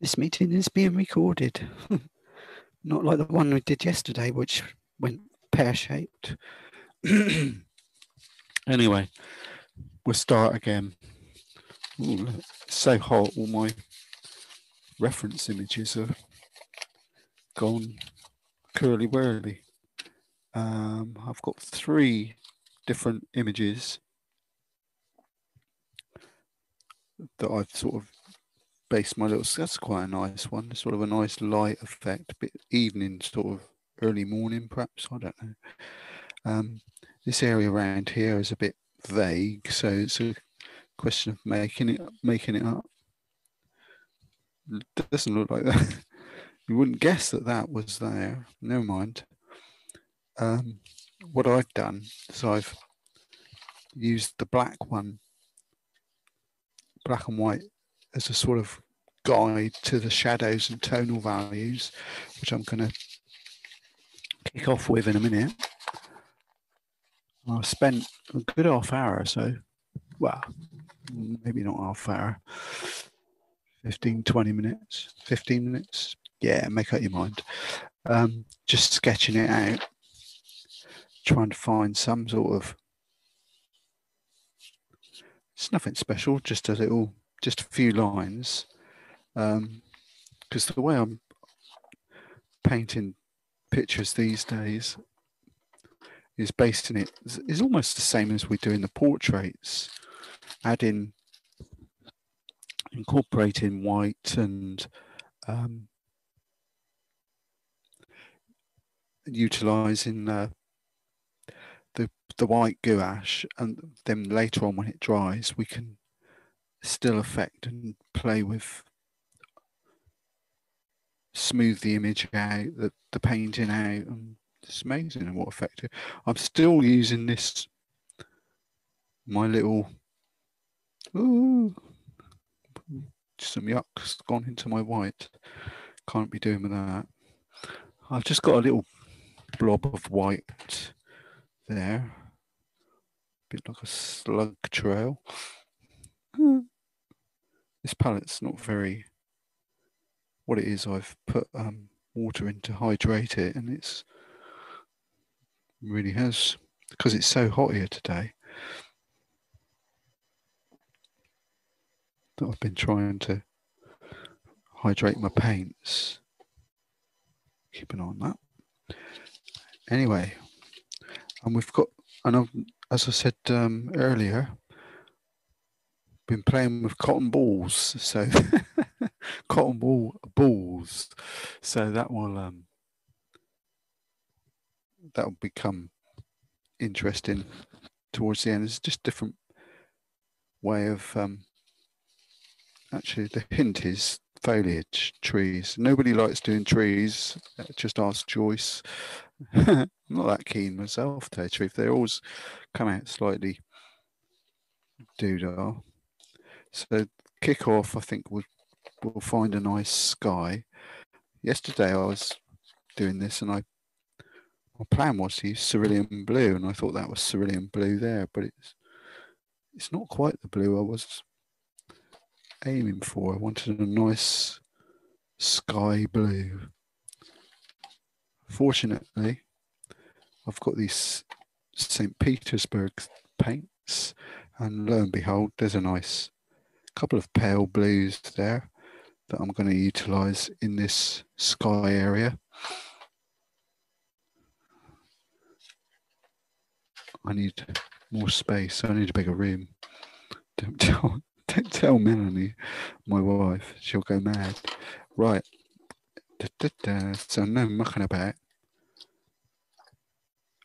This meeting is being recorded. Not like the one we did yesterday, which went pear shaped. anyway, we'll start again. Ooh, so hot, all my reference images are gone curly whirly. Um, I've got three different images that I've sort of based my little. That's quite a nice one. Sort of a nice light effect, bit evening, sort of early morning, perhaps. I don't know. Um, this area around here is a bit vague, so it's a question of making it making it up. It doesn't look like that. you wouldn't guess that that was there. Never mind. Um, what I've done is I've used the black one, black and white, as a sort of guide to the shadows and tonal values, which I'm going to kick off with in a minute. I've spent a good half hour, or so well, maybe not half hour, 15, 20 minutes, 15 minutes. Yeah, make up your mind. Um, just sketching it out, trying to find some sort of. It's nothing special, just a little, just a few lines. Because um, the way I'm painting pictures these days is based in it is almost the same as we do in the portraits, adding, incorporating white and um, utilizing uh, the the white gouache, and then later on when it dries, we can still affect and play with smooth the image out, the, the painting out, and it's amazing and what effective. I'm still using this, my little, ooh, some yuck's gone into my white. Can't be doing with that. I've just got a little blob of white there, bit like a slug trail. This palette's not very what it is, I've put um, water in to hydrate it, and it's really has because it's so hot here today. That I've been trying to hydrate my paints. Keep an eye on that. Anyway, and we've got, and I've, as I said um, earlier, been playing with cotton balls. So cotton ball balls. So that will um, that will become interesting towards the end. It's just different way of um, actually the hint is foliage trees. Nobody likes doing trees. Uh, just ask Joyce. I'm not that keen myself, to tell you the truth. They always come out slightly doodah. So kick off, I think, would we'll find a nice sky. Yesterday I was doing this and I my plan was to use cerulean blue and I thought that was cerulean blue there, but it's it's not quite the blue I was aiming for. I wanted a nice sky blue. Fortunately, I've got these St. Petersburg paints, and lo and behold, there's a nice couple of pale blues there that I'm going to utilize in this sky area. I need more space. I need a bigger room. Don't tell, don't tell Melanie, my wife. She'll go mad. Right. Da, da, da. So no mucking about.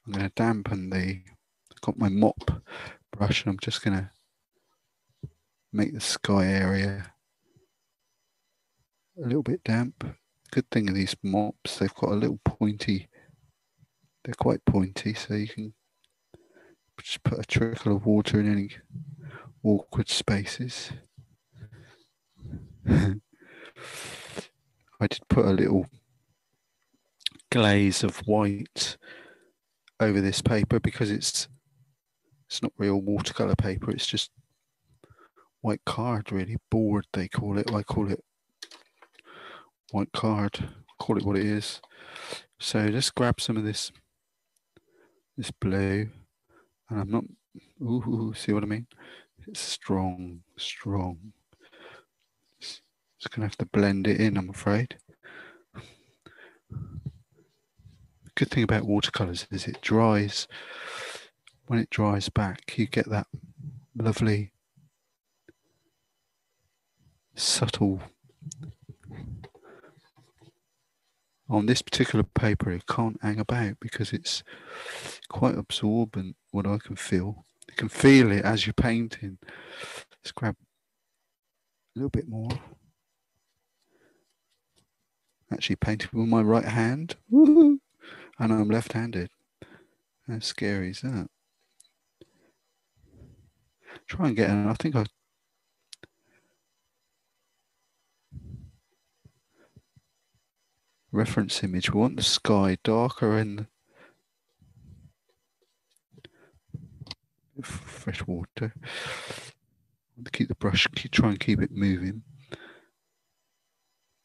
I'm going to dampen the. I've got my mop brush, and I'm just going to make the sky area a little bit damp. Good thing of these mops, they've got a little pointy, they're quite pointy, so you can just put a trickle of water in any awkward spaces. I did put a little glaze of white over this paper because it's it's not real watercolor paper it's just white card really board they call it i call it white card, call it what it is. So let's grab some of this this blue, and I'm not. Ooh, see what I mean? It's strong, strong. Just gonna have to blend it in, I'm afraid. Good thing about watercolors is it dries. When it dries back, you get that lovely, subtle. On this particular paper, it can't hang about because it's quite absorbent. What I can feel, you can feel it as you're painting. Let's grab a little bit more. Actually painted with my right hand. And I'm left-handed. How scary is that? Try and get. I think I reference image. We want the sky darker and fresh water. Keep the brush, keep, try and keep it moving.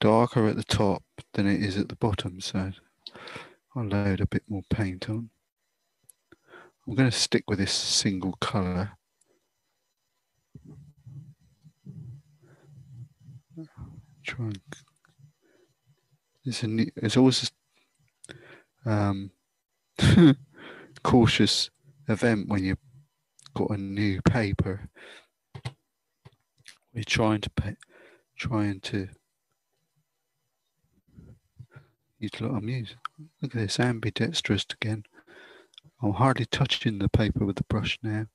Darker at the top than it is at the bottom, so I'll load a bit more paint on. I'm going to stick with this single colour. Try and it's a new, it's always um, cautious event when you've got a new paper. We're trying to pay, trying to use a lot of music. Look at this ambidextrous again. I'm hardly touching the paper with the brush now.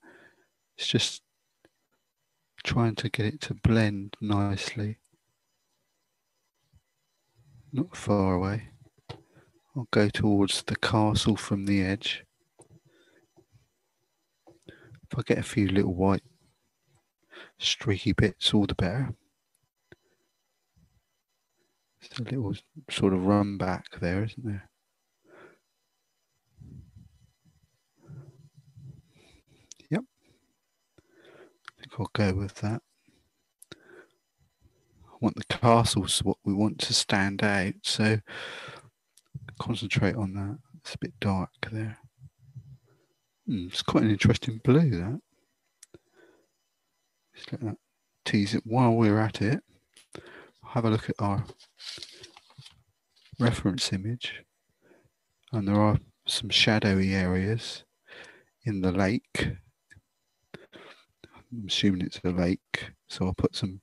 It's just trying to get it to blend nicely. Not far away. I'll go towards the castle from the edge. If I get a few little white streaky bits, all the better. It's a little sort of run back there, isn't there? Yep. I think I'll go with that. Want the castles what we want to stand out, so concentrate on that. It's a bit dark there. Hmm, it's quite an interesting blue that. Just let that tease it while we're at it. Have a look at our reference image and there are some shadowy areas in the lake. I'm assuming it's a lake, so I'll put some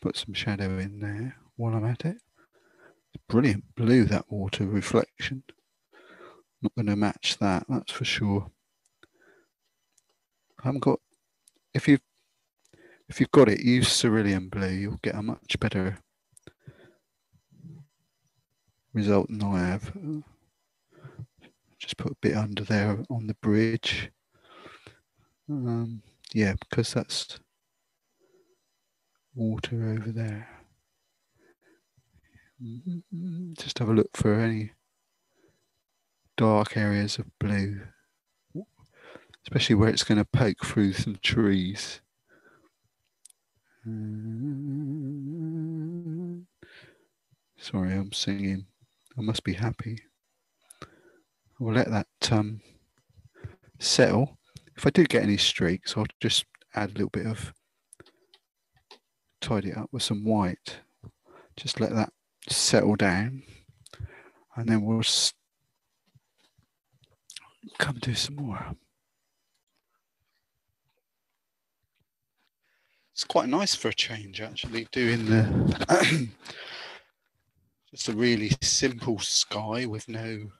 put some shadow in there while I'm at it. It's brilliant blue that water reflection. Not going to match that, that's for sure. I haven't got if you've, if you've got it, use cerulean blue. You'll get a much better result than I have. Just put a bit under there on the bridge. Um, yeah, because that's water over there. Just have a look for any dark areas of blue, especially where it's going to poke through some trees. Sorry, I'm singing. I must be happy. We'll let that um, settle. If I do get any streaks, I'll just add a little bit of, tidy it up with some white. Just let that settle down. And then we'll come do some more. It's quite nice for a change, actually, doing the just a really simple sky with no,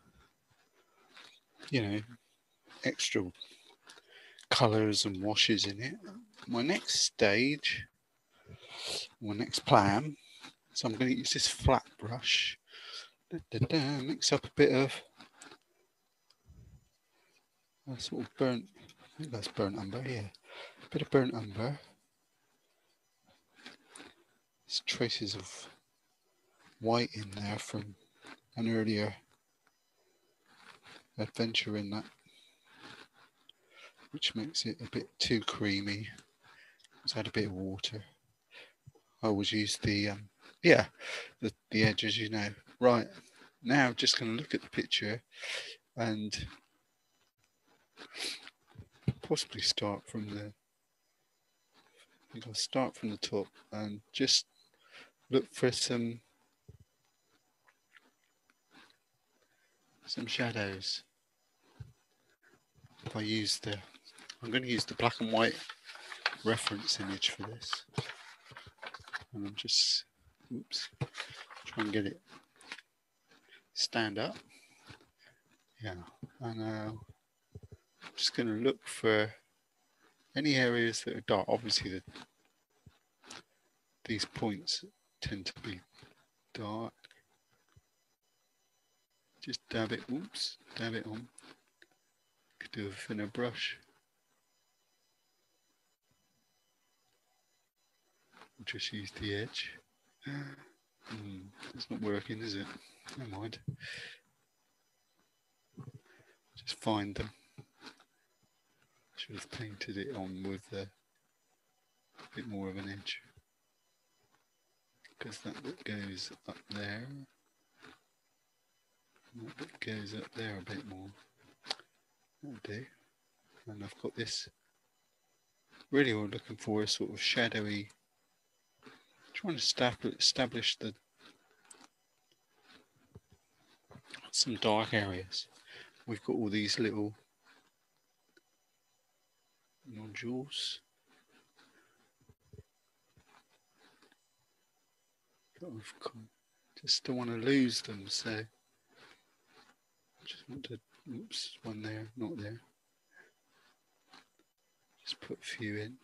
you know, extra colours and washes in it. My next stage, my next plan, so I'm going to use this flat brush, da, da, da, mix up a bit of a sort of burnt, I think that's burnt umber, yeah, a bit of burnt umber. There's traces of white in there from an earlier adventure in that, which makes it a bit too creamy. Let's add a bit of water. I always use the um, yeah, the, the edges, you know. Right, now just going to look at the picture and possibly start from the, I think I'll start from the top and just look for some some shadows. If I use the, I'm going to use the black and white reference image for this. And I'm just, oops, try and get it stand up. Yeah, and uh, I'm just going to look for any areas that are dark. Obviously, the, these points tend to be dark. Just dab it, oops, dab it on. Could do a thinner brush. Just use the edge. Mm, it's not working, is it? Never mind. Just find them. Should have painted it on with a bit more of an edge. Because that bit goes up there. That bit goes up there a bit more. That'll do. And I've got this. Really what I'm looking for is sort of shadowy trying to establish the some dark areas. We've got all these little nodules. Just don't want to lose them, so just want to, oops, one there, not there. Just put a few in.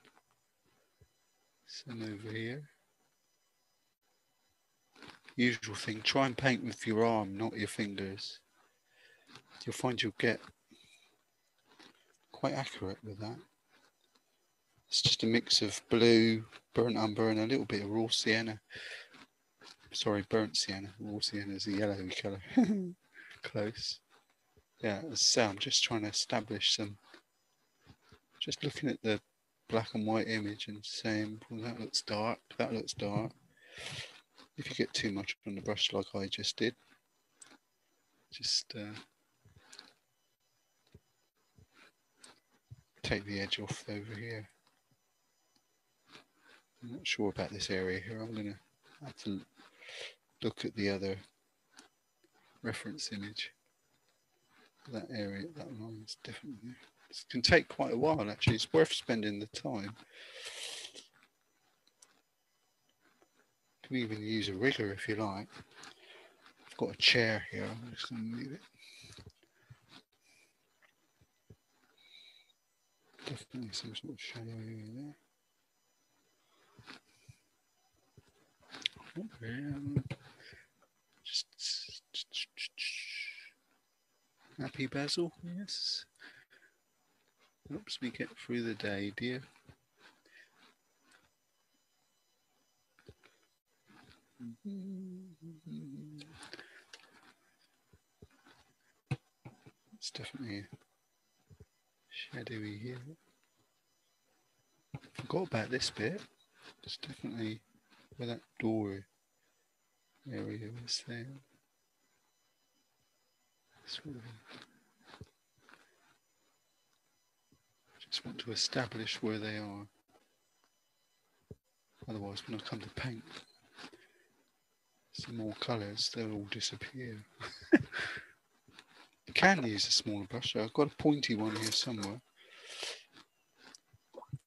Some over here usual thing. Try and paint with your arm, not your fingers. You'll find you'll get quite accurate with that. It's just a mix of blue, burnt umber, and a little bit of raw sienna. Sorry, burnt sienna. Raw sienna is a yellowy colour. Close. Yeah, so I'm just trying to establish some. Just looking at the black and white image and saying, well, that looks dark, that looks dark. If you get too much on the brush like I just did, just uh, take the edge off over here. I'm not sure about this area here. I'm going to have to look at the other reference image. That area, that line is definitely. It can take quite a while actually. It's worth spending the time. Can even use a rigger if you like. I've got a chair here, I'm just going to move it. Definitely some sort of shadow there. Um, just happy Basil, yes. Helps me get through the day, dear. It's definitely shadowy here. Forgot about this bit. It's definitely where that door area was there. Sort of just want to establish where they are. Otherwise, when I come to paint, some more colours, they'll all disappear. you can use a smaller brush. I've got a pointy one here somewhere.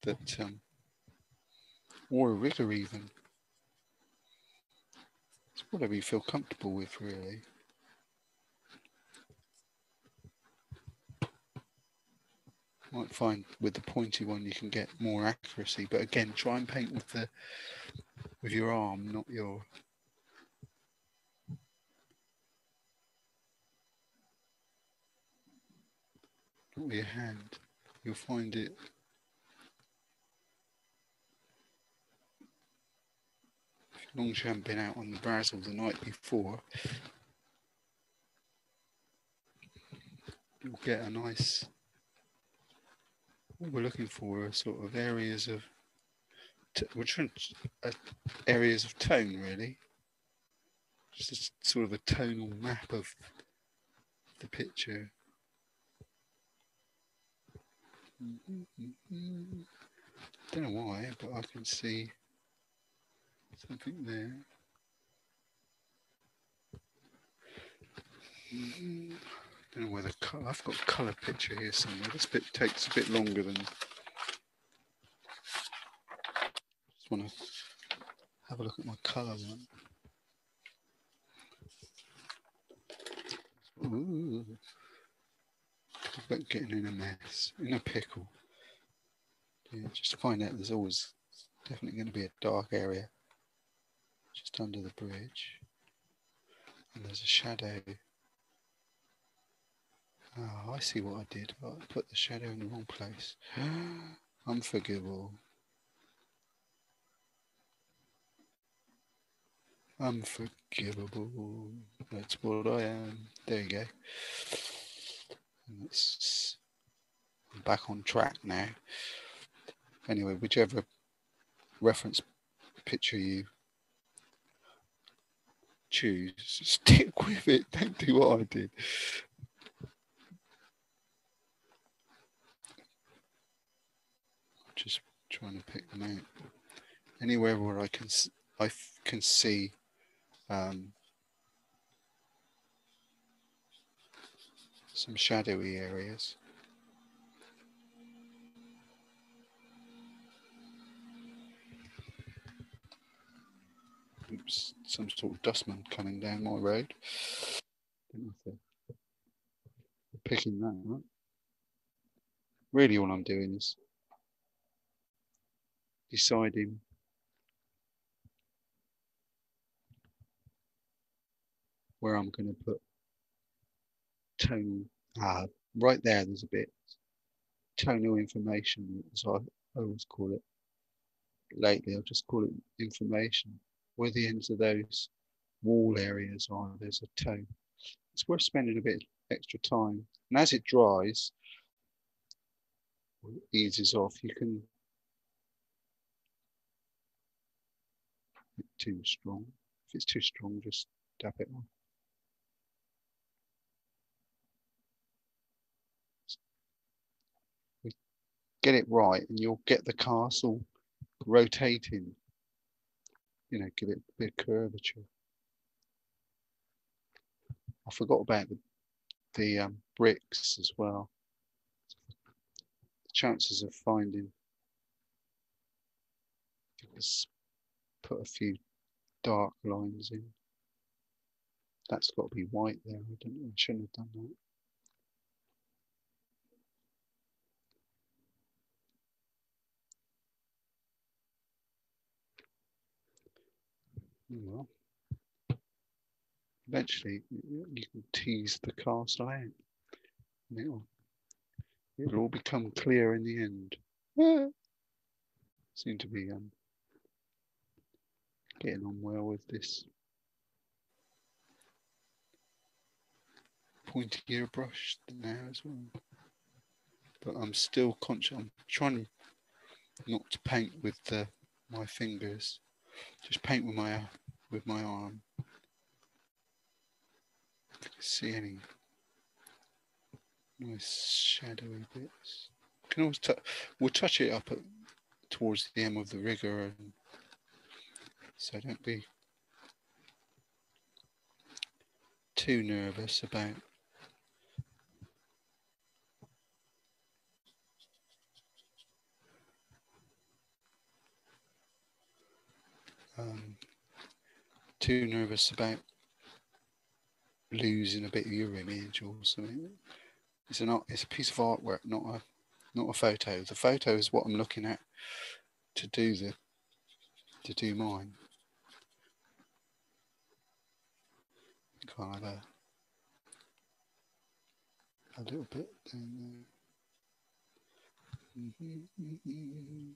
That um, or a rigger even. It's whatever you feel comfortable with, really. Might find with the pointy one you can get more accuracy, but again, try and paint with the with your arm, not your hand, you'll find it long as you been out on the Brazil the night before, you'll get a nice, what we're looking for are sort of areas of, we're trying uh, areas of tone really. Just a, sort of a tonal map of the picture. Don't know why, but I can see something there. Don't know where the color. I've got color picture here somewhere. This bit takes a bit longer than. Just want to have a look at my color one. Ooh. About getting in a mess, in a pickle. Yeah, just find out there's always definitely going to be a dark area just under the bridge. And there's a shadow. Oh, I see what I did. I put the shadow in the wrong place. Unforgivable. Unforgivable. That's what I am. There you go. It's I'm back on track now. Anyway, whichever reference picture you choose, stick with it. Don't do what I did. Just trying to pick them out. Anywhere where I can I can see um, some shadowy areas. Oops, some sort of dustman coming down my road. Picking that up. Really, all I'm doing is deciding where I'm going to put tone. Ah, right there, there's a bit tonal information, as I always call it. Lately, I'll just call it information. Where the ends of those wall areas are, there's a tone. It's worth spending a bit extra time. And as it dries, it eases off, you can too strong. If it's too strong, just dab it off. Get it right and you'll get the castle rotating. You know, give it a bit of curvature. I forgot about the, the um, bricks as well. The chances of finding, let's put a few dark lines in. That's got to be white there. I don't. I shouldn't have done that. Well, eventually you can tease the cast iron. It'll, it'll all become clear in the end. Seem to be um, getting on well with this pointier brush now as well. But I'm still conscious. I'm trying not to paint with the, my fingers just paint with my with my arm. See any nice shadowy bits. Can always. We'll touch it up at, towards the end of the rigger, and so don't be too nervous about um, too nervous about losing a bit of your image or something. It's an it's a piece of artwork, not a not a photo. The photo is what I'm looking at to do the to do mine. Kind of a, a little bit down there. Mm -hmm, mm -hmm.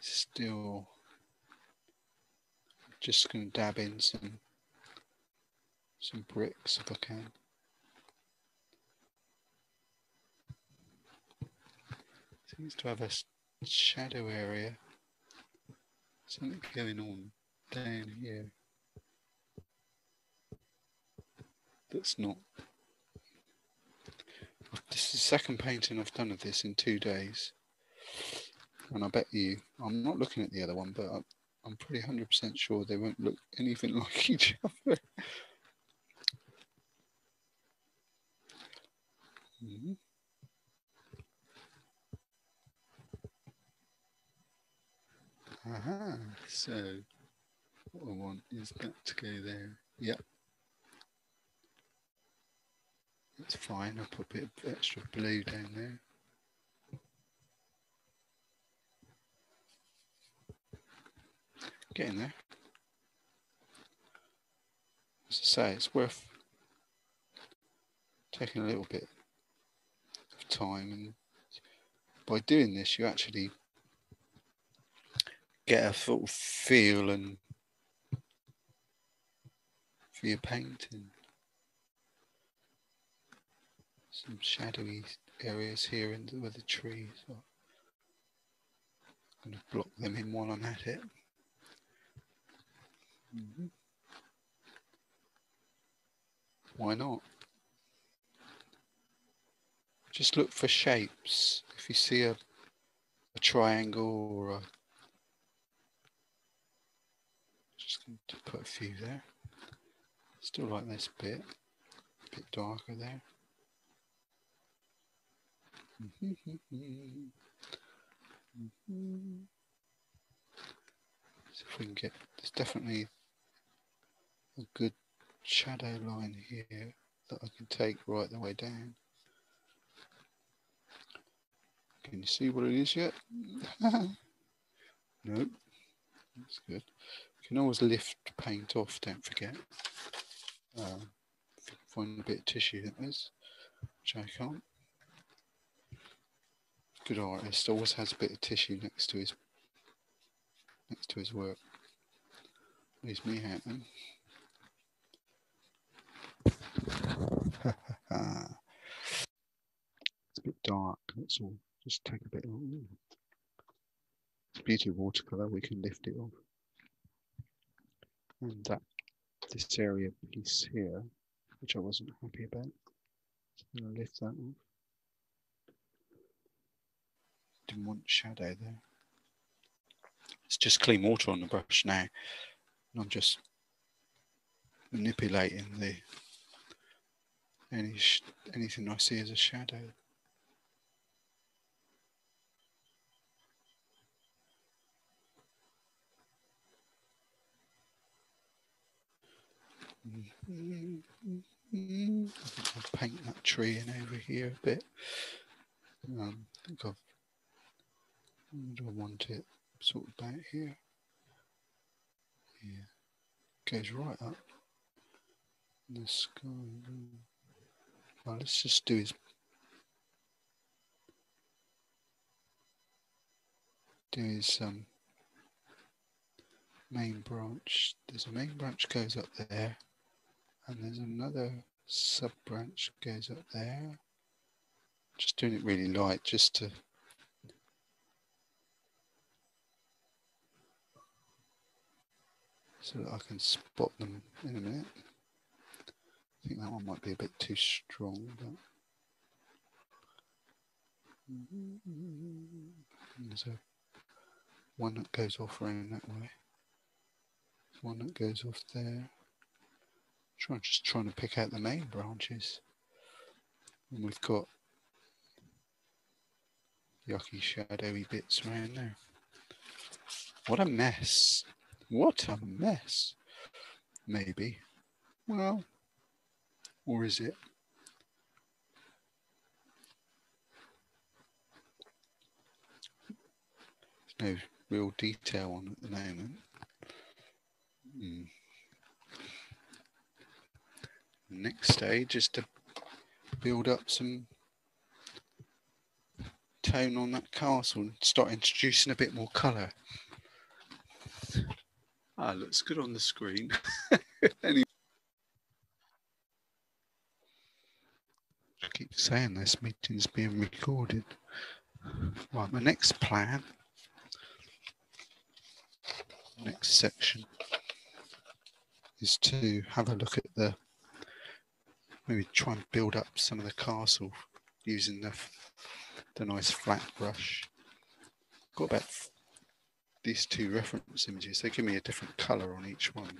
Still just going to dab in some some bricks if I can. Seems to have a shadow area. Something going on down here. that's not. This is the second painting I've done of this in two days. And I bet you, I'm not looking at the other one, but I'm, pretty 100% sure they won't look anything like each other. Mm-hmm. Aha, so what I want is that to go there. Yep. That's fine, I'll put a bit of extra blue down there. Getting there. As I say, it's worth taking a little bit of time and by doing this you actually get a sort of feel and for your painting. Some shadowy areas here and where the trees are. I'm going to block them in while I'm at it. Mm -hmm. Why not? Just look for shapes. If you see a, a triangle or a just going to put a few there. Still like this bit, a bit darker there. See if we can get, there's definitely a good shadow line here that I can take right the way down. Can you see what it is yet? nope. That's good. You can always lift paint off, don't forget. Um, find a bit of tissue that is, which I can't. Good artist always has a bit of tissue next to his next to his work. Leaves me happening. It's a bit dark, that's all. Just take a bit of it's beauty watercolour, we can lift it off and that this area piece here, which I wasn't happy about. I'm going to lift that off. Didn't want shadow there. It's just clean water on the brush now. And I'm just manipulating the any anything I see as a shadow. I think I'll paint that tree in over here a bit. Um, I think I've, I want it sort of back here. Yeah, goes right up in the sky. Well, let's just do his do his um, main branch. There's a main branch goes up there and there's another sub branch goes up there just doing it really light just to so that I can spot them in a minute I think that one might be a bit too strong but there's a one that goes off around that way there's one that goes off there Trying, just trying to pick out the main branches. And we've got yucky shadowy bits around there. What a mess. What a mess. Maybe. Well, or is it? There's no real detail on at the moment. Hmm next stage is to build up some tone on that castle and start introducing a bit more colour. Ah, looks good on the screen. anyway. I keep saying this meeting's being recorded. Right, my next plan, next section, is to have a look at the maybe try and build up some of the castle using the the nice flat brush. Got about these two reference images. They give me a different colour on each one.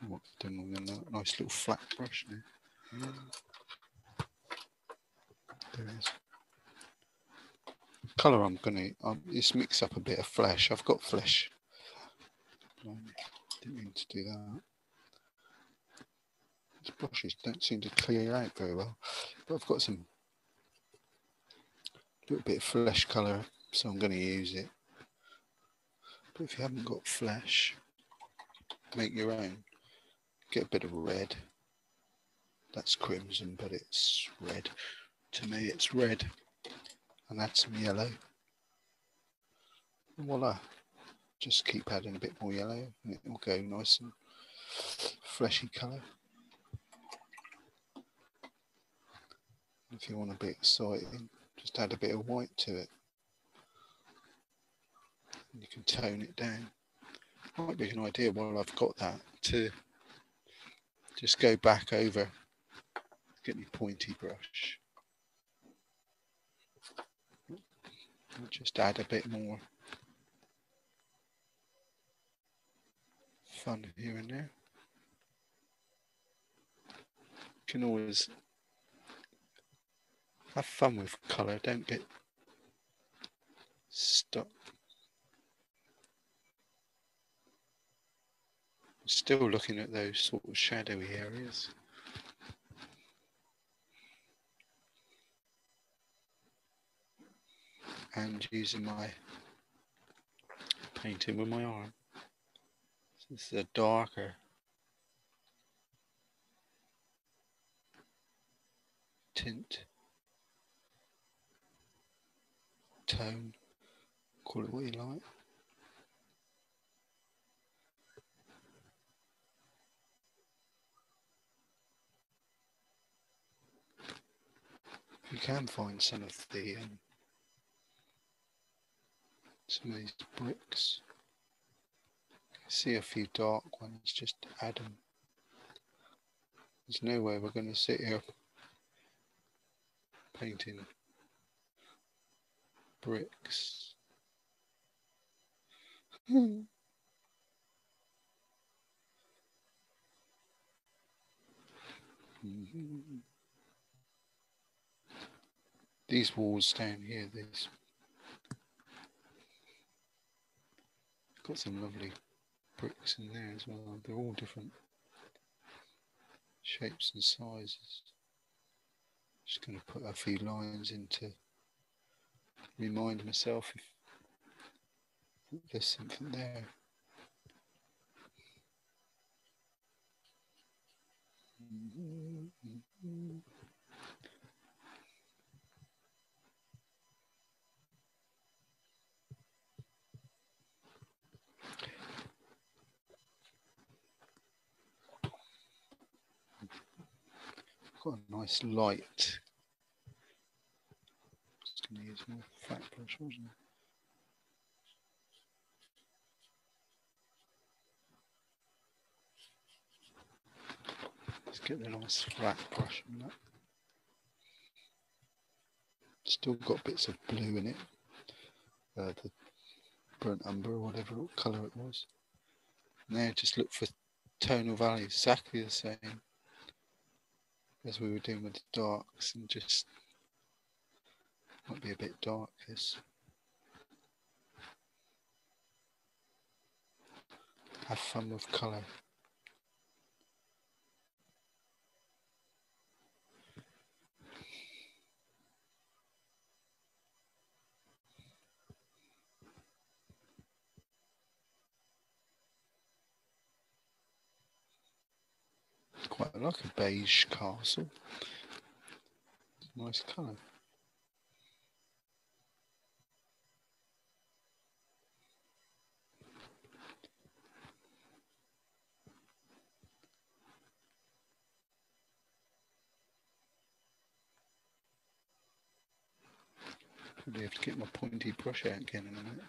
Don't know what I've done with a nice little flat brush now. There is. Colour I'm gonna um, just mix up a bit of flesh. I've got flesh. Didn't mean to do that. These brushes don't seem to clear out very well, but I've got some little bit of flesh colour, so I'm going to use it. But if you haven't got flesh, make your own. Get a bit of red. That's crimson, but it's red. To me, it's red. And some yellow. And voila. Just keep adding a bit more yellow and it will go nice and fleshy colour. If you want a bit exciting, just add a bit of white to it. And you can tone it down. Might be an idea while I've got that to just go back over, get me pointy brush. just add a bit more fun here and there. You can always have fun with colour, don't get stuck. Still looking at those sort of shadowy areas. And using my painting with my arm. This is a darker tint, tone, call it what you like. You can find some of the um, some of these bricks see a few dark ones, just add them. There's no way we're going to sit here painting bricks. Hmm. Mm-hmm. These walls down here, these got some lovely bricks in there as well. They're all different shapes and sizes. Just going to put a few lines in to remind myself if there's something there. Mm -hmm. Got a nice light. Just going to use more fat brush, wasn't it? Let's get the nice flat brush on that. Still got bits of blue in it. Uh, the burnt umber or whatever colour it was. Now just look for tonal values, exactly the same as we were doing with the darks and just might be a bit dark this. Have fun with colour quite like a beige castle. Nice colour. Probably have to get my pointy brush out again in a minute.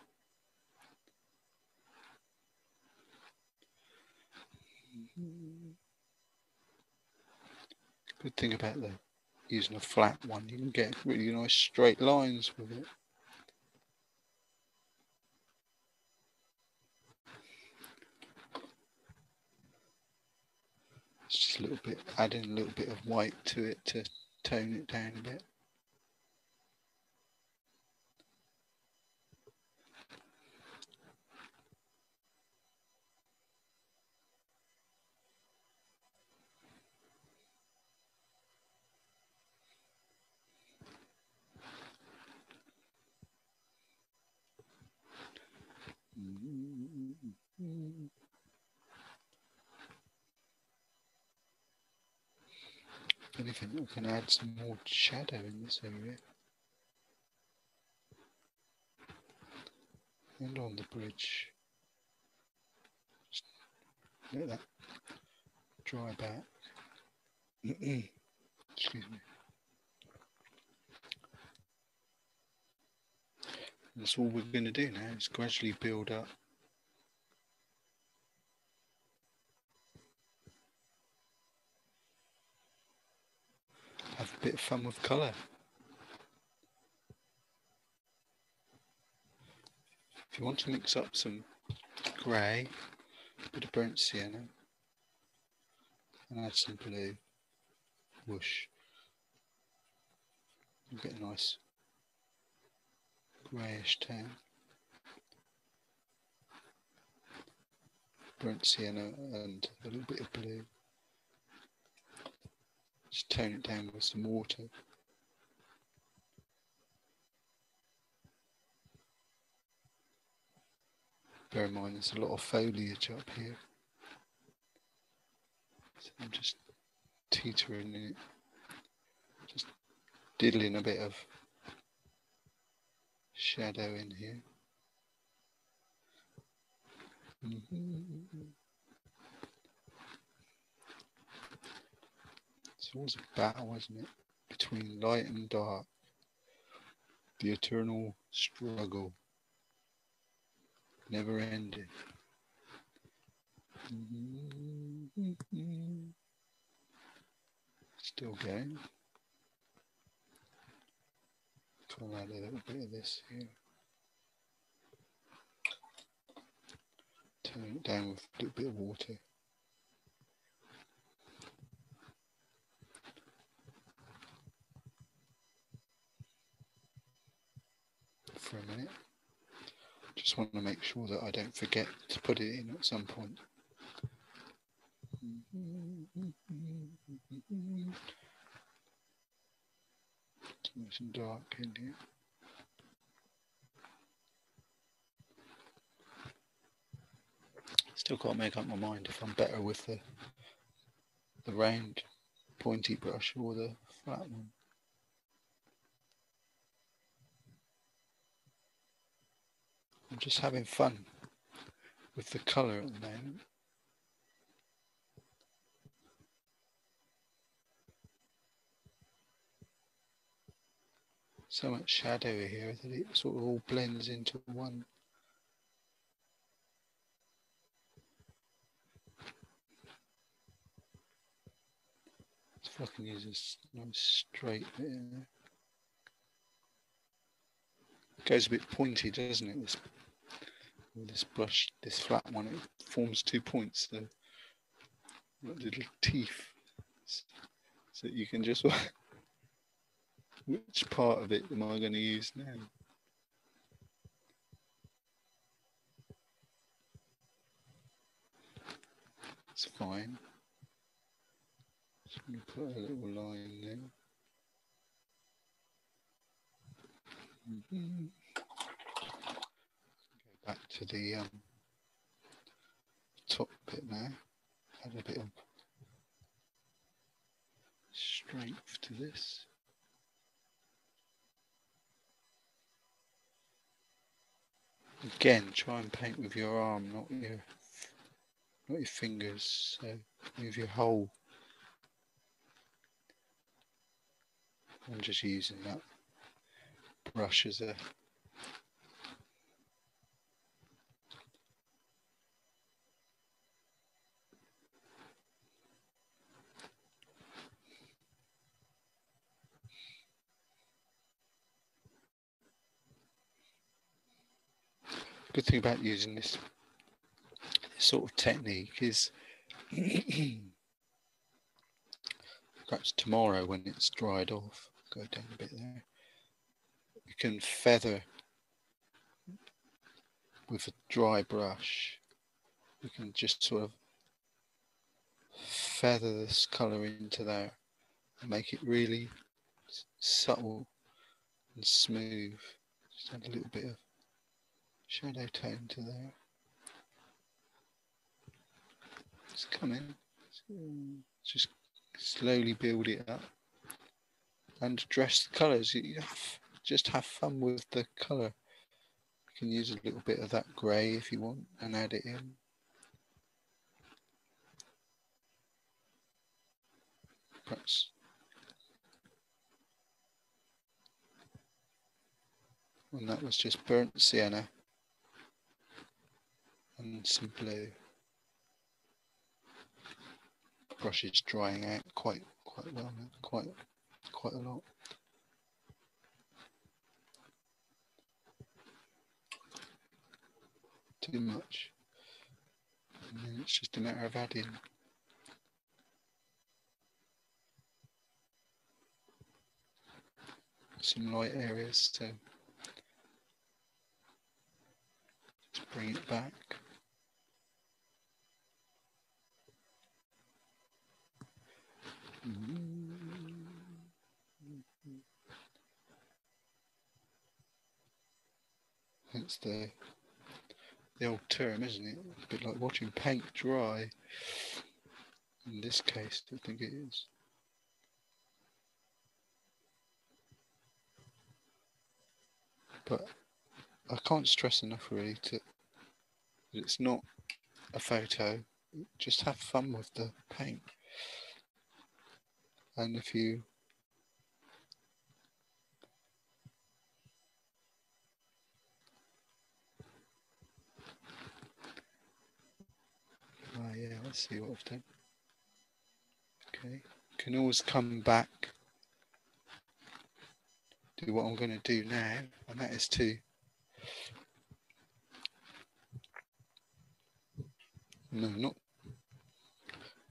Mm -hmm. Good thing about the using a flat one, you can get really nice straight lines with it. It's just a little bit, adding a little bit of white to it to tone it down a bit. Anything that can add some more shadow in this area. And on the bridge. Just let that dry back. Excuse me. That's all we're going to do now is gradually build up. Bit of fun with colour. If you want to mix up some grey, a bit of burnt sienna, and add some blue, whoosh, you get a nice greyish tone. Burnt sienna and a little bit of blue. Just tone it down with some water. Bear in mind there's a lot of foliage up here. So I'm just teetering in it, just diddling a bit of shadow in here. Mm-hmm. It's always a battle, isn't it? Between light and dark. The eternal struggle. Never. Mm-hmm. Still going. I'll add a little bit of this here. Turn it down with a little bit of water. For a minute. Just want to make sure that I don't forget to put it in at some point. It's nice and dark in here. Still can't make up my mind if I'm better with the the round pointy brush or the flat one. I'm just having fun with the colour at the moment. so much shadow here that it sort of all blends into one. If I can use nice straight bit in there. Goes a bit pointy, doesn't it? This this brush, this flat one, it forms two points, the little teeth, so you can just Which part of it am I going to use now? It's fine. Just going to put a little line there. Mm -hmm. Back to the um, top bit now. Add a bit of strength to this. Again, try and paint with your arm, not your not your fingers. So move your whole. I'm just using that brush as a good thing about using this, sort of technique is perhaps tomorrow when it's dried off, go down a bit there, you can feather with a dry brush, you can just sort of feather this colour into there and make it really subtle and smooth. Just add a little bit of shadow tone to there. It's coming. Just slowly build it up and dress the colours. You just have fun with the colour. You can use a little bit of that grey if you want and add it in. Perhaps and that was just burnt sienna and some blue. Brush is drying out quite quite well quite quite a lot. Too much. And then it's just a matter of adding some light areas to bring it back. It's the the old term, isn't it? A bit like watching paint dry. In this case, I think it is. But I can't stress enough really to that it's not a photo. Just have fun with the paint. And if you Ah, yeah, let's see what I've done. Okay, can always come back do what I'm going to do now, and that is to no, not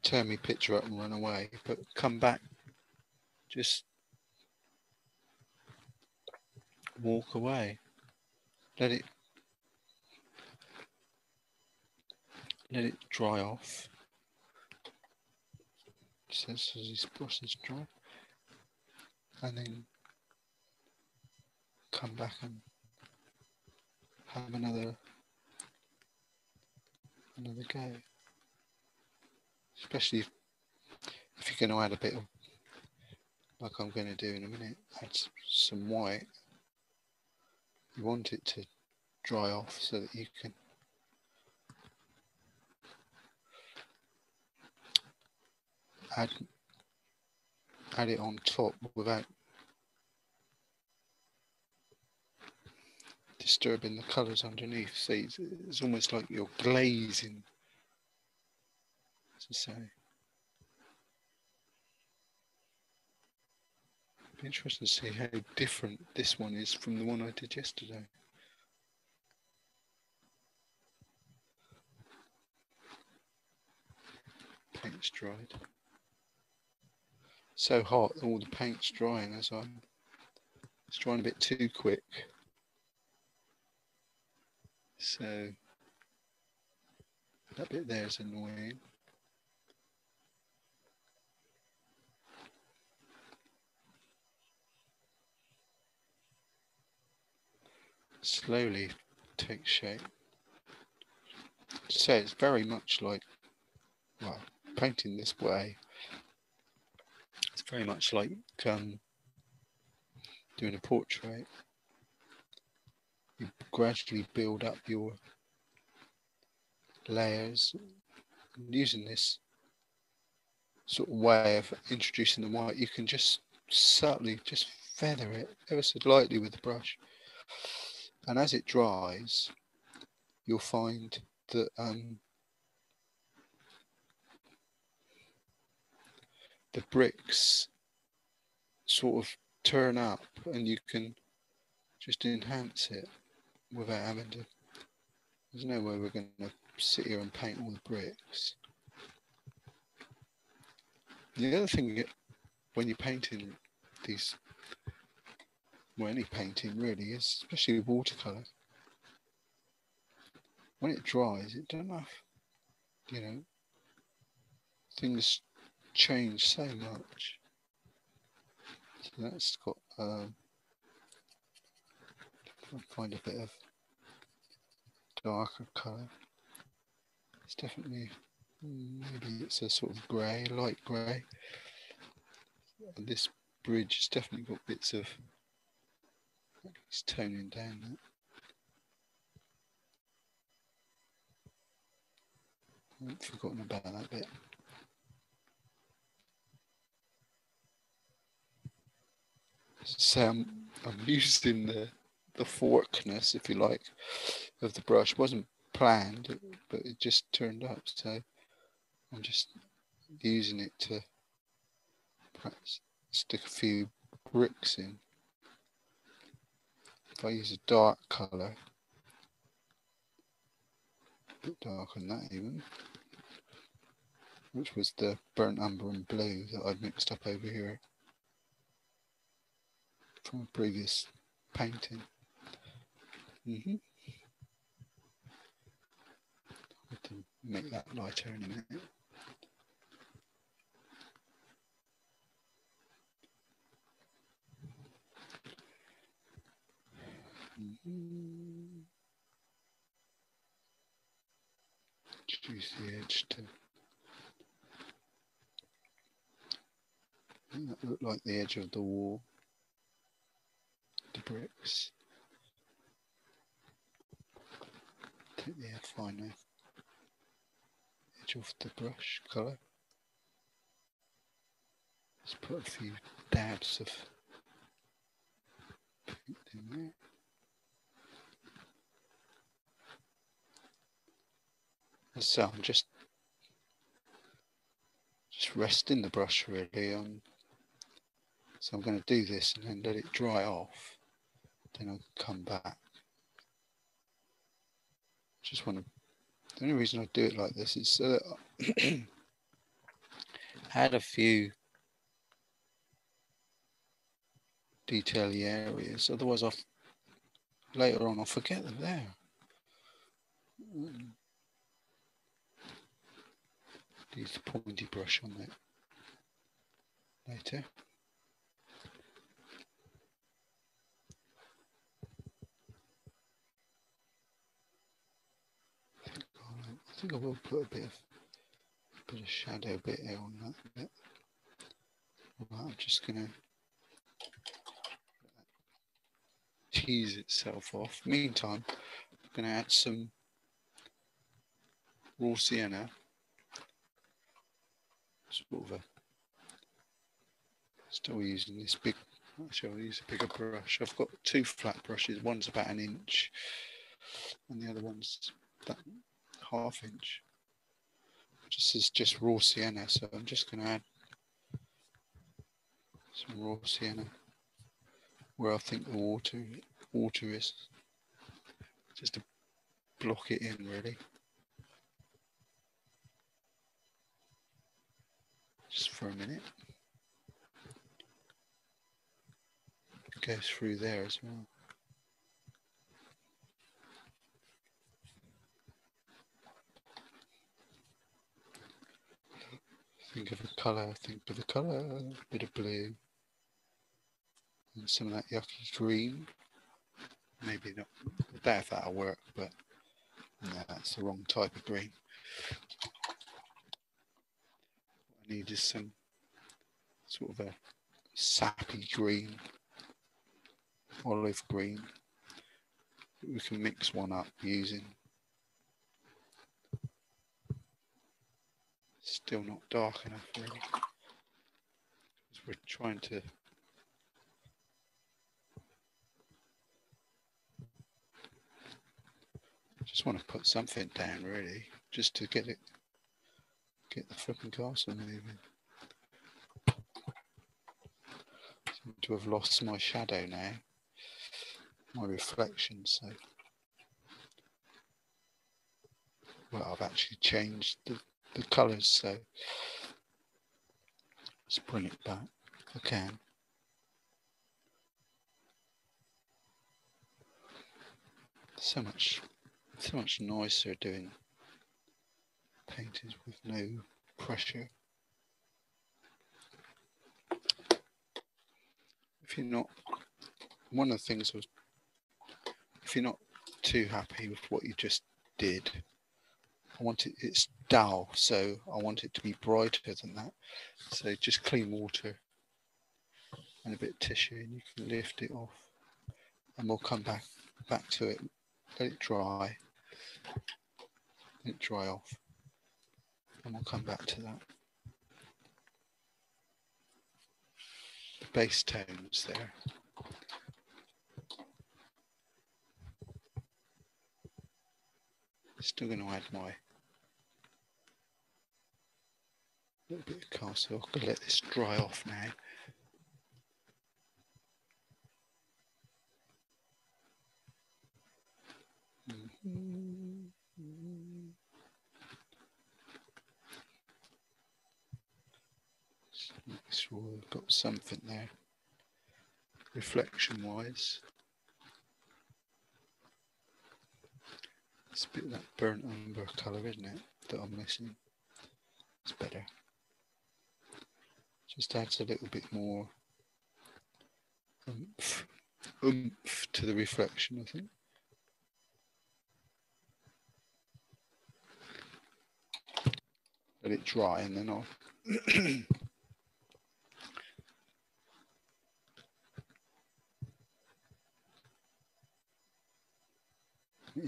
turn my picture up and run away, but come back, just walk away, let it let it dry off. Says as his brush is dry, and then come back and have another another go. Especially if, if you're going to add a bit of, like I'm going to do in a minute, add some white. You want it to dry off so that you can add add it on top without disturbing the colours underneath. See, it's, it's almost like you're glazing. To say, interesting to see how different this one is from the one I did yesterday. Paint's dried. So hot, all the paint's drying as I'm. It's drying a bit too quick. So that bit there is annoying. Slowly takes shape. So it's very much like, well, painting this way. It's very much like um, doing a portrait you gradually build up your layers using this sort of way of introducing the white you can just subtly just feather it ever so lightly with the brush and as it dries you'll find that um, the bricks sort of turn up and you can just enhance it without having to There's no way we're going to sit here and paint all the bricks. The other thing, when you're painting these, well, any painting really, is especially with watercolour, when it dries, it doesn't have, you know, things change so much. So that's got, um, find a bit of darker colour. It's definitely, maybe it's a sort of grey, light grey. This bridge has definitely got bits of, it's toning down that. I've forgotten about that bit. So I'm, I'm using the the forkness, if you like, of the brush. It wasn't planned, but it just turned up. So I'm just using it to perhaps stick a few bricks in. If I use a dark colour, a bit darker than that even, which was the burnt umber and blue that I'd mixed up over here from a previous painting. Mm-hmm. We can make that lighter in a minute. Mm-hmm. The edge to that look like the edge of the wall, the bricks. Take the finer edge off the brush colour. Let's put a few dabs of paint in there. So I'm just just resting the brush really on. So I'm going to do this and then let it dry off. Then I'll come back. Just want to. The only reason I do it like this is so that add a few detaily areas. Otherwise, I'll later on I'll forget them there. Mm. Use the pointy brush on that later. I think I will put a bit of a bit of shadow bit here on that bit. Right, I'm just gonna tease itself off. Meantime, I'm gonna add some raw sienna. Still using this big actually I'll use a bigger brush. I've got two flat brushes, one's about an inch and the other one's that half inch. This is just raw sienna, so I'm just going to add some raw sienna where I think the water water is, just to block it in really. Just for a minute. It goes through there as well. think of a colour, think of the colour, a bit of blue, and some of that yucky green. Maybe not, I doubt that'll work, but no, that's the wrong type of green. Need is some sort of a sappy green, olive green. We can mix one up using still not dark enough really. We're trying to just want to put something down really, just to get it get the fucking castle moving. Seem to have lost my shadow now. My reflection, so well, I've actually changed the, the colours, so let's bring it back if I can. So much, so much nicer doing paintings with no pressure. If you're not, one of the things was, if you're not too happy with what you just did, I want it, it's dull, so I want it to be brighter than that. So just clean water and a bit of tissue and you can lift it off and we'll come back back to it, let it dry, let it dry off and we'll come back to that. The base tones there. Still going to add my little bit of castle. I'm going to let this dry off now. Mm -hmm. Make sure we've got something there, reflection wise. It's a bit of that burnt umber colour, isn't it, that I'm missing? It's better. Just adds a little bit more oomph, oomph to the reflection, I think. Let it dry and then I'll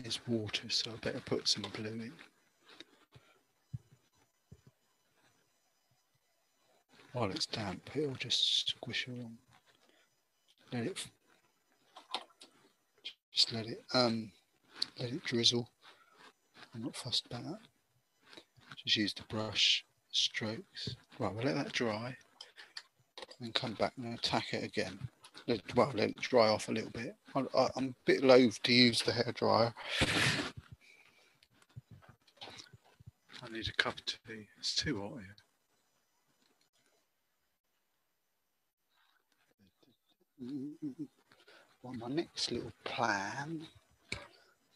is water, so I better put some blue in. While it's damp, it'll just squish along. Let it, just let it, um, let it drizzle. I'm not fussed about that. Just use the brush strokes. Right, we'll let that dry, and come back and attack it again well, let it dry off a little bit. I, am a bit loath to use the hair dryer. I need a cup of tea. It's too hot here. Well, my next little plan, I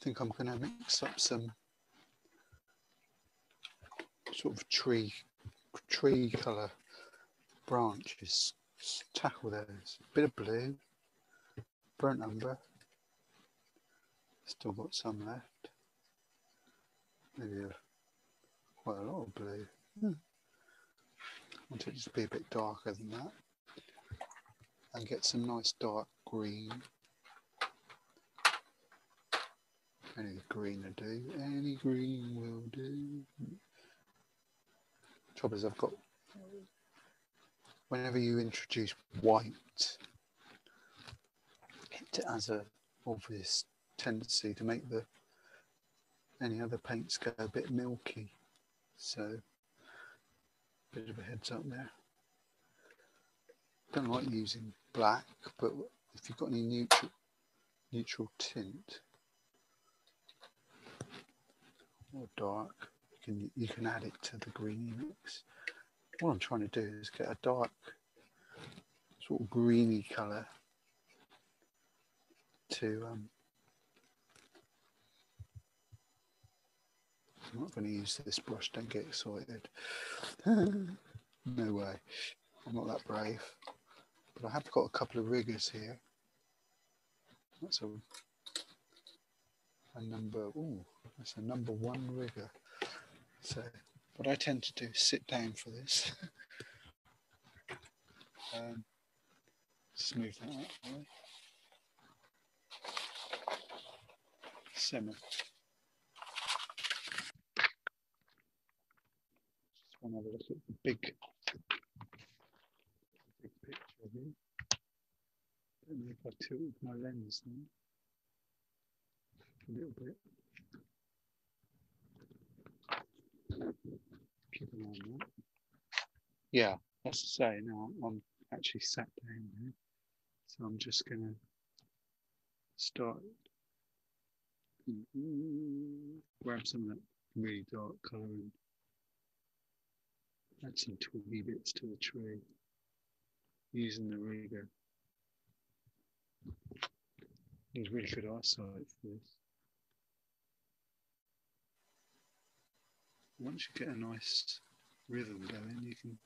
think I'm going to mix up some sort of tree tree colour branches tackle those. Bit of blue, burnt umber. Still got some left. Maybe a, quite a lot of blue. Hmm. Want it to just be a bit darker than that. And get some nice dark green. Any green will do. Any green will do. Trouble is I've got whenever you introduce white, it has a obvious tendency to make the any other paints go a bit milky. So, bit of a heads up there. Don't like using black, but if you've got any neutral neutral tint or dark, you can you can add it to the green mix what I'm trying to do is get a dark sort of greeny colour to um, I'm not going to use this brush, don't get excited. no way. I'm not that brave. But I have got a couple of riggers here. That's a, a number, oh, that's a number one rigger. So what I tend to do is sit down for this. um, smooth that out. Right? Simmer. Just want to have a look at the big, big picture here. Don't know if I tilted my lens then. A little bit. Keep an eye on that. Yeah, that's to say, now I'm actually sat down here. So I'm just going to start, mm-hmm. grab some of that really dark colour and add some twiggy bits to the tree using the rigger. Need really good eyesight for this. Once you get a nice rhythm going, you can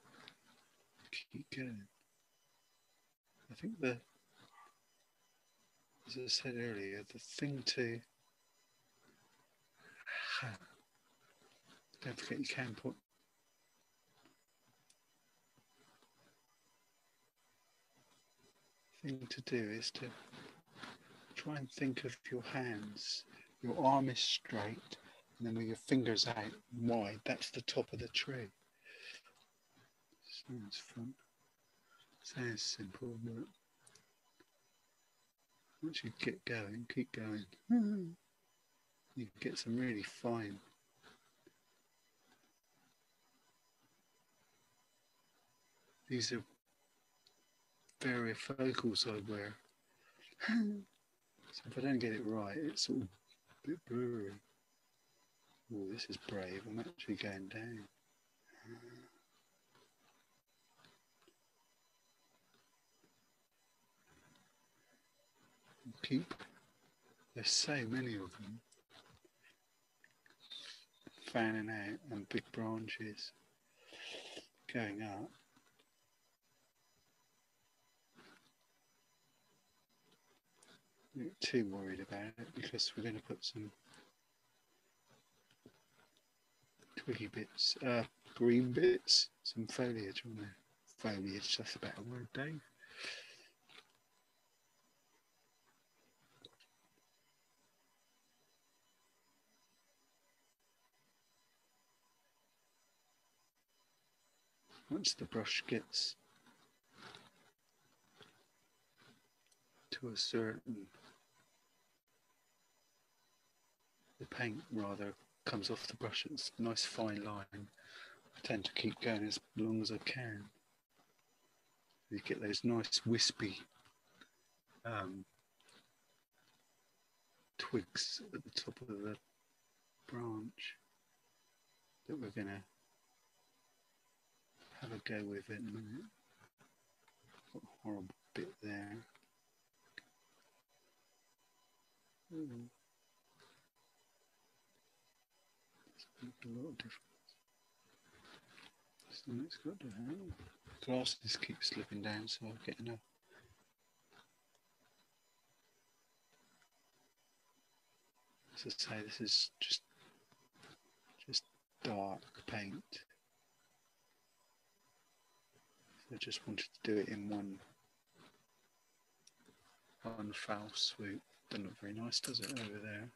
keep going. I think the, as I said earlier, the thing to don't forget you can put thing to do is to try and think of your hands. Your arm is straight, and then with your fingers out wide, that's the top of the tree. Sounds fun. Sounds simple, but once you get going, keep going. You get some really fine these are varifocals I wear. so if I don't get it right, it's all a bit blurry. Oh, this is brave. I'm actually going down. Uh, Keep. There's so many of them fanning out and big branches going up. Not too worried about it because we're going to put some twiggy bits, uh, green bits, some foliage on there. Foliage, that's a better word, Dave. Once the brush gets to a certain the paint rather comes off the brush it's a nice fine line I tend to keep going as long as I can you get those nice wispy um, twigs at the top of the branch that we're going to have a go with it in a minute. Got a horrible bit there. Mm. A lot of difference. So it's got to have. Glasses keep slipping down, so I'm getting a. As I say, this is just just dark paint. I just wanted to do it in one one foul swoop. Doesn't look very nice, does it, over there?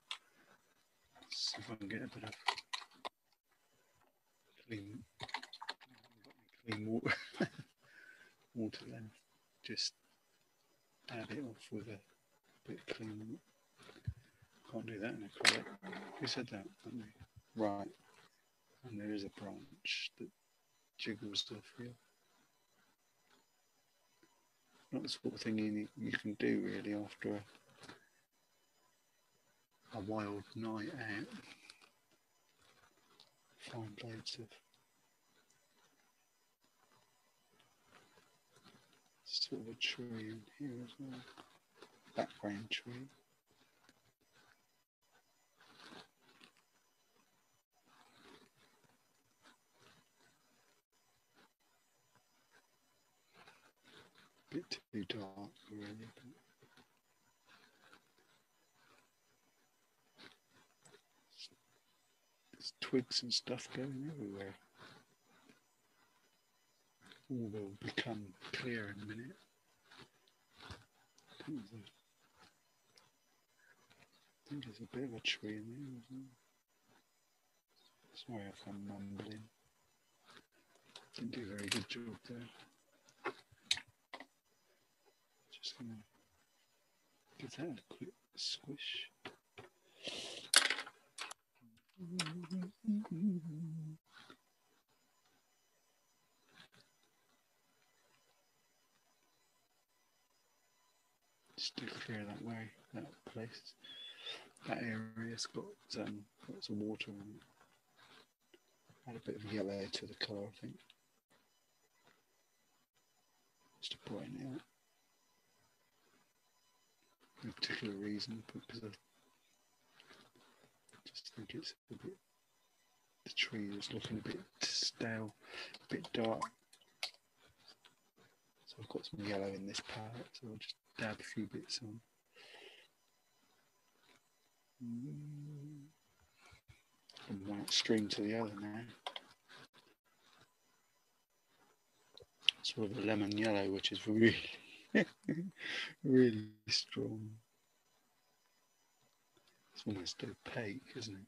Let's see if I can get a bit of clean, clean water, water then. Just add it off with a bit clean. Can't do that in a acrylic. Who said that? Right. And there is a branch that jiggles off here not the sort of thing you, you can do really after a, a wild night out. Find loads of sort of a tree in here as well, background tree. bit too dark, really. There's twigs and stuff going everywhere. All will become clear in a minute. I think there's a, think there's a bit of a tree in there. Sorry if I'm mumbling. Didn't do a very good job there. Just gonna give that a quick squish. Just to clear that way, that place. That area's got um, of water it. Add a bit of yellow to the colour, I think. Just to it out. No particular reason, but because I just think it's a bit, the tree is looking a bit stale, a bit dark. So I've got some yellow in this palette, so I'll just dab a few bits on. From one extreme to the other now. Sort of a lemon yellow, which is really, really strong. It's almost opaque, isn't it?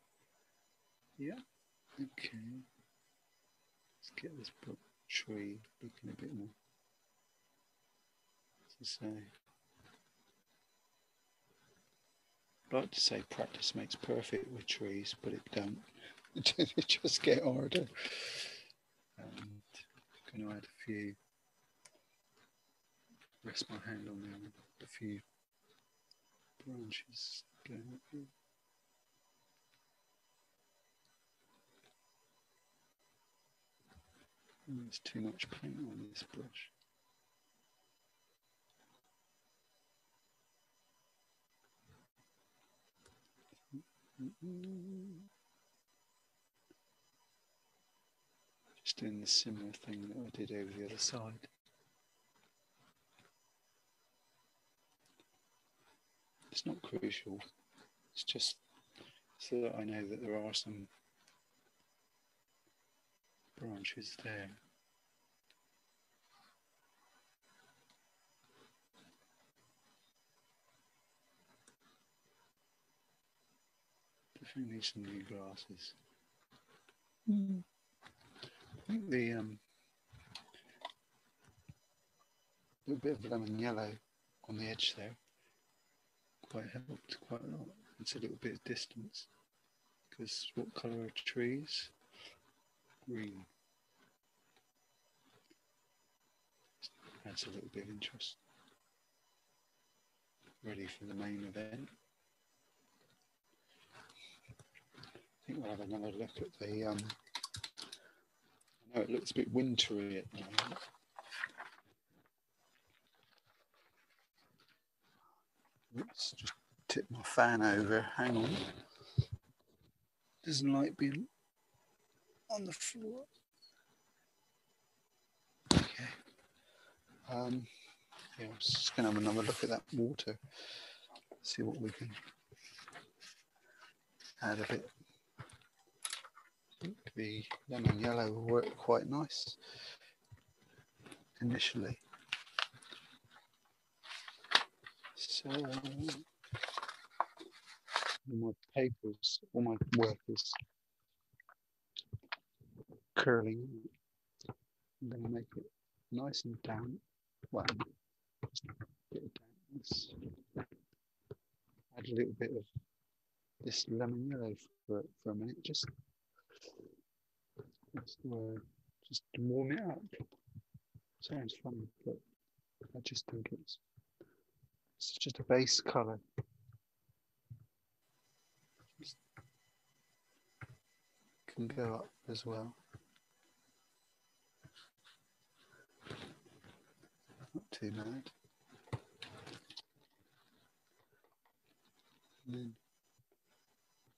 Yeah. Okay. Let's get this tree looking a bit more. To say. Like to say practice makes perfect with trees, but it don't. it just get harder. And I'm going to add a few. Rest my hand on them. A few branches going up here. There's too much paint on this brush. Mm-hmm. Just doing the similar thing that I did over the other side. It's not crucial, it's just so that I know that there are some branches there. Definitely need some new glasses. Mm. I think the um, little bit of lemon yellow on the edge there quite helped quite a lot. It's a little bit of distance because what colour are trees? Green. Adds a little bit of interest. Ready for the main event. I think we'll have another look at the. Um, I know it looks a bit wintry at the moment. Oops, just tip my fan over. Hang on. Doesn't like being on the floor. Okay. Um, yeah, I'm just going to have another look at that water. See what we can add a bit the lemon yellow will work quite nice initially. So my papers, all my work is curling. I'm going to make it nice and damp. Well. Add a little bit of this lemon yellow for, for a minute, just just, uh, just warm it up. Sounds funny, but I just think it's it's just a base color. Just can go up as well. Not too bad. Then,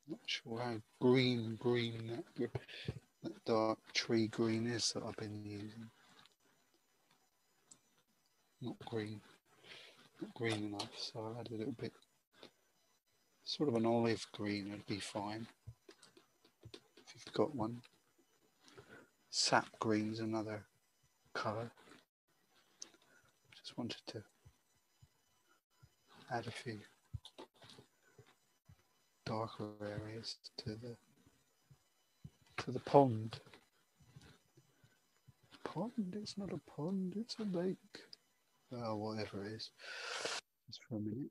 not sure how green green that that dark tree green is that I've been using. Not green, not green enough, so I'll add a little bit, sort of an olive green would be fine if you've got one. Sap green's another colour. Just wanted to add a few darker areas to the to the pond. Pond? It's not a pond, it's a lake. Oh, whatever it is. Just for a minute.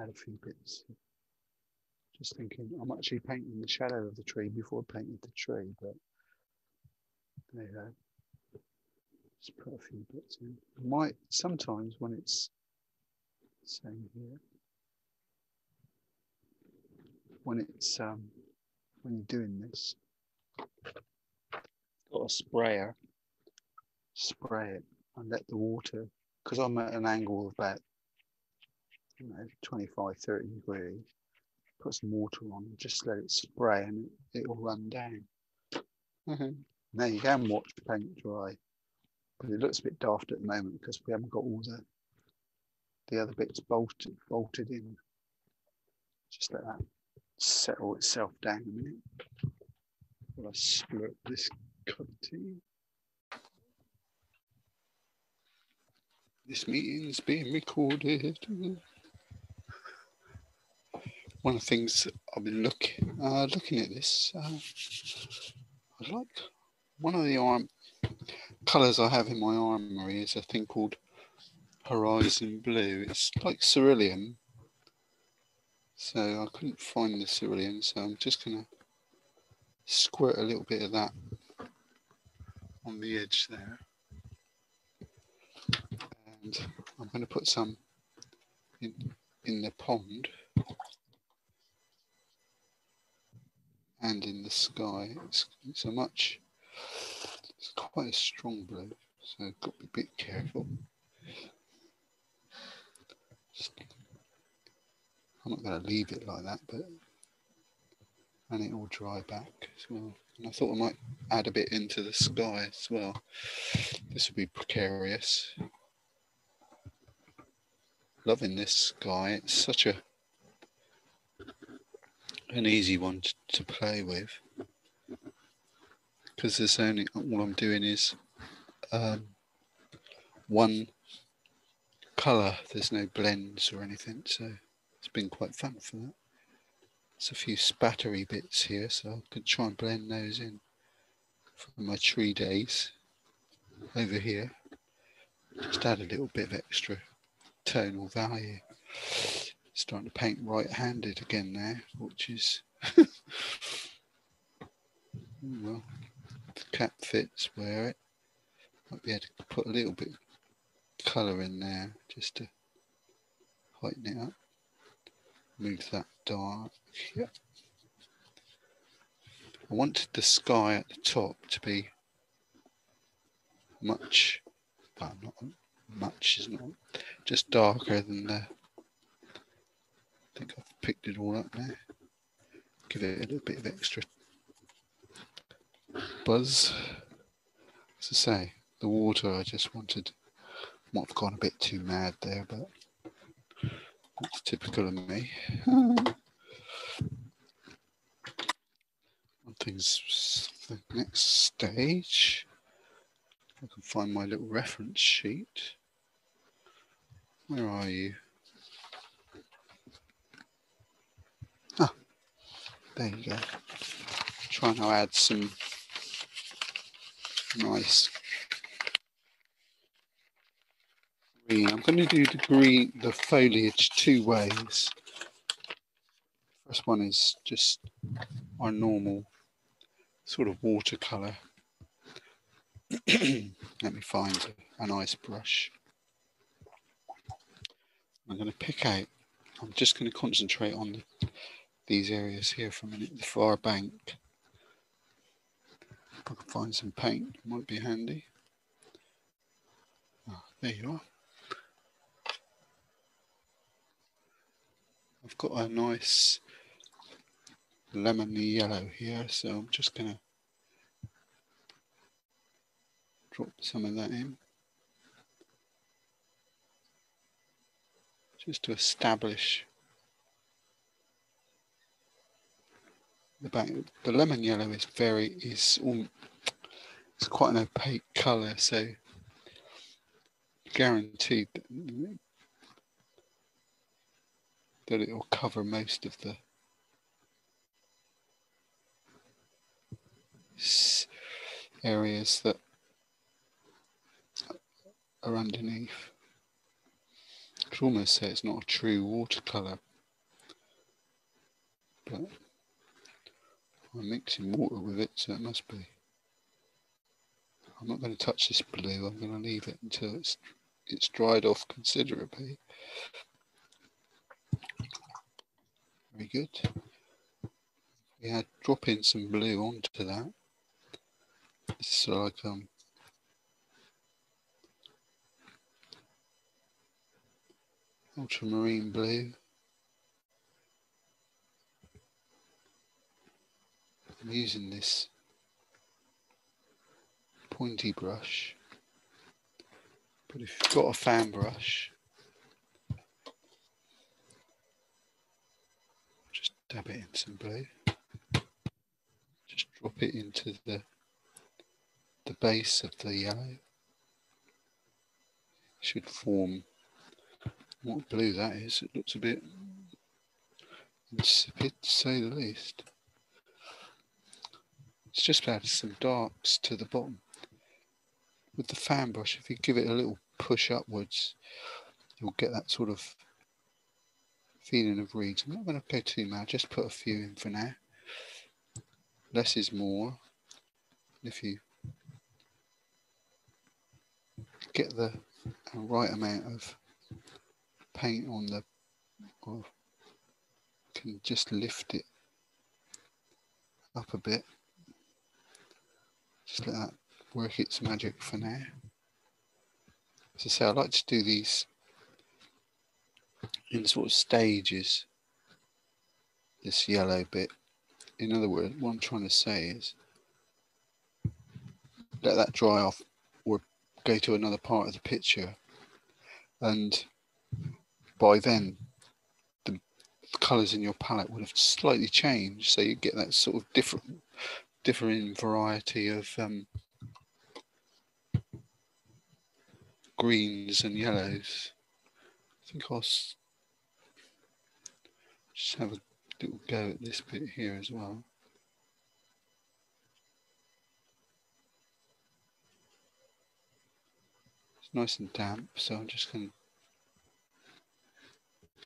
Add a few bits. Just thinking, I'm actually painting the shadow of the tree before I painted the tree, but there you go. Just put a few bits in. Might sometimes when it's same here. When it's um, when you're doing this, got a sprayer, spray it and let the water, because I'm at an angle of about you know, 25, 30 degrees, put some water on and just let it spray and it, will run down. Mm-hmm. Now you can watch paint dry, but it looks a bit daft at the moment because we haven't got all the the other bits bolted bolted in. Just let that settle itself down a minute. While I split this cup tea. This meeting's being recorded. One of the things I've been looking uh, looking at this, uh, I like one of the arm colours I have in my armory is a thing called Horizon Blue. It's like cerulean, so I couldn't find the cerulean, so I'm just going to squirt a little bit of that on the edge there. And I'm going to put some in, in the pond and in the sky. It's, it's a much, it's quite a strong blue, so I've got to be a bit careful. Just I'm not going to leave it like that, but and it will dry back as well. And I thought I might add a bit into the sky as well. This would be precarious. Loving this sky. It's such a an easy one to, to play with because there's only all I'm doing is um, one color. There's no blends or anything, so it's been quite fun for that. There's a few spattery bits here, so I could try and blend those in for my tree days over here. Just add a little bit of extra tonal value. Starting to paint right-handed again now, which is hmm, well, the cap fits, wear it. Might be able to put a little bit of colour in there just to heighten it up move that dark here. I wanted the sky at the top to be much, well, not much, is not just darker than the. I think I've picked it all up now. Give it a little bit of extra buzz. As I say, the water I just wanted might have gone a bit too mad there, but that's typical of me. Things the next stage. I can find my little reference sheet. Where are you? Ah, there you go. Trying to add some nice green. I'm going to do the green, the foliage two ways. First one is just our normal sort of watercolor. Let me find a, a nice brush. I'm going to pick out, I'm just going to concentrate on the, these areas here for a minute, the far bank. If I can find some paint, might be handy. Oh, there you are. I've got a nice lemony yellow here, so I'm just going to drop some of that in. Just to establish the back. The lemon yellow is very, is all, it's quite an opaque colour, so guaranteed that it will cover most of the areas that are underneath. I could almost say it's not a true watercolour, but I'm mixing water with it, so it must be. I'm not going to touch this blue, I'm going to leave it until it's it's dried off considerably. Very good. yeah, drop in some blue onto that. It's like um ultramarine blue. I'm using this pointy brush, but if you've got a fan brush, just dab it in some blue. Just drop it into the the base of the yellow. Should form what blue that is. It looks a bit insipid to say the least. It's just added some darks to the bottom. With the fan brush, if you give it a little push upwards, you'll get that sort of feeling of reeds. I'm not going to go too much, just put a few in for now. Less is more. If you get the uh, right amount of paint on the or can just lift it up a bit just let that work its magic for now as I say I like to do these in sort of stages this yellow bit. In other words what I'm trying to say is let that dry off or go to another part of the picture. And by then the colors in your palette would have slightly changed so you get that sort of different differing variety of um, greens and yellows think I'll just have a little go at this bit here as well it's nice and damp so I'm just going to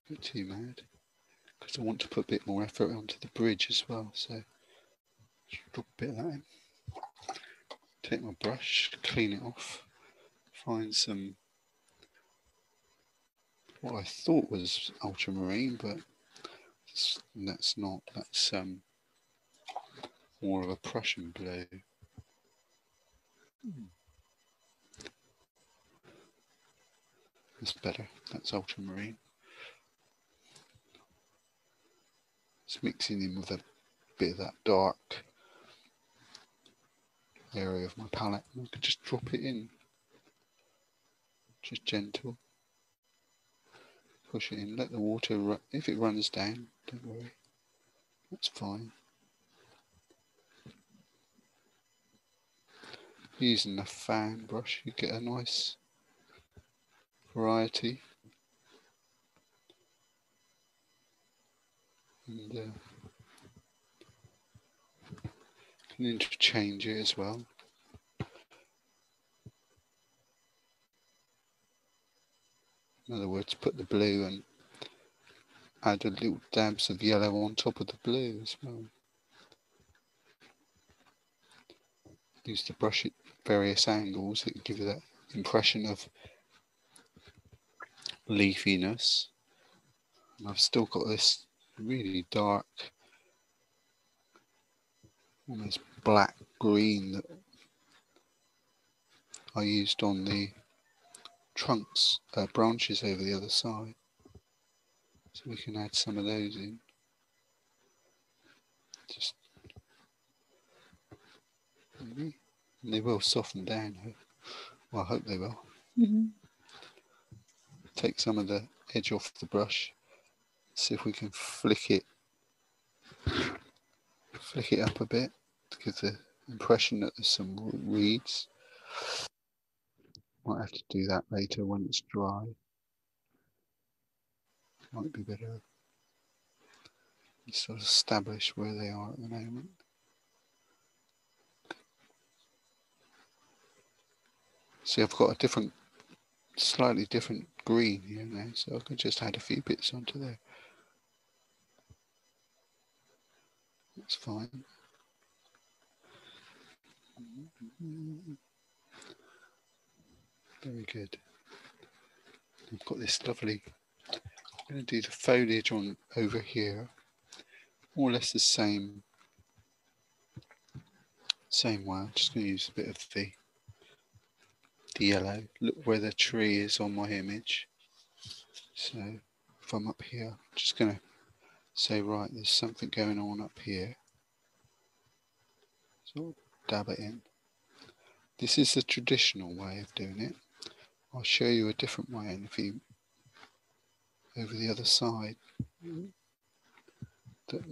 bit too mad because I want to put a bit more effort onto the bridge as well. So drop a bit of that in. Take my brush, clean it off, find some what I thought was ultramarine, but that's not. That's um, more of a Prussian blue. Hmm. That's better. That's ultramarine. Just mixing in with a bit of that dark area of my palette. I can just drop it in. Just gentle. Push it in. Let the water, run. if it runs down, don't worry. That's fine. Using a fan brush, you get a nice variety. and uh, can interchange it as well. In other words, put the blue and add a little dabs of yellow on top of the blue as well. Use the brush at various angles that give you that impression of leafiness. And I've still got this really dark, almost black green that I used on the trunks, uh, branches over the other side. So we can add some of those in. Just maybe. And they will soften down. Well, I hope they will. Mm-hmm. Take some of the edge off the brush see if we can flick it flick it up a bit to give the impression that there's some reeds might have to do that later when it's dry. Might be better sort of establish where they are at the moment. See I've got a different slightly different green here now so I can just add a few bits onto there. That's fine. Very good. I've got this lovely, I'm going to do the foliage on over here, more or less the same Same way, I'm just going to use a bit of the, the yellow. Look where the tree is on my image. So if I'm up here, I'm just going to say, right, there's something going on up here. So dab it in. This is the traditional way of doing it. I'll show you a different way and if you over the other side. That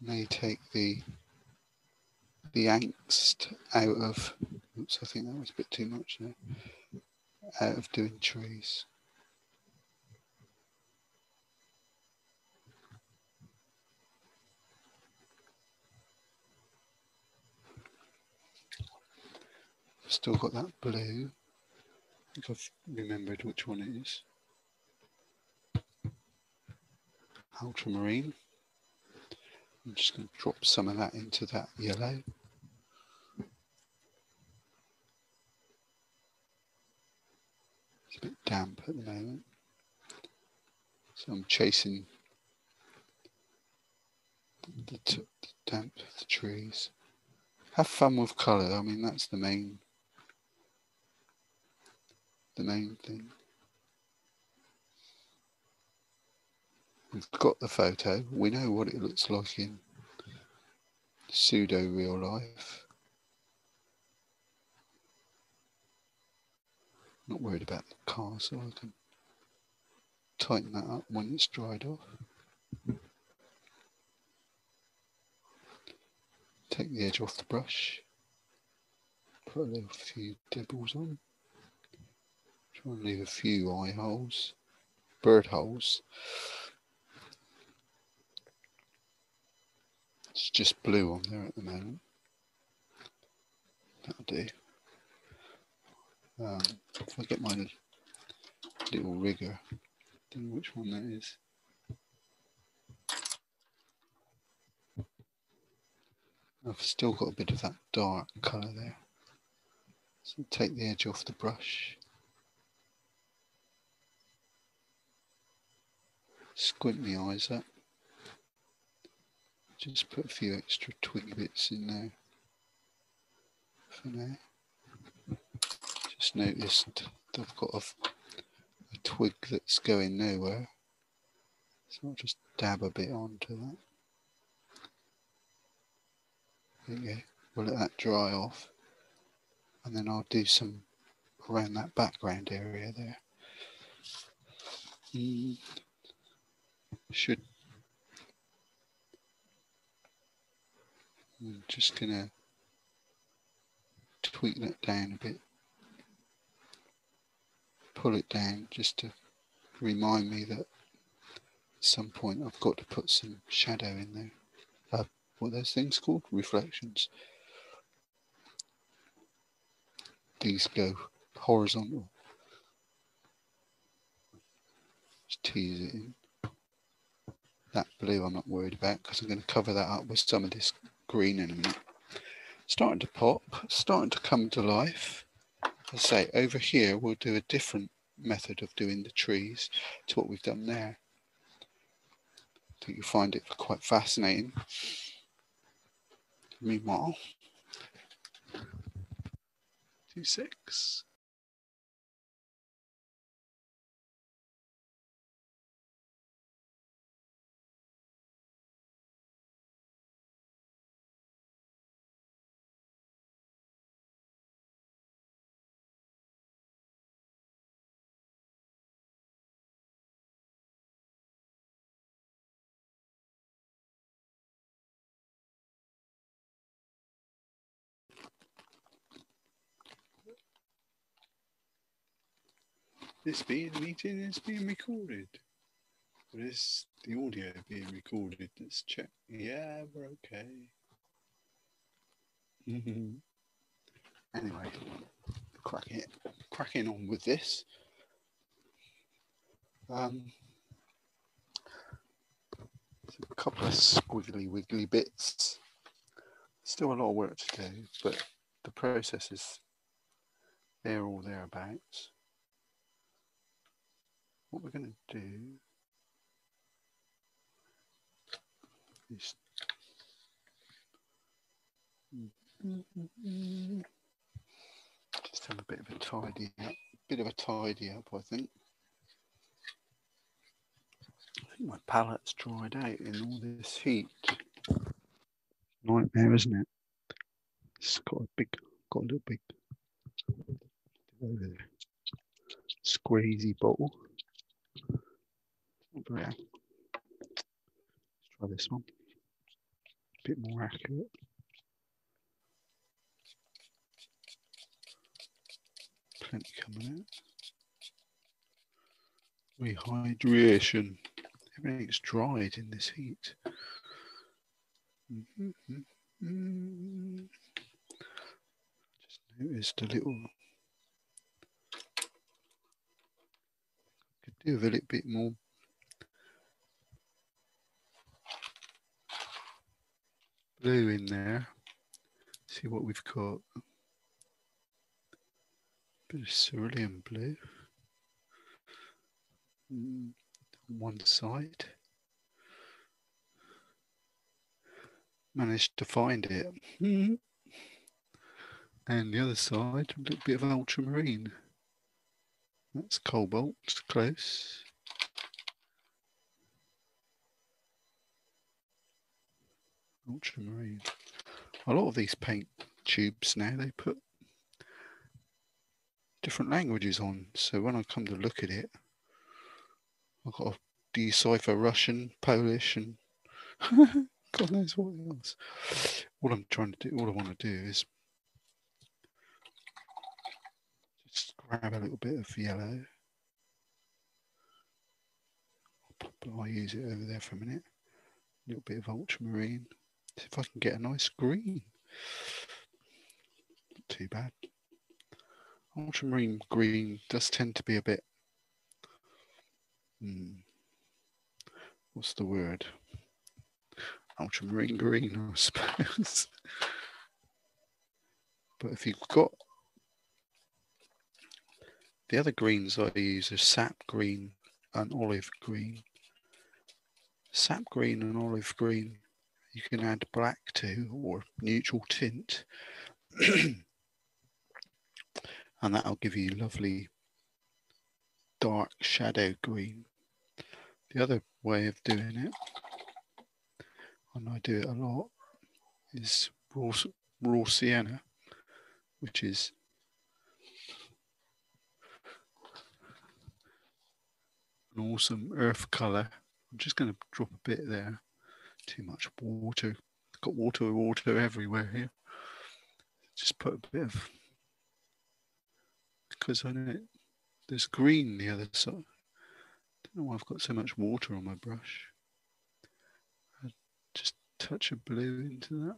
may take the the angst out of oops I think that was a bit too much now out of doing trees still got that blue I think I've remembered which one it is ultramarine I'm just going to drop some of that into that yellow. It's a bit damp at the moment. So I'm chasing the, the damp of the trees. Have fun with colour. I mean, that's the main, the main thing. We've got the photo. We know what it looks like in pseudo real life. Not worried about the car, so I can tighten that up when it's dried off. Take the edge off the brush. Put a little few dibbles on. And leave a few eye holes, bird holes. It's just blue on there at the moment. That'll do. Um, if I get my little rigger, I don't know which one that is. I've still got a bit of that dark colour there. So take the edge off the brush. Squint the eyes up. Just put a few extra twig bits in there for now. Just noticed I've got a, a twig that's going nowhere. So I'll just dab a bit onto that. There you go. We'll let that dry off. And then I'll do some around that background area there. Mm. Should I'm just to tweak that down a bit. Pull it down just to remind me that at some point I've got to put some shadow in there. Uh, what are those things called? Reflections. These go horizontal. Just tease it in. That blue I'm not worried about because I'm going to cover that up with some of this green in a minute. Starting to pop, starting to come to life. I say, over here we'll do a different method of doing the trees to what we've done there. I think you'll find it quite fascinating. Meanwhile, two six. This meeting is being recorded. Is the audio being recorded? Let's check. Yeah, we're okay. anyway, cracking it, cracking on with this. Um, a couple of squiggly wiggly bits. Still a lot of work to do, but the process is there or thereabouts what we're going to do is Just have a bit of a tidy up, bit of a tidy up, I think. I think my palette's dried out in all this heat. Nightmare, isn't it? It's got a big, got a little big over there. Squeezy bottle. Not very Let's try this one. A bit more accurate. Plenty coming out. Rehydration. Everything's dried in this heat. Mm-hmm. Mm-hmm. Just noticed a little. Do a little bit more. Blue in there. See what we've got. Bit of cerulean blue. Mm, one side. Managed to find it. and the other side, a little bit of ultramarine. That's cobalt, close. Ultramarine. A lot of these paint tubes now, they put different languages on. So when I come to look at it, I've got to decipher Russian, Polish, and God knows what else. All I'm trying to do, all I want to do is just grab a little bit of yellow. I'll use it over there for a minute. A little bit of ultramarine. See if I can get a nice green. Not too bad. Ultramarine green does tend to be a bit. Hmm, what's the word? Ultramarine green, I suppose. but if you've got the other greens I use are sap green and olive green. Sap green and olive green you can add black to or neutral tint and that'll give you lovely dark shadow green. The other way of doing it, and I do it a lot, is raw, raw sienna, which is an awesome earth color. I'm just going to drop a bit there. Too much water. Got water, water everywhere here. Just put a bit of because I know there's green the other side. Don't know why I've got so much water on my brush. i just touch a blue into that.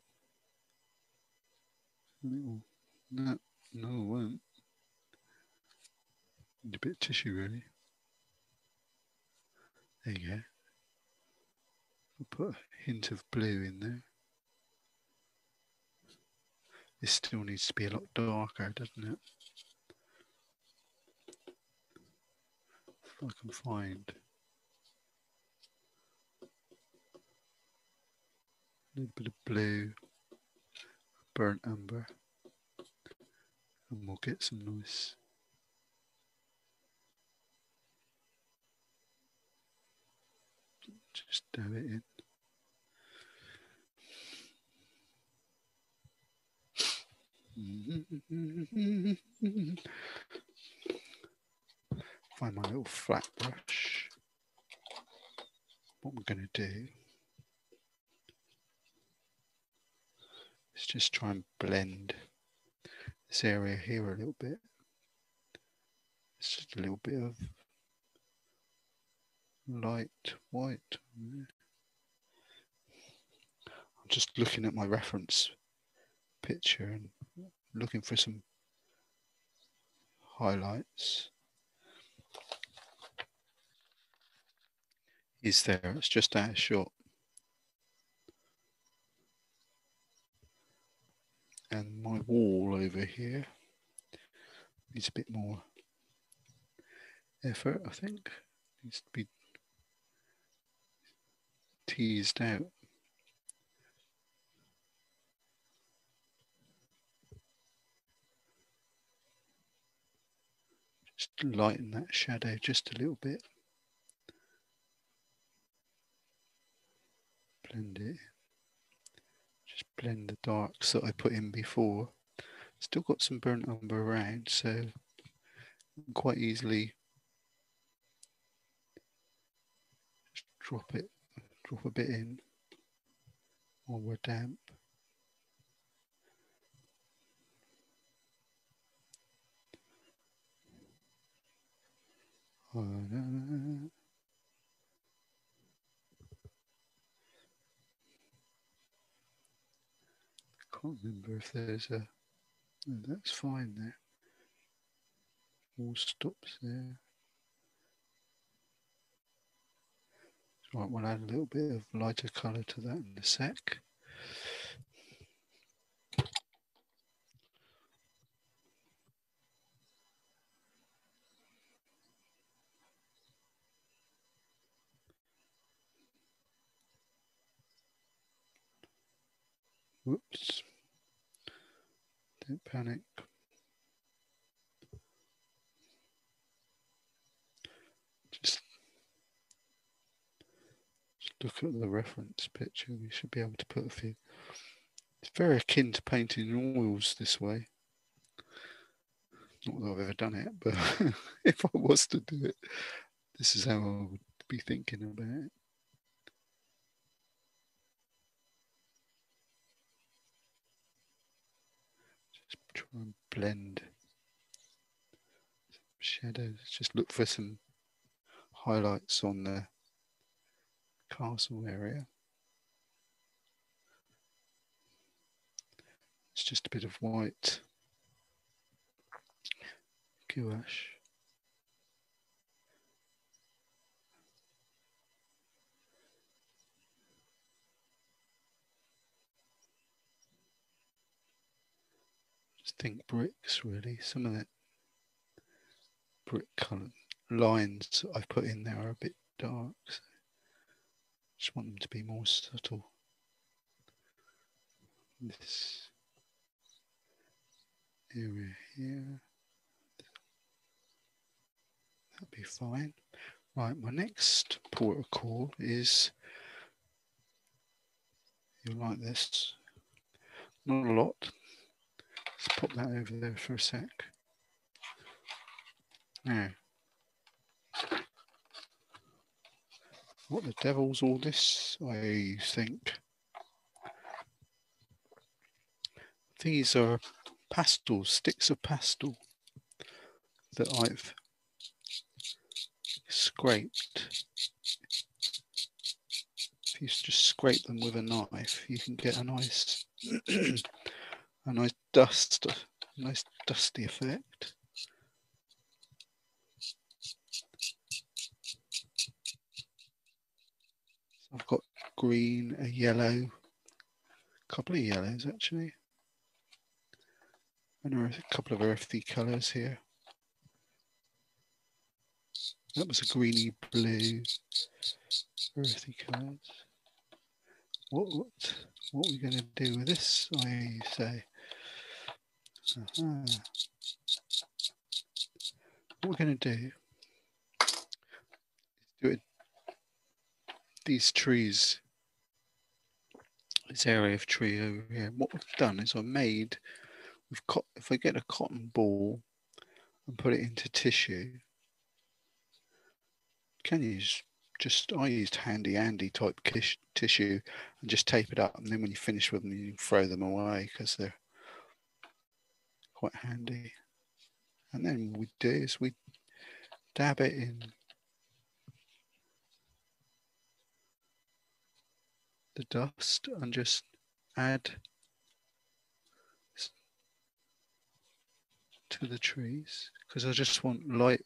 No, no, I won't. Need a bit of tissue, really. There you go. I'll put a hint of blue in there. This still needs to be a lot darker, doesn't it? If I can find a little bit of blue, burnt umber, and we'll get some nice just dab it in. find my little flat brush. What we're going to do is just try and blend this area here a little bit. It's just a little bit of light white. I'm just looking at my reference picture and looking for some highlights. is there. It's just out of shot. And my wall over here needs a bit more effort, I think. Needs to be teased out. Just lighten that shadow just a little bit. Blend it. Just blend the darks that I put in before. Still got some burnt umber around, so quite easily drop it drop a bit in while we're damp. Oh, can't remember if there's a. No, that's fine there. All stops there. Right, we'll add a little bit of lighter colour to that in a sec. Whoops. Don't panic. Just, just look at the reference picture. We should be able to put a few. It's very akin to painting in oils this way. Not that I've ever done it, but if I was to do it, this is how I would be thinking about it. Just try and blend shadows. Just look for some highlights on the castle area. It's just a bit of white gouache. Just think bricks really. Some of the brick colour lines I've put in there are a bit dark. So just want them to be more subtle. This area here. That'll be fine. Right, my next call is you'll like this. Not a lot, Let's pop that over there for a sec. Now, what the devil's all this, I think? These are pastels, sticks of pastel that I've scraped. If you just scrape them with a knife, you can get a nice a nice dust, a nice dusty effect. I've got green, a yellow, a couple of yellows actually, and a couple of earthy colours here. That was a greeny blue, earthy colours. What, what, what are we going to do with this, I say? Uh-huh. What we're going to do do it. These trees, this area of tree over here. What we've done is I made. We've got. If I get a cotton ball and put it into tissue, can you just, I used handy Andy type kish, tissue and just tape it up, and then when you finish with them, you throw them away because they're quite handy. And then we do is we dab it in the dust and just add to the trees because I just want light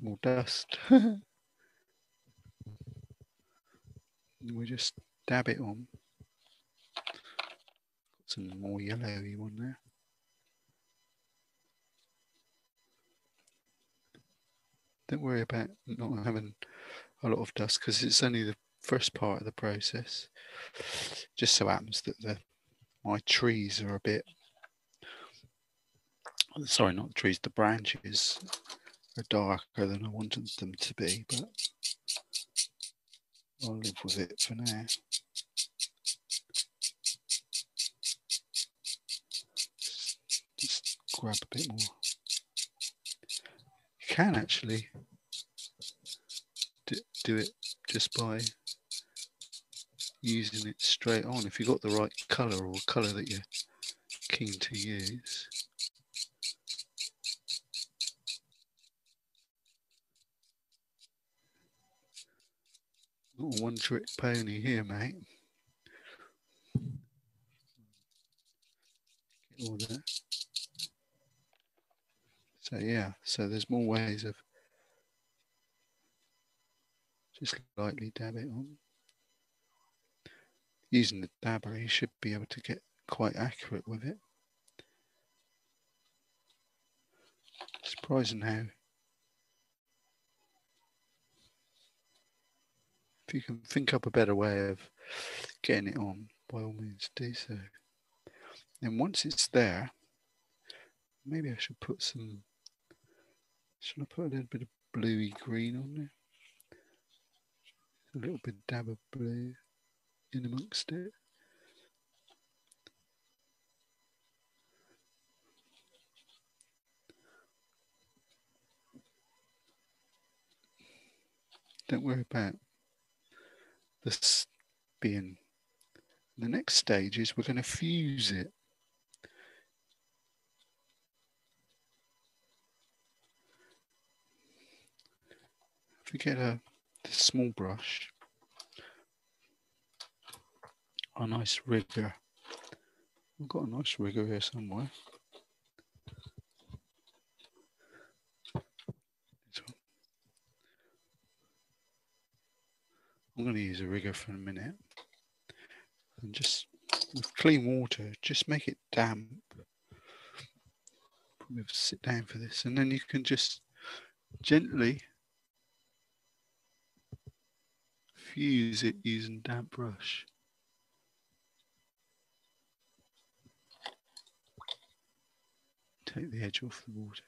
more dust we just dab it on. Got some more yellowy one there. Don't worry about not having a lot of dust because it's only the first part of the process. Just so happens that the my trees are a bit sorry, not the trees, the branches are darker than I wanted them to be, but I'll live with it for now. Just grab a bit more. Can actually do, do it just by using it straight on if you've got the right colour or colour that you're keen to use. Not one trick pony here, mate. Get all that. So yeah, so there's more ways of just lightly dab it on. Using the dabber, you should be able to get quite accurate with it. Surprising how if you can think up a better way of getting it on, by all means do so. And once it's there, maybe I should put some, should I put a little bit of bluey green on there? A little bit dab of blue in amongst it. Don't worry about this being the next stage is we're going to fuse it. If we get a, small brush, a nice rigger. I've got a nice rigger here somewhere. I'm going to use a rigger for a minute and just with clean water, just make it damp. Sit down for this, and then you can just gently fuse it using damp brush. Take the edge off the water.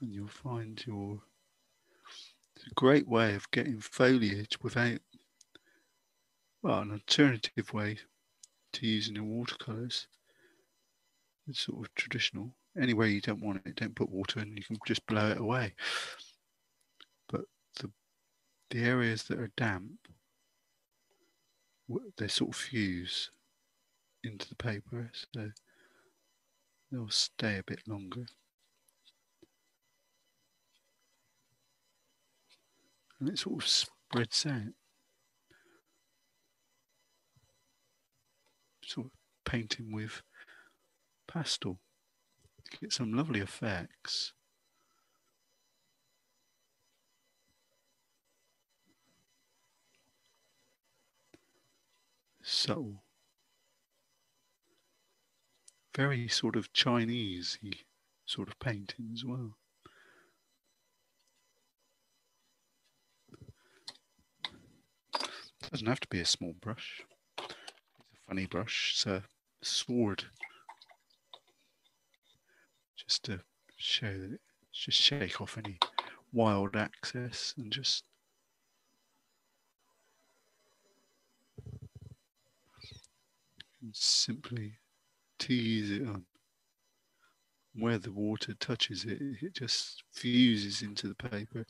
And you'll find your it's a great way of getting foliage without, well, an alternative way to using the watercolours. It's sort of traditional. Anywhere you don't want it, don't put water in, you can just blow it away. The, areas that are damp, they sort of fuse into the paper, so they'll stay a bit longer. and it sort of spreads out. Sort of painting with pastel get some lovely effects. Subtle. Very sort of Chinese sort of painting as well. Doesn't have to be a small brush. It's a funny brush. It's a sword. Just to show that it just shake off any wild access and just simply tease it on. Where the water touches it, it just fuses into the paper.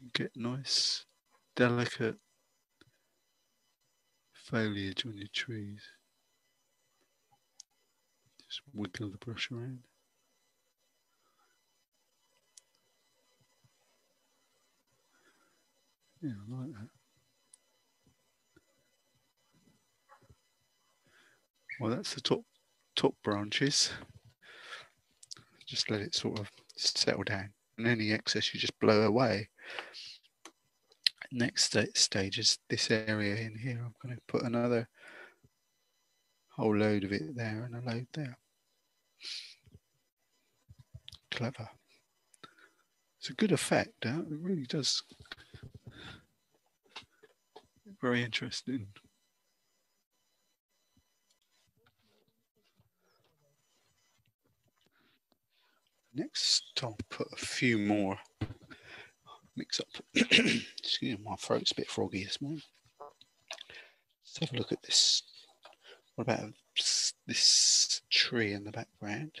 You get nice, delicate foliage on your trees. Just wiggle the brush around. Yeah, I like that. Well, that's the top top branches. Just let it sort of settle down, and any excess you just blow away next st stage is this area in here. I'm going to put another whole load of it there and a load there. Clever. It's a good effect. Huh? It really does. Very interesting. Next, I'll put a few more mix up. Excuse me, my throat's a bit froggy this morning. Let's have a look at this. What about this tree in the background?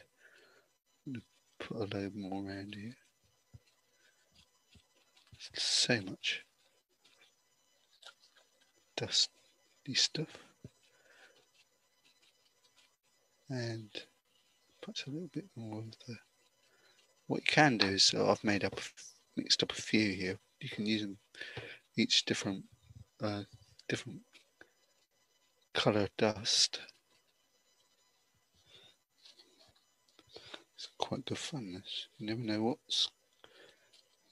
put a load more around here. So much dusty stuff. And put a little bit more of the what you can do is I've made up mixed up a few here. You can use them each different uh, different color dust. It's quite good fun. This you never know what's.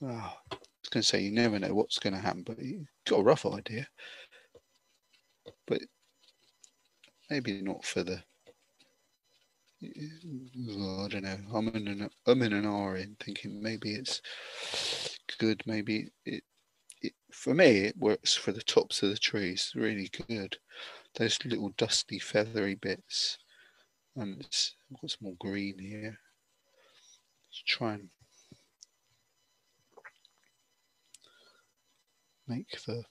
Oh, I was going to say you never know what's going to happen, but you got a rough idea. But maybe not for the I don't know. I'm in an I'm in an R in thinking maybe it's good. Maybe it, it for me it works for the tops of the trees. Really good. Those little dusty feathery bits, and it's I've got some more green here. Let's try and make the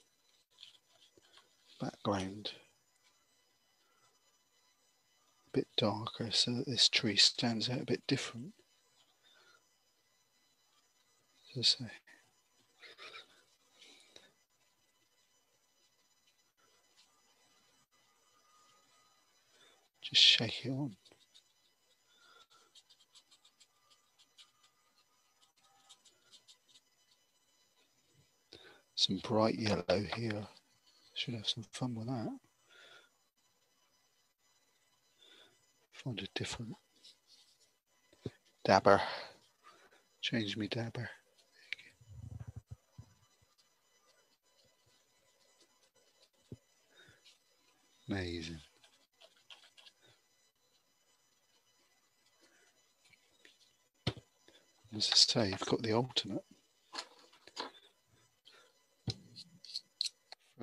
background A bit darker so that this tree stands out a bit different. I say. Just shake it on. Some bright yellow here. Should have some fun with that. find a different dabber. Change me dabber. Amazing. As I say, you've got the ultimate.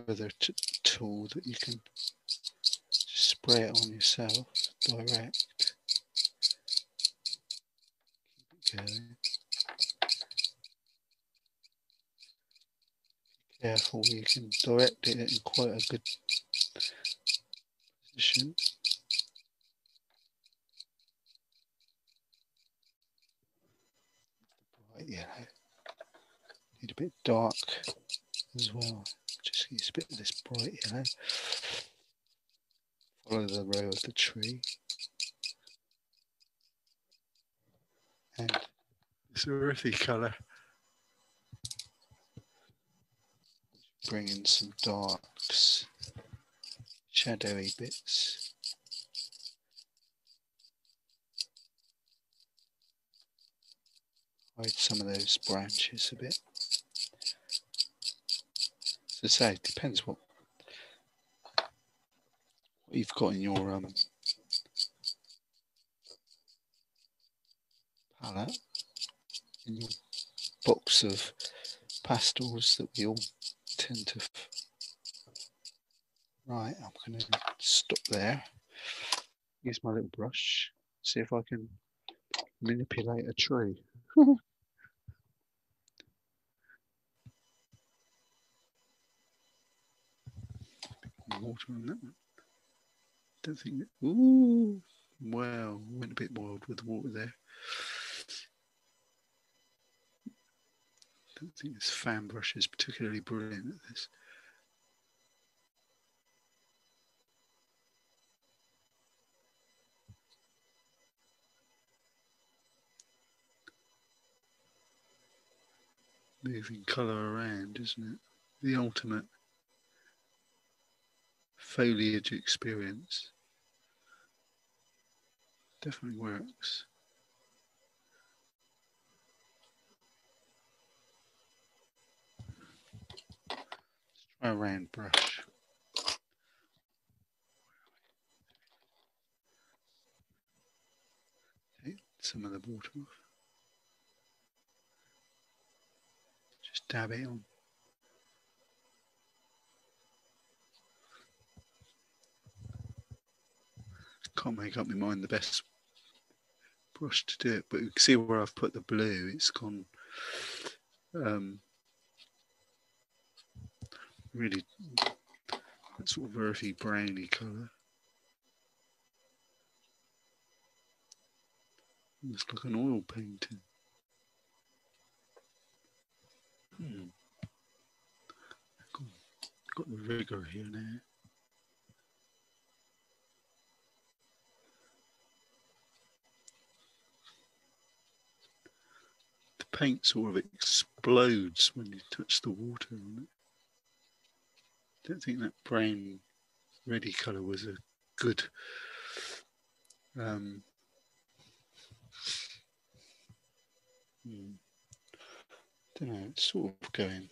Further tool that you can spray it on yourself direct. Keep it going. Careful, you can direct it in quite a good position. Bright yellow. Need a bit dark as well. Use a bit of this bright yellow follow the row of the tree. And this earthy colour. Bring in some darks, shadowy bits. Hide some of those branches a bit. I say, it depends what what you've got in your um, palette, in your box of pastels that we all tend to. Right, I'm going to stop there. Use my little brush, see if I can manipulate a tree. water on that one. Don't think. Ooh, wow, went a bit wild with the water there. Don't think this fan brush is particularly brilliant at this. Moving colour around, isn't it? The ultimate foliage experience. Definitely works. Let's try a round brush. Take some of the water off. Just dab it on. Can't make up my mind the best brush to do it, but you can see where I've put the blue, it's gone um, really that sort of earthy browny colour. Almost like an oil painting. Hmm. Got, the rigger here now. Paint sort of explodes when you touch the water on it. Don't think that brown ready colour was a good um, Hmm. Don't know, it's sort of going.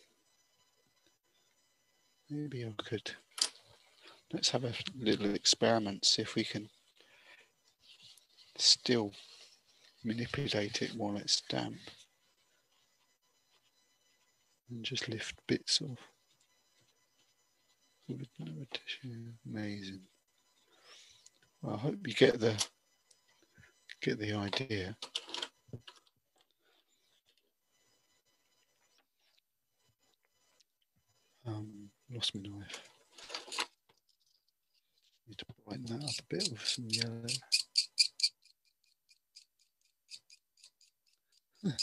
Maybe I could. Let's have a little experiment, see if we can still manipulate it while it's damp. And just lift bits off. Amazing. Well, I hope you get the get the idea. Um, lost my knife. Need to brighten that up a bit with some yellow.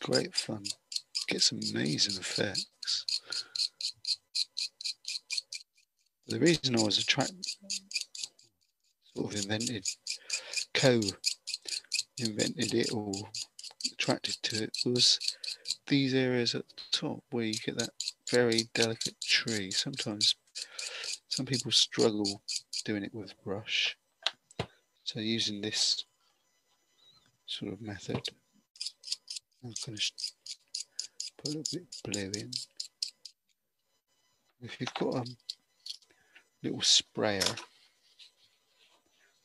Great fun. Get some amazing effects. The reason I was attracted, sort of invented, co-invented it or attracted to it was these areas at the top where you get that very delicate tree. Sometimes some people struggle doing it with brush. So using this sort of method, I'm going to put a little bit of. If you've got a little sprayer,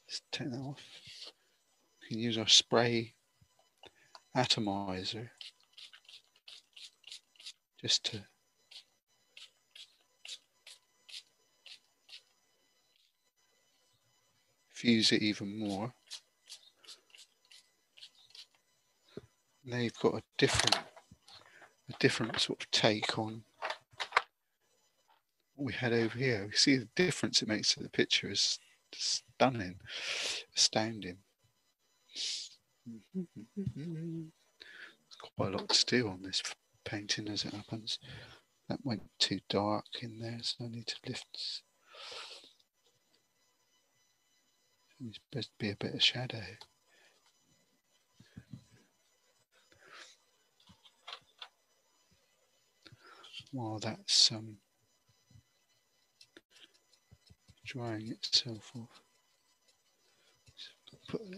let's take that off. You can use our spray atomizer just to fuse it even more. Now you've got a different, a different sort of take on what we had over here. We see the difference it makes to the picture is stunning, astounding. There's quite a lot to do on this painting as it happens. That went too dark in there, so I need to lift It's supposed to be a bit of shadow. While that's um, drying itself off. Put it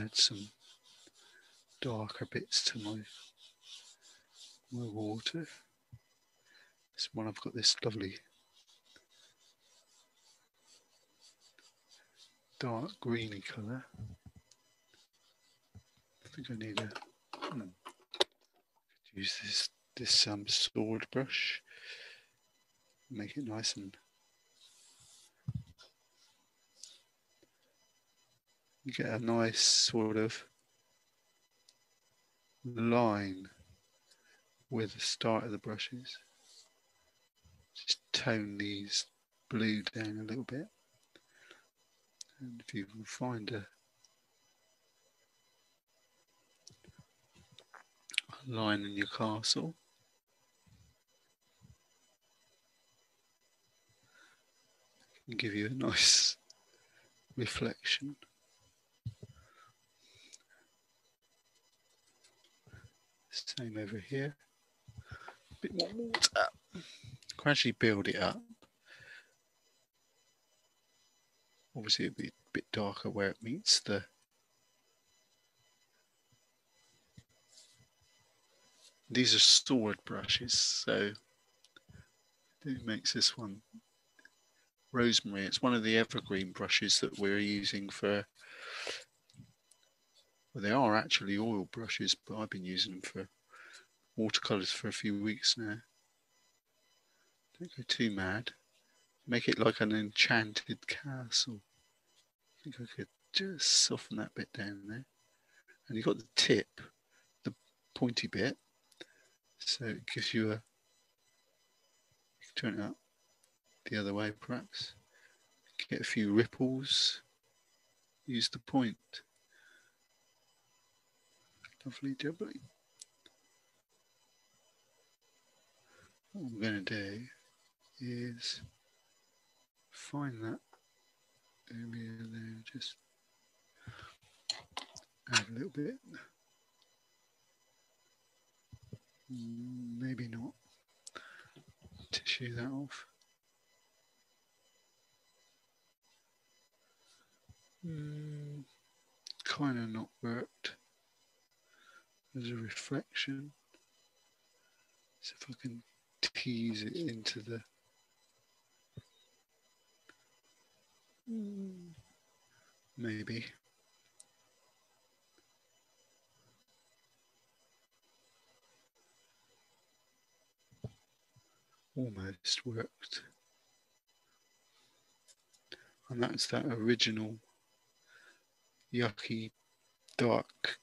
add some darker bits to my my water. This one I've got this lovely dark greeny colour. I think I need a hmm, use this this um, sword brush, make it nice and get a nice sort of line with the start of the brushes. Just tone these blue down a little bit. And if you can find a, a line in your castle, can give you a nice reflection. Same over here A bit more water. Gradually build it up. Obviously, it'll be a bit darker where it meets the these are sword brushes, so Who makes this one? Rosemary. It's one of the evergreen brushes that we're using for. Well, they are actually oil brushes, but I've been using them for watercolors for a few weeks now. Don't go too mad. Make it like an enchanted castle. Think I could just soften that bit down there. And you've got the tip, the pointy bit. So it gives you a you can turn it up the other way perhaps. Get a few ripples. Use the point. Lovely jubbly. What I'm going to do is find that area there, just add a little bit. Maybe not tissue that off. Mm, kind of not worked as a reflection. So if I can tease it into the Mm-hmm. maybe. almost worked. And that's that original yucky dark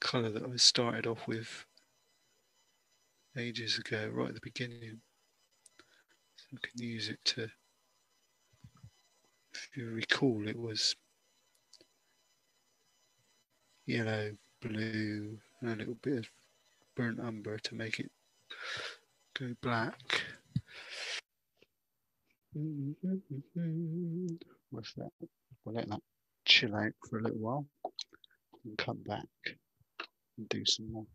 colour that I started off with ages ago, right at the beginning. So I can use it to, if you recall, it was yellow, blue, and a little bit of burnt umber to make it go black. We'll let that chill out for a little while and come back and do some more.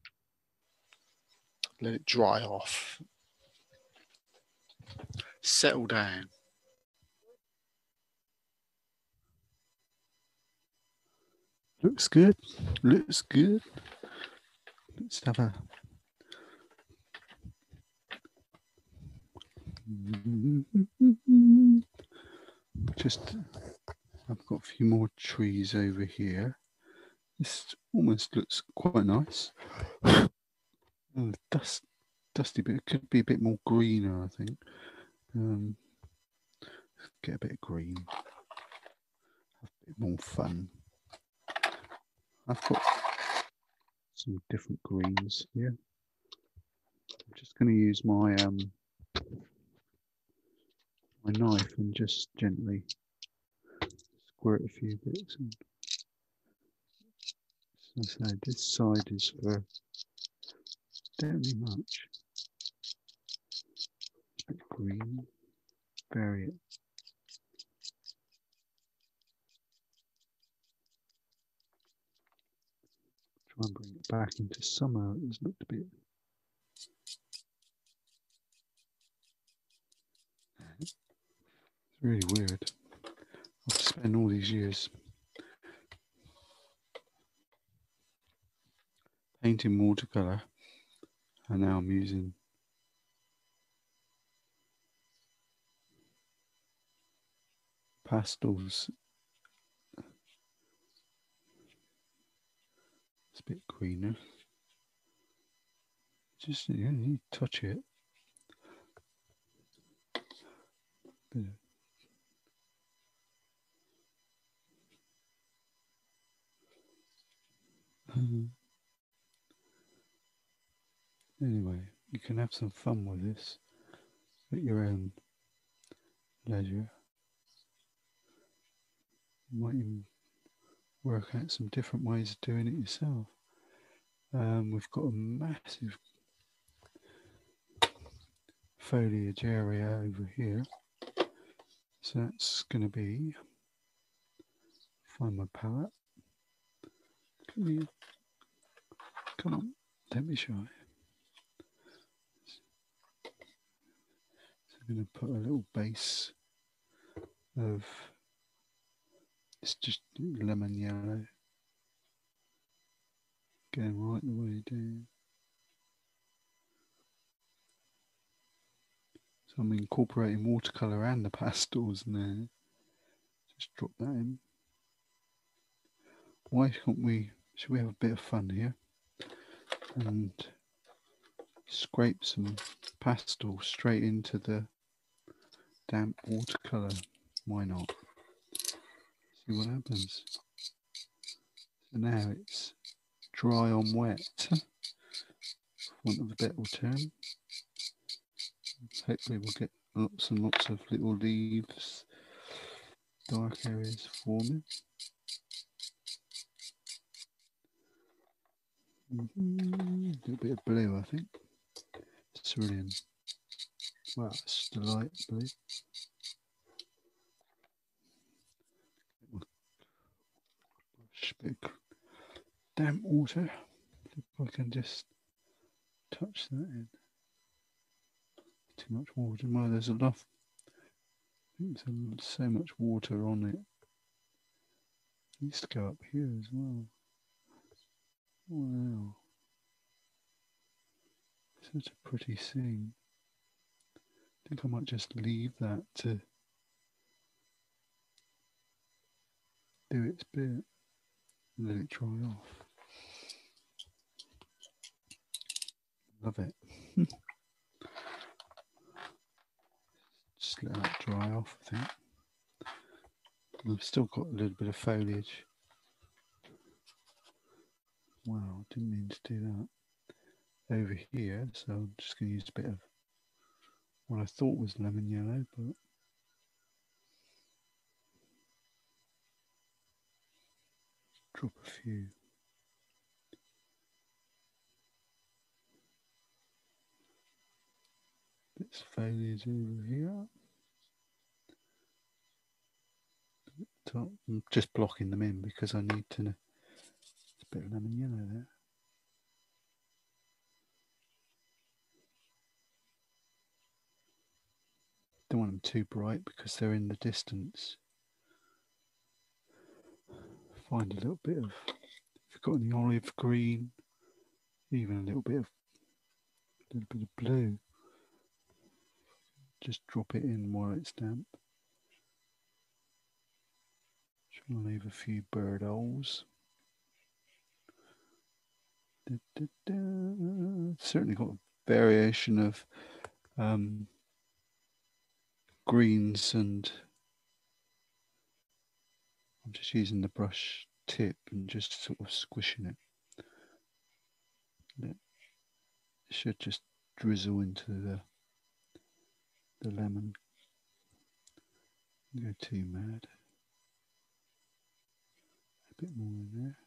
Let it dry off. Settle down. Looks good. Looks good. Let's have a Just, I've got a few more trees over here. This almost looks quite nice. Oh, dust, dusty but It could be a bit more greener, I think. Um, get a bit of green. Have a bit more fun. I've got some different greens here. I'm just going to use my um, my knife and just gently squirt a few bits. And, I say, this side is for need much. A bit green, vary it. Try and bring it back into summer. It's looked a bit It's really weird. I've spent all these years painting watercolor, and now I'm using pastels. Bit greener. Just you touch it. Mm-hmm. Anyway, you can have some fun with this at your own leisure. You might even work out some different ways of doing it yourself. Um, we've got a massive foliage area over here. So that's going to be, find my palette. Come here. Come on, don't be shy. So I'm going to put a little base of it's just lemon yellow going right the way down. So I'm incorporating watercolor and the pastels now. Just drop that in. Why can't we? Should we have a bit of fun here and scrape some pastel straight into the damp watercolor? Why not? See what happens. So now it's dry on wet, want of a better term. Hopefully we'll get lots and lots of little leaves, dark areas forming. Mm -hmm. A little bit of blue, I think. Cerulean. Wow, it's the light blue. Bit damp water. If I can just touch that in too much water. Well, there's enough. There's so much water on it. it. Needs to go up here as well. Wow. Such a pretty scene. I think I might just leave that to do its bit and let it dry off. Love it. Just let that dry off, I think. I've still got a little bit of foliage. Wow, didn't mean to do that. Over here, so I'm just going to use a bit of what I thought was lemon yellow, but drop a few. Over here. top. I'm just blocking them in because I need to know. It's a bit of lemon yellow there. Don't want them too bright because they're in the distance. Find a little bit of, if you've got any olive green, even a little bit of, a little bit of blue. Just drop it in while it's damp. I'll leave a few bird holes. Da, da, da. Certainly got a variation of um, greens and I'm just using the brush tip and just sort of squishing it. It should just drizzle into the the lemon. Go too mad A bit more in there.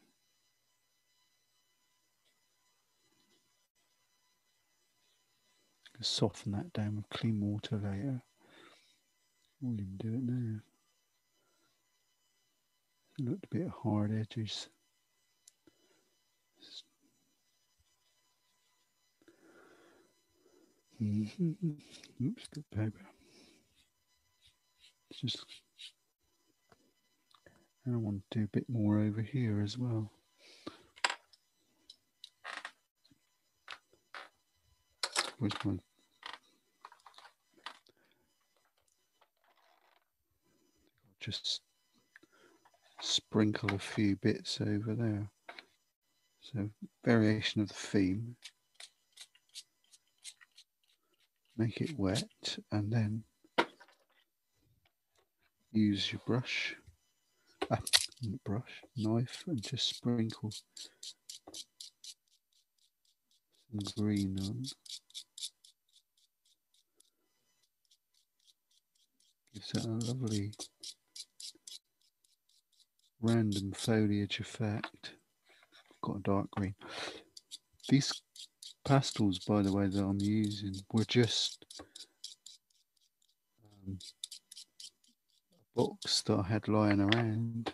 Soften that down with clean water later. We'll even do it now. Looked a bit hard edges. Mm-hmm. Oops, the paper. Just I want to do a bit more over here as well. Where's my just sprinkle a few bits over there. So variation of the theme. Make it wet and then use your brush uh, brush, knife, and just sprinkle some green on. Gives it a lovely random foliage effect. Got a dark green. These pastels, by the way, that I'm using were just um, box that I had lying around.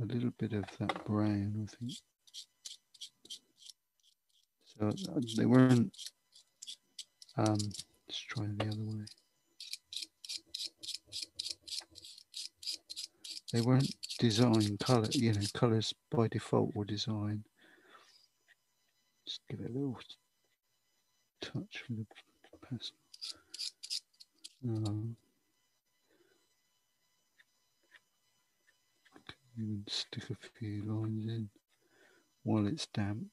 A little bit of that brown, I think. So uh, they weren't. Um, let's try the other way. They weren't design color, you know, colors by default were design. Give it a little touch with the pastel. Um, even stick a few lines in while it's damp.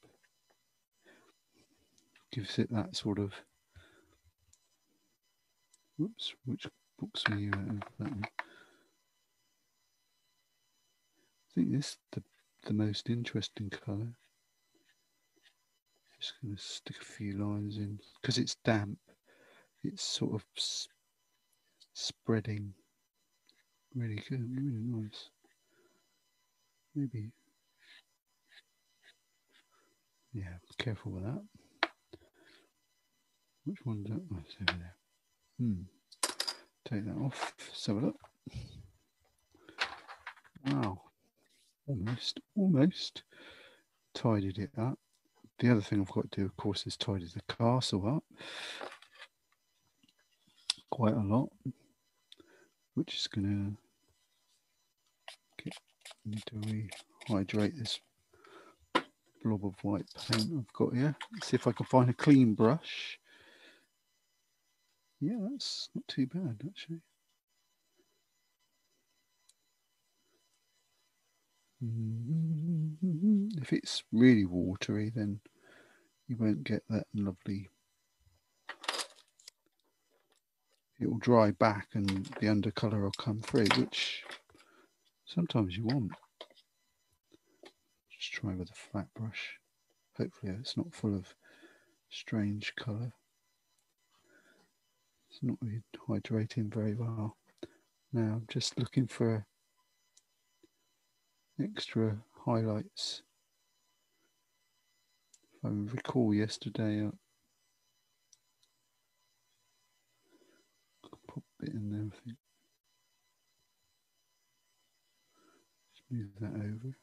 Gives it that sort of. Whoops, which books are you out of? That one. I think this is the, the most interesting colour. Just going to stick a few lines in because it's damp. It's sort of spreading really good, really nice. Maybe, yeah, careful with that. Which one's that? Oh, over there. Hmm. Take that off. Let's have a look. Wow. Almost, almost tidied it up. The other thing I've got to do, of course, is tidy the castle up quite a lot, which is going to get, need to rehydrate this blob of white paint I've got here. Let's see if I can find a clean brush. Yeah, that's not too bad actually. Mm-hmm. If it's really watery, then you won't get that lovely. It will dry back and the undercolor will come through, which sometimes you want. Just try with a flat brush. Hopefully, it's not full of strange colour. It's not really hydrating very well. Now, I'm just looking for extra highlights. If I recall yesterday, I a bit in there, I think. Just move that over.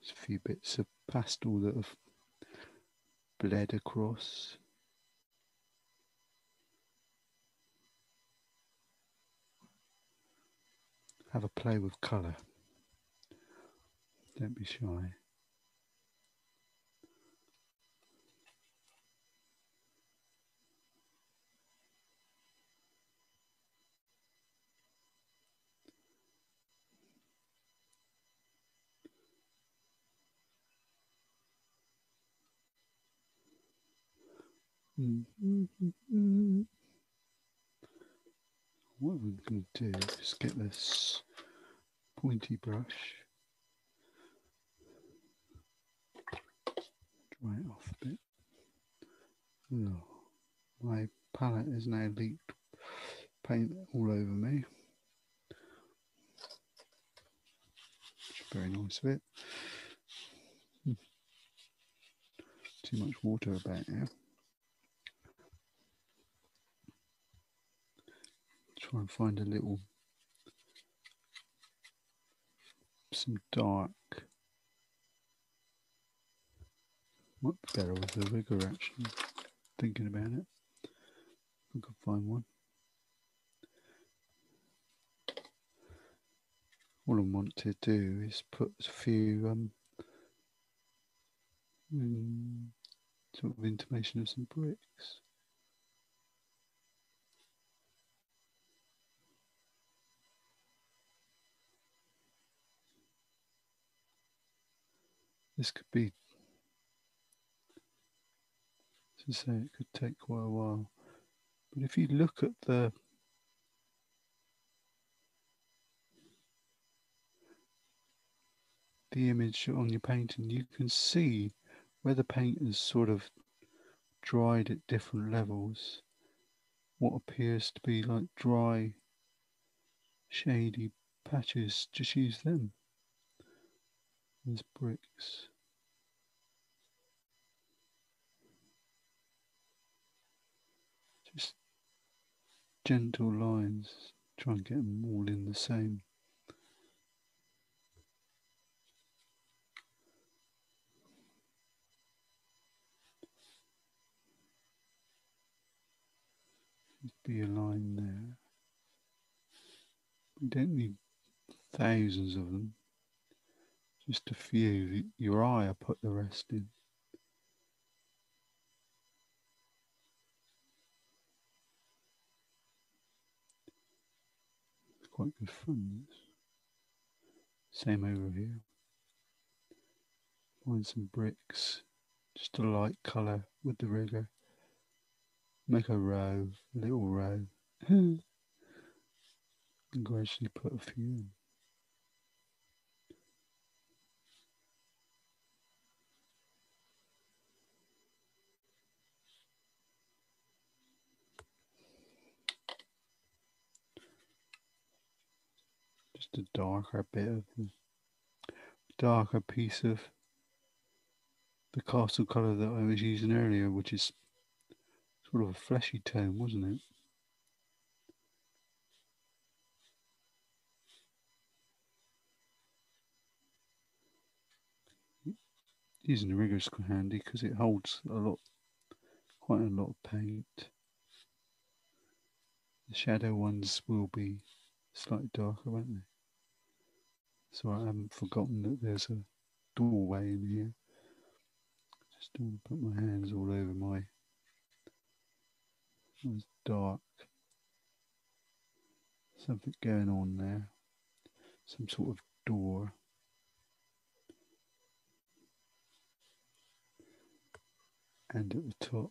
There's a few bits of pastel that have bled across. Have a play with colour. Don't be shy. Mm-hmm. What we're going to do is get this pointy brush, dry it off a bit. Oh, my palette is now leaked paint all over me. Very nice of it. Hmm. Too much water about here. Try and find a little some dark. Might be better with the rigger actually. Thinking about it. I could find one. All I want to do is put a few um, mm, sort of intimation of some bricks This could be, to say, it could take quite a while. But if you look at the the image on your painting, you can see where the paint is sort of dried at different levels. What appears to be like dry, shady patches, just use them as bricks. Gentle lines, try and get them all in the same. be a line there. We don't need thousands of them. Just a few. Your eye, I put the rest in. Quite good fun. This. Same over here. Find some bricks, just a light colour with the rigger. Make a row, a little row. Hmm. and gradually put a few in. A darker bit of the darker piece of the castle colour that I was using earlier, which is sort of a fleshy tone, wasn't it? Using the rigger is quite handy because it holds a lot, quite a lot of paint. The shadow ones will be slightly darker, won't they? So I haven't forgotten that there's a doorway in here. Just don't put my hands all over my. It's dark. Something going on there. Some sort of door. And at the top,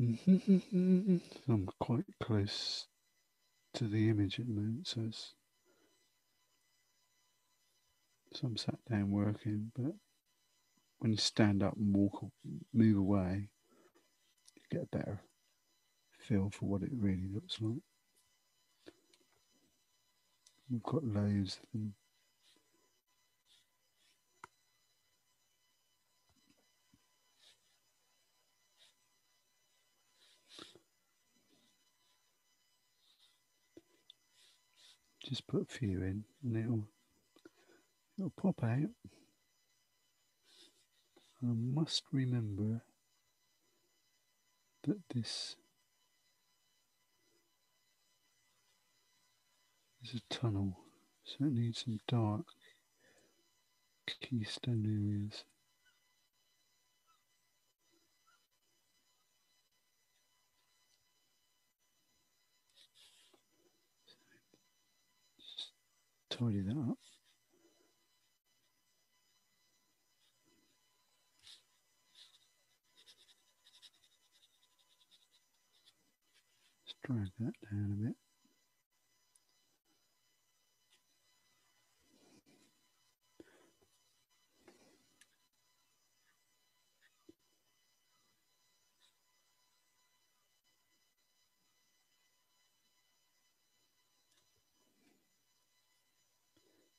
Mm-hmm. I'm quite close to the image at the moment, so it's so I'm sat down working, but when you stand up and walk, move away, you get a better feel for what it really looks like. We've got loads of them. Just put a few in and it'll it'll pop out. I must remember that this is a tunnel, so it needs some dark keystone areas. Tidy that up. Let's drag that down a bit.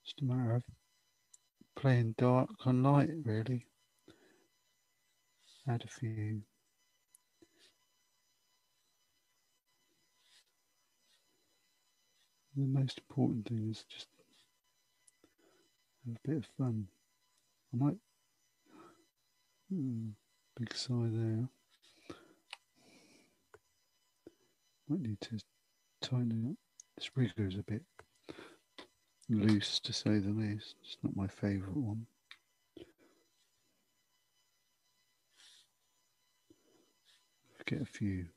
Just a matter of playing dark and light, really. Add a few. The most important thing is just have a bit of fun. I might. Hmm, big sigh there. Might need to tighten up. This rigger is a bit loose to say the least. It's not my favourite one. Get a few.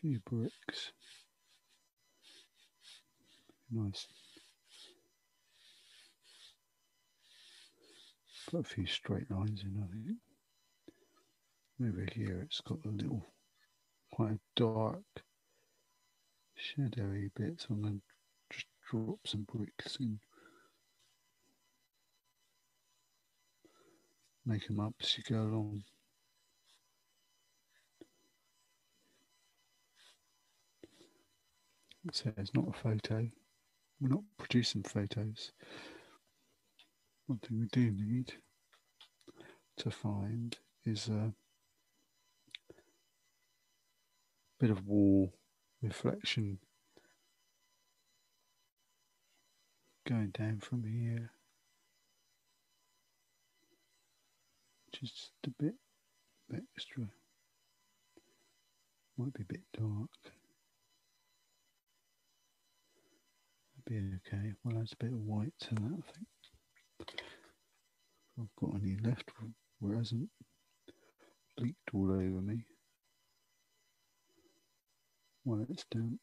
few bricks. Nice a few straight lines in, I think. Over here, it's got a little, quite a dark, shadowy bit, so I'm going to just drop some bricks in. Make them up as you go along. So it's not a photo. We're not producing photos. One thing we do need to find is a bit of wall reflection going down from here. Just a bit extra. Might be a bit dark. Be okay. Well, that's a bit of white to that, I think. I've got any left where it hasn't leaked all over me. While it's damp.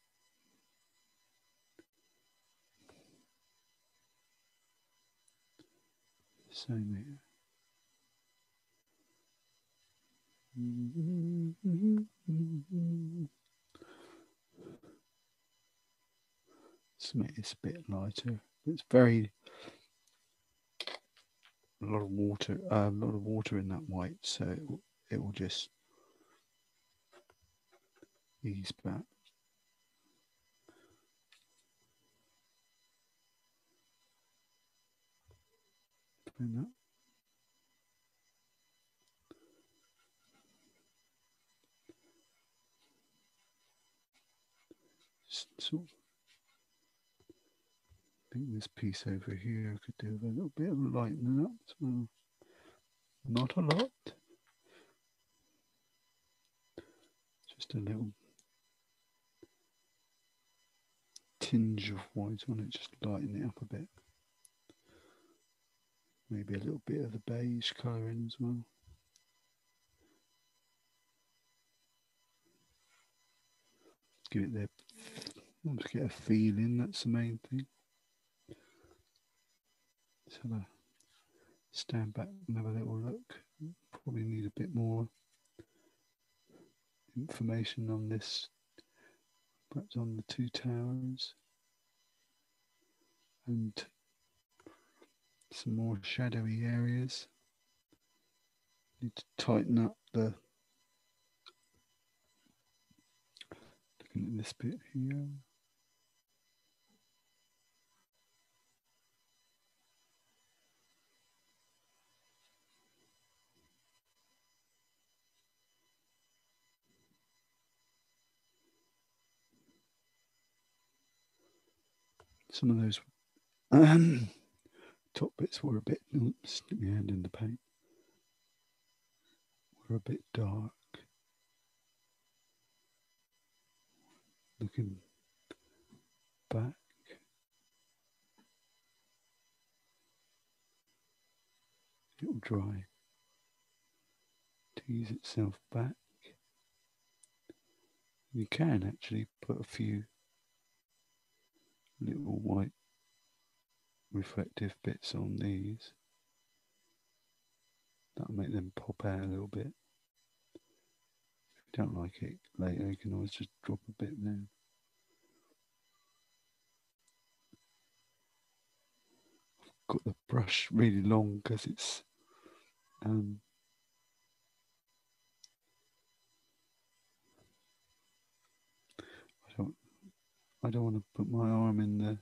Same here. It's a bit lighter. It's very a lot of water, uh, a lot of water in that white, so it will, it will just ease back. Bring that. So I think this piece over here could do with a little bit of lightening up as well. Not a lot. Just a little tinge of white on it, just lighten it up a bit. Maybe a little bit of the beige colour in as well. Give it there, just get a feeling, that's the main thing. Let's have a stand back and have a little look. Probably need a bit more information on this, perhaps on the two towers and some more shadowy areas. Need to tighten up the looking at this bit here. Some of those um, top bits were a bit, stick my hand in the paint, were a bit dark. Looking back, it'll dry, tease itself back. You can actually put a few little white reflective bits on these. That'll make them pop out a little bit. If you don't like it later, you can always just drop a bit there. I've got the brush really long because it's um, I don't want to put my arm in the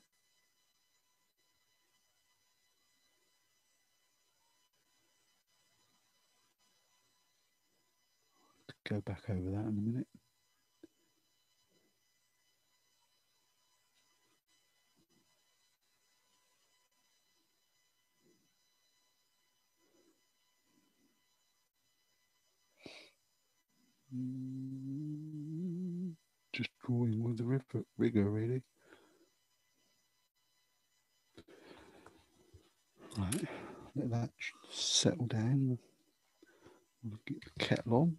go back over that in a minute. Just drawing with the rigger, really. Right, let that settle down. We'll get the kettle on.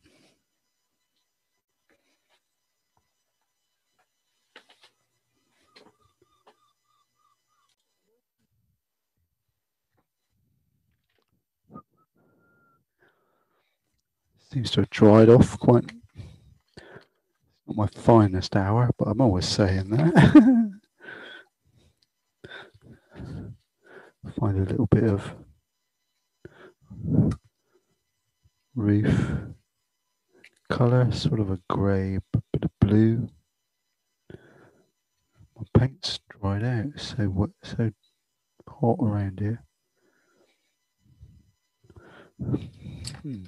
Seems to have dried off quite. Not my finest hour, but I'm always saying that. Find a little bit of roof colour, sort of a grey, bit of blue. My paint's dried out, so what? So hot around here. Hmm.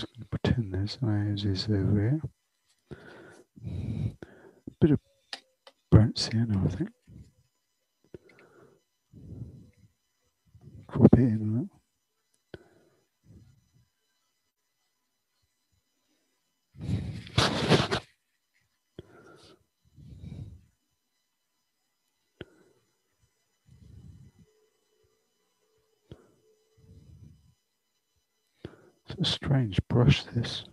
Just going to pretend there's houses over here. Bit of burnt sienna, I think. Crop it in that. It's a strange brush, this.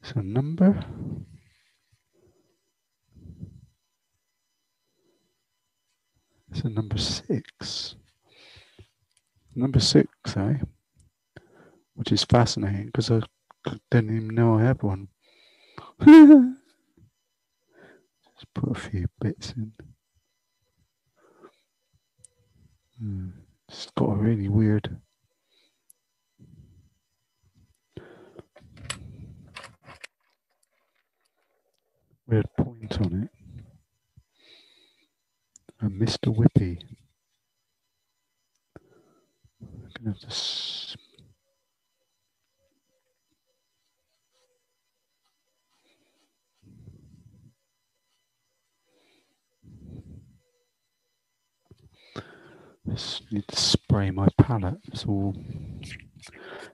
It's a number. It's a number six. Number six, eh? Which is fascinating because I didn't even know I had one. Just put a few bits in. Hmm. It's got a really weird. Weird point on it. And Mr. Whippy. I'm gonna have to. Just need to spray my palette. It's all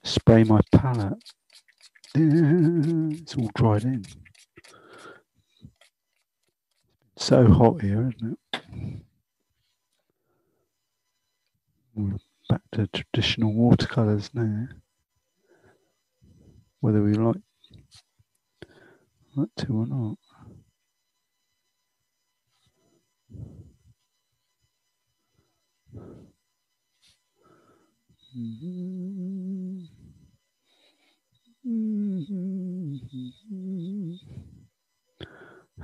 spray my palette. It's all dried in. So hot here, isn't it? Back to traditional watercolours now. Whether we like like to or not. Mm-hmm.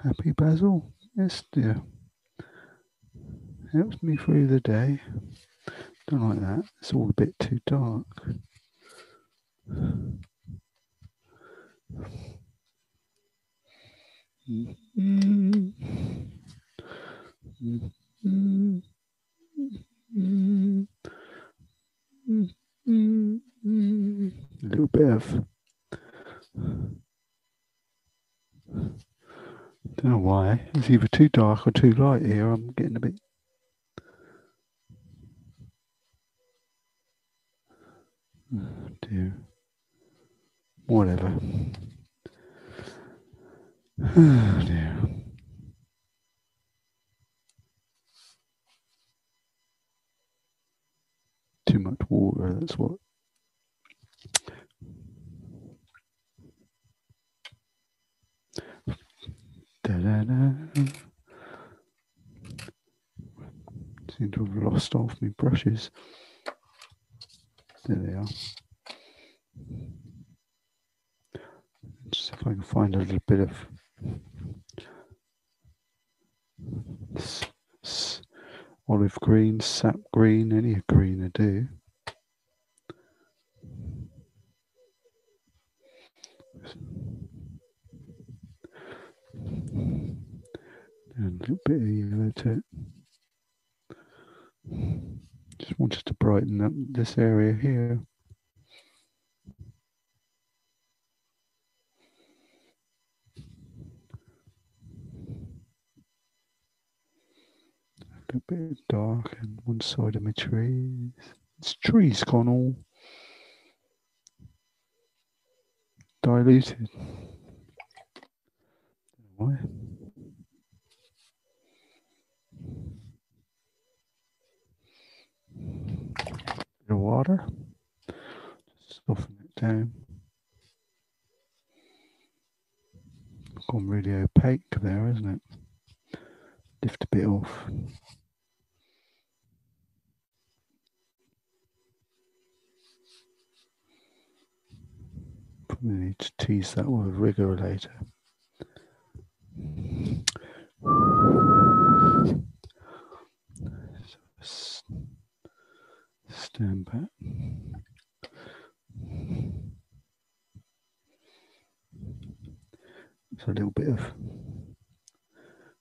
Happy Basil? Yes, dear. Helps me through the day. Don't like that. It's all a bit too dark. A little bit of. Don't know why. It's either too dark or too light here. I'm getting a bit. Oh dear. Whatever. Oh dear. Too much water, that's what. Da-da-da. Seem to have lost off my brushes. There they are. Just if I can find a little bit of olive green, sap green, any green I do. And a little bit of yellow to it. Just wanted to brighten up this area here. A bit dark on one side of my trees. This tree's gone all diluted. Why? Bit of water. Just soften it down. Gone really opaque there, isn't it? Lift a bit off. Probably need to tease that with a rigger later. Stand back. It's a little bit of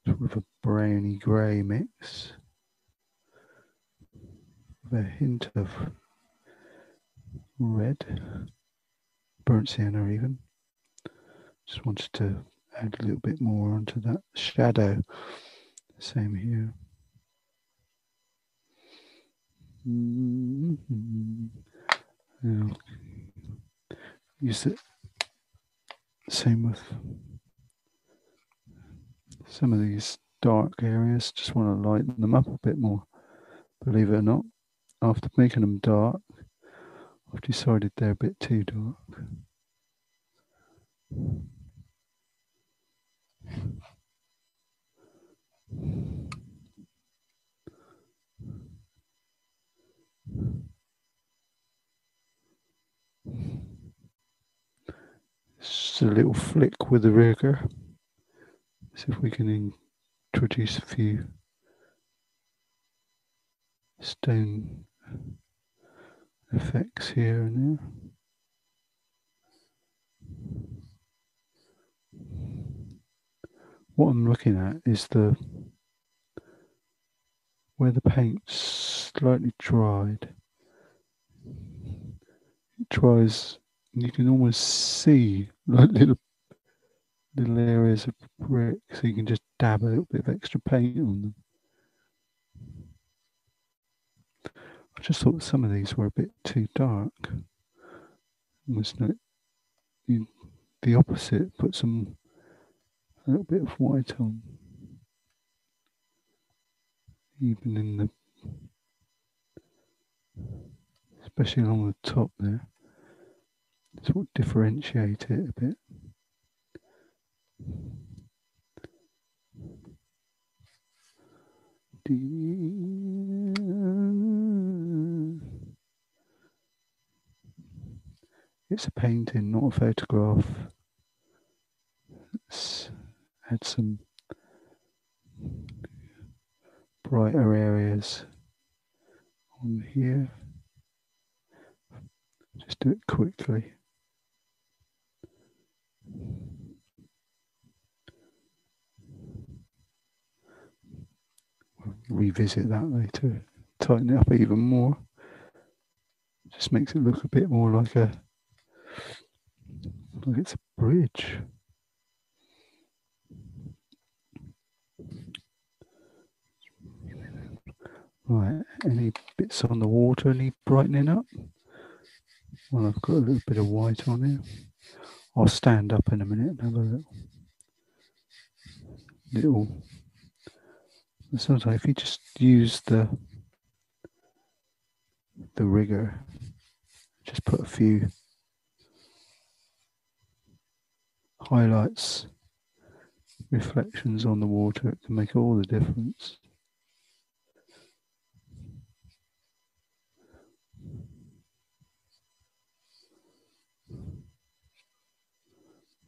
sort of a browny grey mix with a hint of red, burnt sienna even. Just wanted to add a little bit more onto that shadow. Same here. Mm-hmm. Now, use it. Same with some of these dark areas. Just want to lighten them up a bit more. Believe it or not, after making them dark, I've decided they're a bit too dark. Just a little flick with the rigger. See if we can introduce a few stone effects here and there. What I'm looking at is the where the paint's slightly dried. It dries, and you can almost see like little little areas of brick, so you can just dab a little bit of extra paint on them. Just thought some of these were a bit too dark. Almost no, you, the opposite, put some a little bit of white on, even in the, especially along the top there. sort of differentiate it a bit. It's a painting, not a photograph. Let's add some brighter areas on here. Just do it quickly. We'll revisit that later, tighten it up even more. Just makes it look a bit more like a like it's a bridge. Right, any bits on the water need brightening up? Well, I've got a little bit of white on here. I'll stand up in a minute and have a little, little sometimes if you just use the the rigger, just put a few highlights, reflections on the water, it can make all the difference.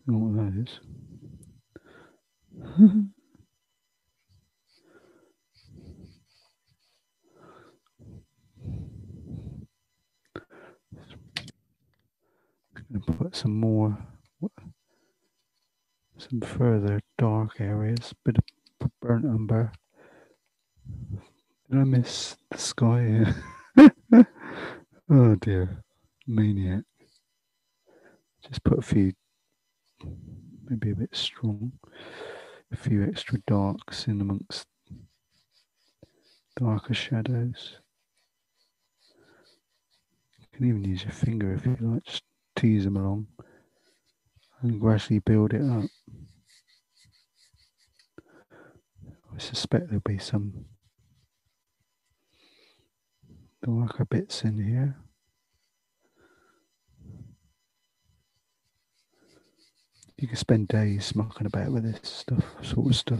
Know what that is? going to put some more, some further dark areas, bit of burnt umber. Did I miss the sky? oh dear, maniac. Just put a few, maybe a bit strong, a few extra darks in amongst darker shadows. You can even use your finger if you like, just tease them along and gradually build it up. I suspect there'll be some darker bits in here. You can spend days mucking about with this stuff, sort of stuff.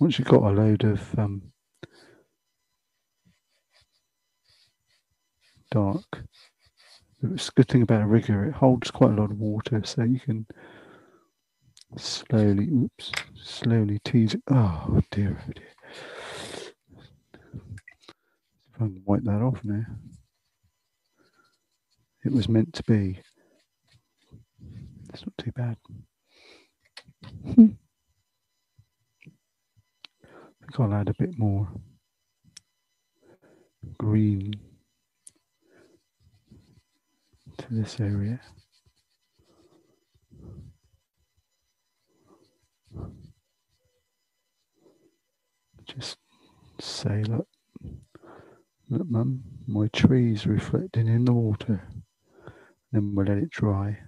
Once you've got a load of um, dark. It's a good thing about a rigger, it holds quite a lot of water, so you can slowly, oops, slowly tease it. Oh dear, oh dear. If I can wipe that off now. It was meant to be. It's not too bad. Hmm. I think I'll add a bit more green to this area. Just say, look, look, mum, my tree's reflecting in the water. Then we'll let it dry.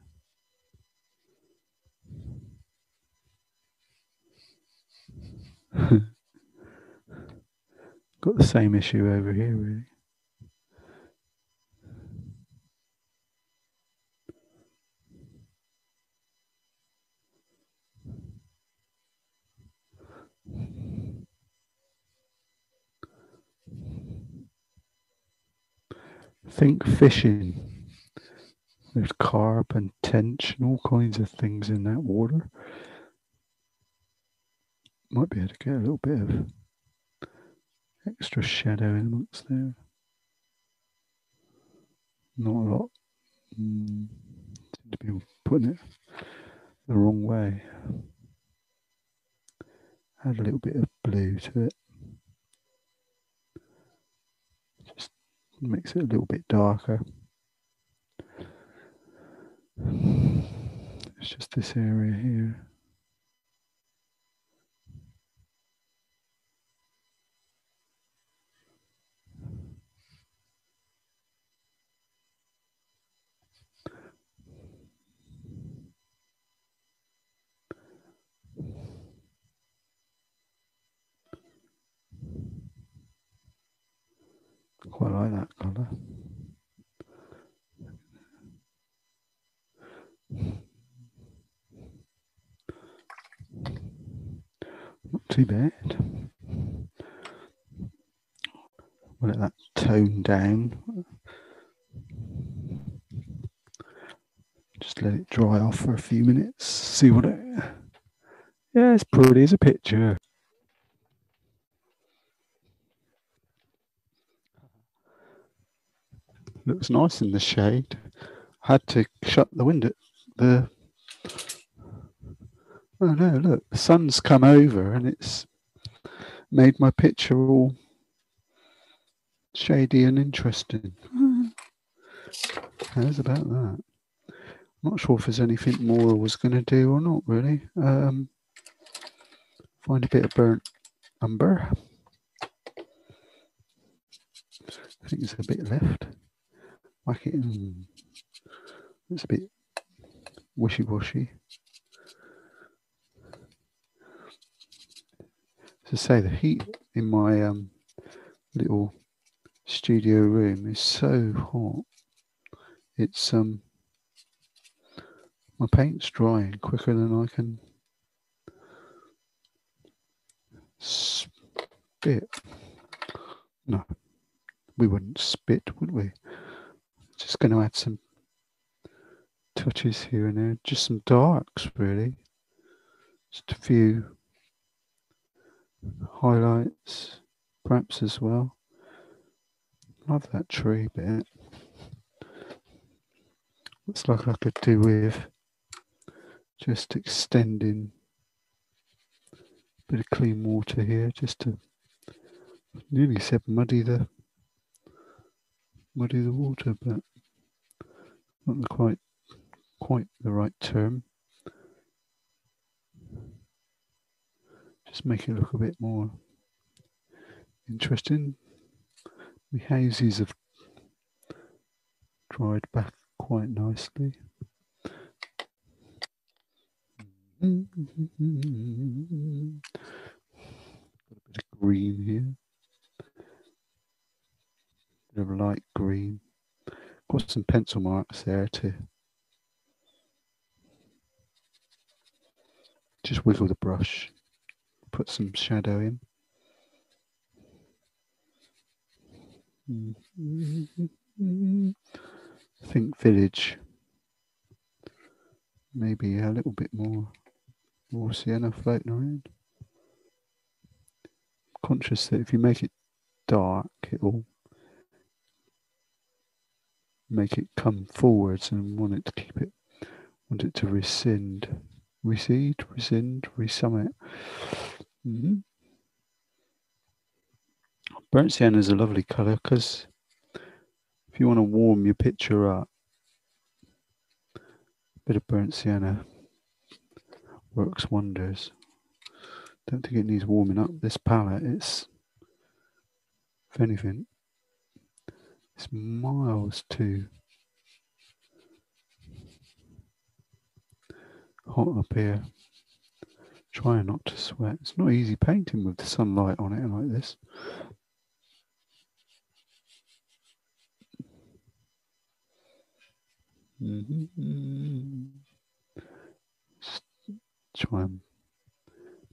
Got the same issue over here, really. Think fishing. There's carp and tench and all kinds of things in that water. Might be able to get a little bit of extra shadow in amongst there. Not a lot. Mm, to be putting it the wrong way. Add a little bit of blue to it. Makes it a little bit darker. It's just this area here. Quite like that colour. Not too bad. We'll let that tone down. Just let it dry off for a few minutes. See what it. Yeah, it's pretty as a picture. Looks nice in the shade. Had to shut the window. The oh no, look, the sun's come over and it's made my picture all shady and interesting. How's about that? I'm not sure if there's anything more I was going to do or not, really. Um, find a bit of burnt umber. I think there's a bit left. Whack it in. It's a bit wishy washy. To say, the heat in my um, little studio room is so hot. It's um my paint's drying quicker than I can spit. No, we wouldn't spit, would we? Just going to add some touches here and there, just some darks really, just a few highlights perhaps as well. Love that tree bit. Looks like I could do with just extending a bit of clean water here just to nearly said muddy the muddy the water but not quite quite the right term. Just make it look a bit more interesting. The hazes have dried back quite nicely. Got a bit of green here. A Bit of light green. Got some pencil marks there too. just wiggle the brush, put some shadow in. Think village. Maybe a little bit more more sienna floating around. Conscious that if you make it dark, it'll make it come forwards and want it to keep it, want it to rescind, recede, rescind, resummit. Mm-hmm. Burnt sienna is a lovely colour because if you want to warm your picture up, a bit of burnt sienna works wonders. Don't think it needs warming up. This palette, it's, if anything, it's miles too hot up here. Trying not to sweat. It's not easy painting with the sunlight on it like this. Mm-hmm. Try and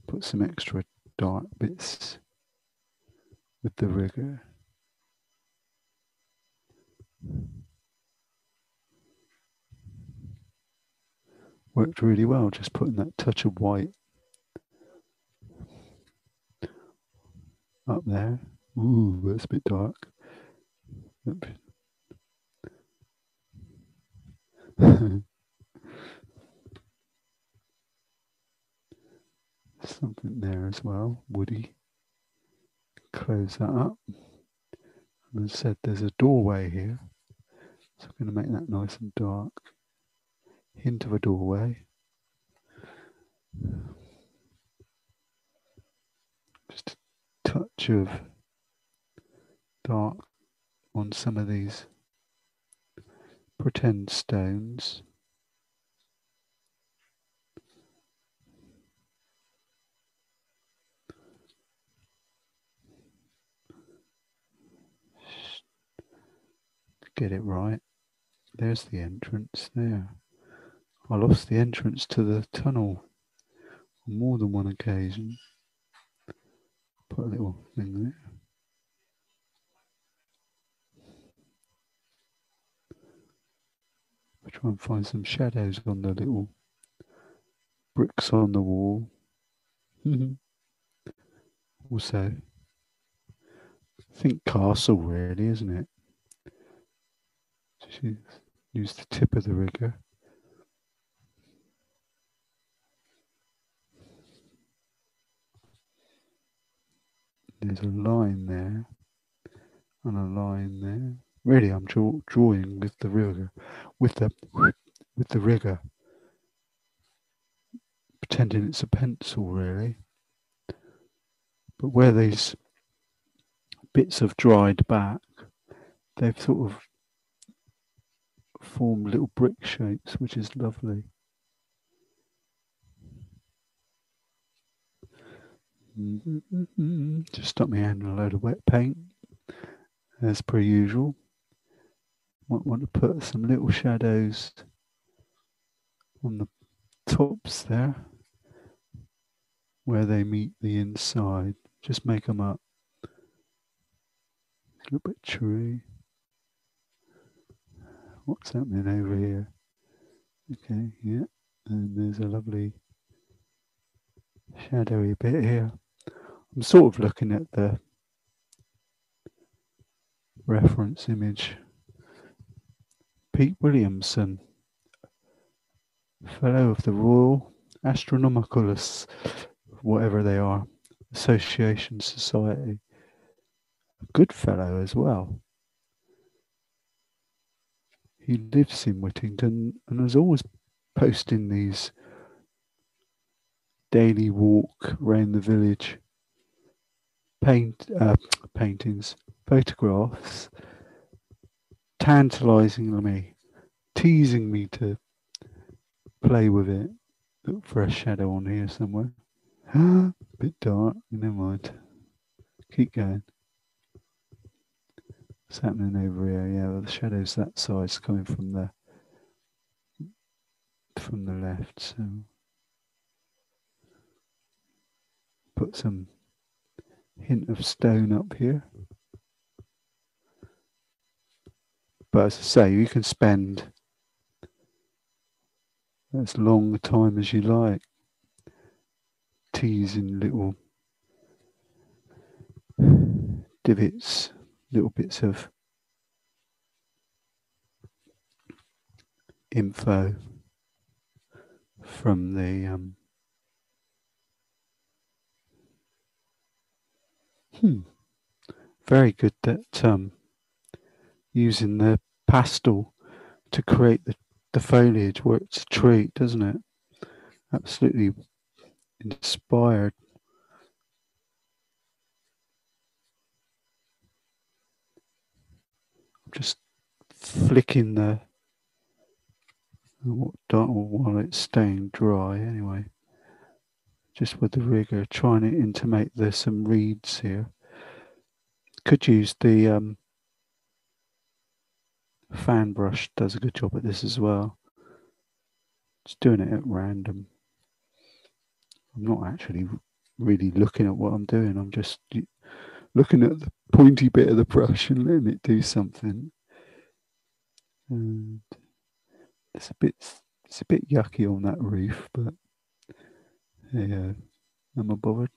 put some extra dark bits with the rigger. Worked really well, just putting that touch of white up there. Ooh, that's a bit dark. Something there as well, woody. Close that up. And I said, there's a doorway here. So I'm going to make that nice and dark. Of a doorway. Just a touch of dark on some of these pretend stones. Get it right. There's the entrance there. I lost the entrance to the tunnel on more than one occasion. Put a little thing there. Try and find some shadows on the little bricks on the wall. Mm-hmm. also, I think castle really, isn't it? Just use the tip of the rigger. There's a line there and a line there. Really, I'm draw, drawing with the rigger, with the with the rigger, pretending it's a pencil, really. But where these bits have dried back, they've sort of formed little brick shapes, which is lovely. Just my hand in a load of wet paint, as per usual might want to put some little shadows on the tops there where they meet the inside. Just make them up. A little bit tree. What's happening over here? Okay, yeah, and there's a lovely shadowy bit here. I'm sort of looking at the reference image Pete Williamson, Fellow of the Royal Astronomical, whatever they are, Association Society. A good fellow as well. He lives in Whittington and is always posting these daily walk around the village paint uh, paintings, photographs tantalizing me, teasing me to play with it. Look for a shadow on here somewhere. A bit dark, never mind. Keep going. What's happening over here? Yeah, well, the shadow's that size coming from the from the left. So put some hint of stone up here. But as I say, you can spend as long a time as you like teasing little divots, little bits of info from the um, hmm, very good that um, using the pastel to create the, the foliage works a treat, doesn't it? Absolutely inspired. I'm just flicking the while it's staying dry anyway just with the rigger trying to intimate there's some reeds here. Could use the um, fan brush does a good job at this as well. Just doing it at random. I'm not actually really looking at what I'm doing. I'm just looking at the pointy bit of the brush and letting it do something. And it's a bit it's a bit yucky on that roof, but yeah, am I bothered?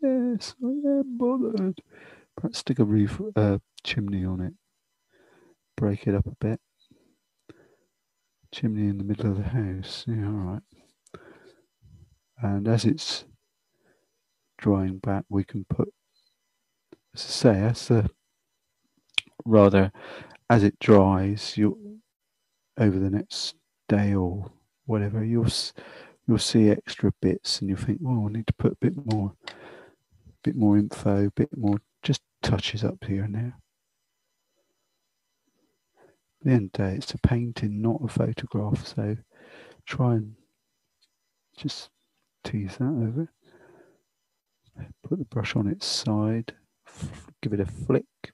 Yes, I am bothered. Perhaps stick a roof uh, chimney on it, break it up a bit. Chimney in the middle of the house. Yeah, all right. And as it's drying back, we can put, as I say, as the rather as it dries, you over the next day or whatever, you'll you'll see extra bits, and you'll think, "Well, I need to put a bit more, bit more info, a bit more, just touches up here and there." At the end of the day, it's a painting, not a photograph. So try and just tease that over. Put the brush on its side, give it a flick.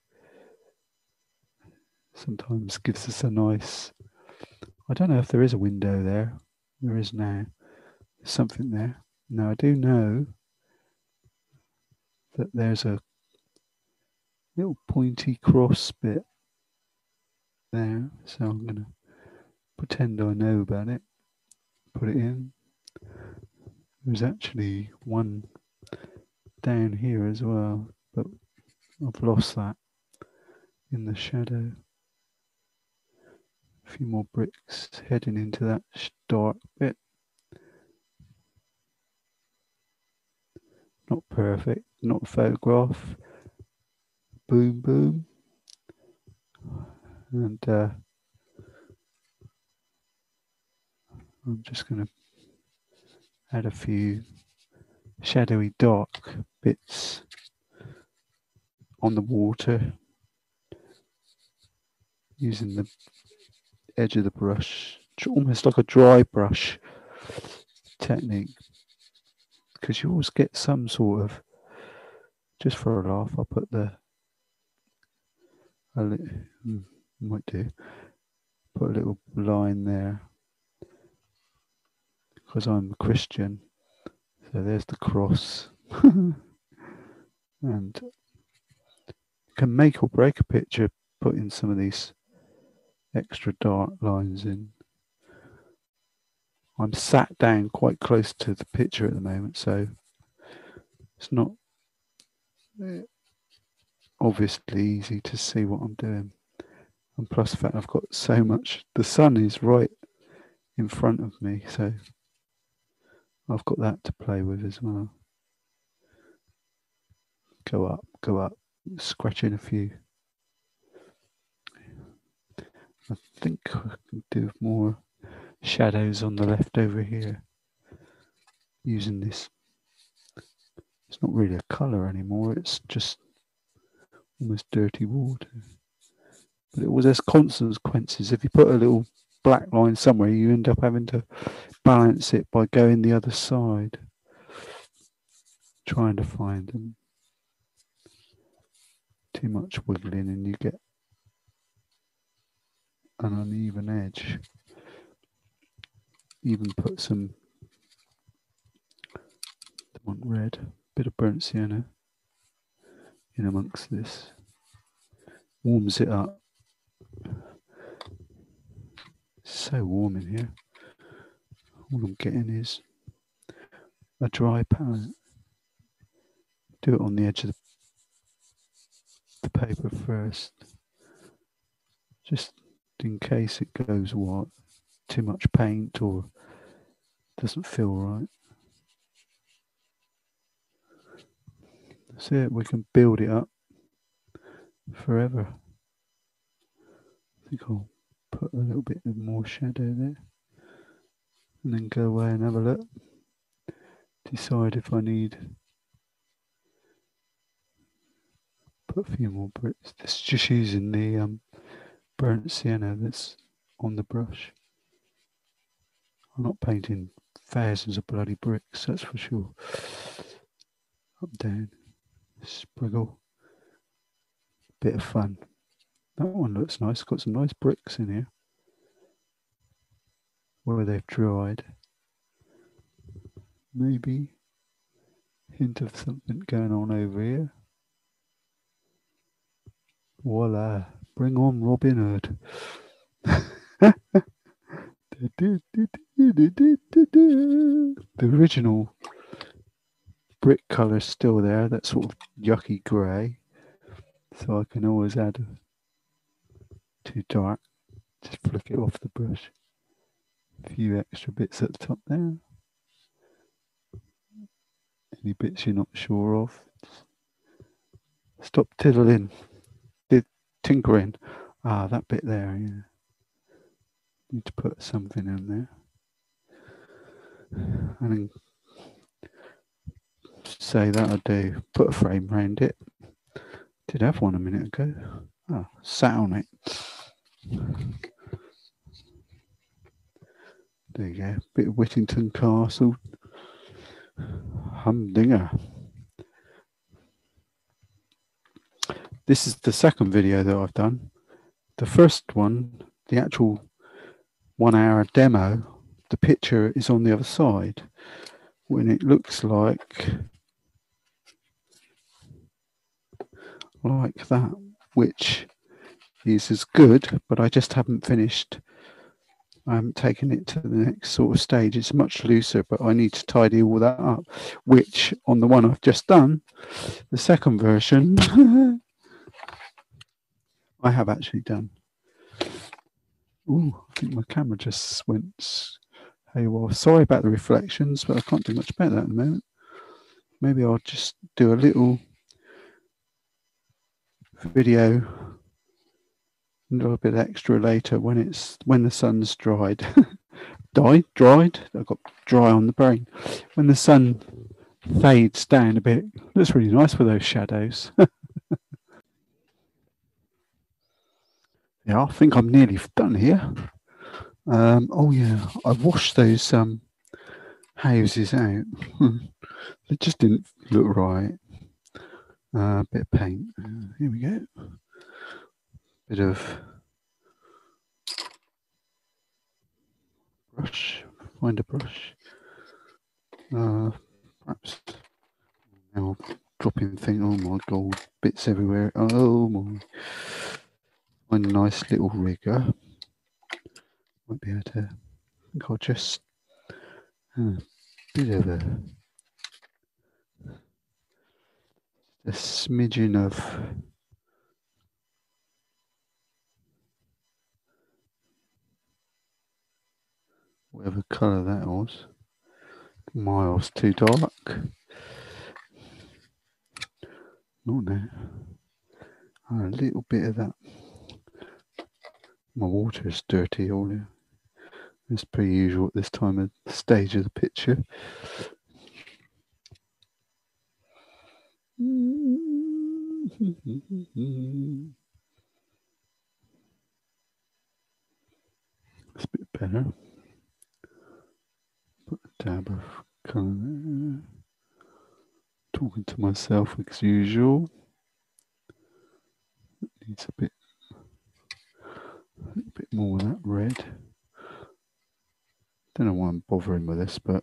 Sometimes gives us a nice I don't know if there is a window there. There is now. Something there. Now I do know that there's a little pointy cross bit there. So I'm going to pretend I know about it. Put it in. There's actually one down here as well, but I've lost that in the shadow a few more bricks heading into that dark bit. Not perfect, not photograph. Boom, boom. And uh, I'm just going to add a few shadowy dark bits on the water using the edge of the brush, almost like a dry brush technique, because you always get some sort of, just for a laugh, I'll put the, I hmm, might do, put a little line there, because I'm a Christian. So there's the cross. and can make or break a picture putting some of these extra dark lines in. I'm sat down quite close to the picture at the moment, so it's not eh, obviously easy to see what I'm doing. And plus the fact I've got so much, the sun is right in front of me, so I've got that to play with as well. Go up, go up, scratching a few. I think I can do more shadows on the left over here using this. It's not really a colour anymore, it's just almost dirty water. But it was as consequences. If you put a little black line somewhere, you end up having to balance it by going the other side, trying to find them. Too much wiggling, and you get an uneven edge. Even put some want red, bit of burnt sienna in amongst this. Warms it up. so warm in here. All I'm getting is a dry palette. Do it on the edge of the, the paper first. Just in case it goes what too much paint or doesn't feel right. That's it, we can build it up forever. I think I'll put a little bit more shadow there and then go away and have a look. Decide if I need put a few more bricks. This is just using the um, burnt sienna that's on the brush. I'm not painting thousands of bloody bricks, that's for sure. Up, down, spriggle. Bit of fun. That one looks nice. Got some nice bricks in here where they've dried. Maybe hint of something going on over here. Voila! Bring on Robin Hood. the original brick colour is still there, that sort of yucky grey. So I can always add too dark, just flick it off the brush. A few extra bits at the top there. Any bits you're not sure of. Stop tiddling, did tinkering. Ah, that bit there, yeah. Need to put something in there. And say that'll do. Put a frame around it. Did have one a minute ago. Oh, sat on it. There you go. Bit of Whittington Castle. Humdinger. This is the second video that I've done. The first one, the actual one hour demo, the picture is on the other side when it looks like like that, which is as good, but I just haven't finished. I haven't taken it to the next sort of stage. It's much looser, but I need to tidy all that up, which on the one I've just done, the second version, I have actually done. Ooh, I think my camera just went hey well sorry about the reflections but i can't do much about that at the moment. Maybe i'll just do a little video a little bit extra later when it's when the sun's dried. Died dried? I got dry on the brain. When the sun fades down a bit. Looks really nice with those shadows. Yeah i think i'm nearly done here um, oh yeah i washed those um, houses out they just didn't look right a uh, bit of paint. Uh, here we go. Bit of brush. Find a brush. Uh, perhaps now dropping thing. Oh my god, bits everywhere. Oh my. A nice little rigger. Might be able to. I'll just. Uh, bit of a a smidgen of whatever colour that was. Miles too dark. Not now. A little bit of that. My water is dirty all here. It's pretty usual at this time of the stage of the picture. It's a bit better. Put a dab of colour there. Talking to myself as usual. It Needs a bit, a bit more of that red. Don't know why I'm bothering with this, but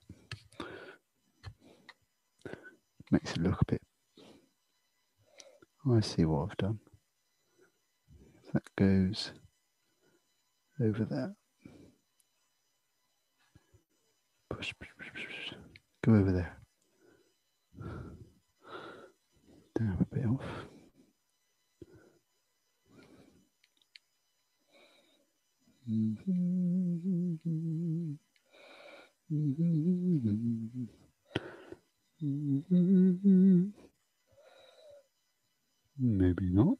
makes it look a bit I see what I've done. That goes over there. Push, push, push, push. Go over there. Down a bit off. Mm-hmm. Mm-hmm. Maybe not.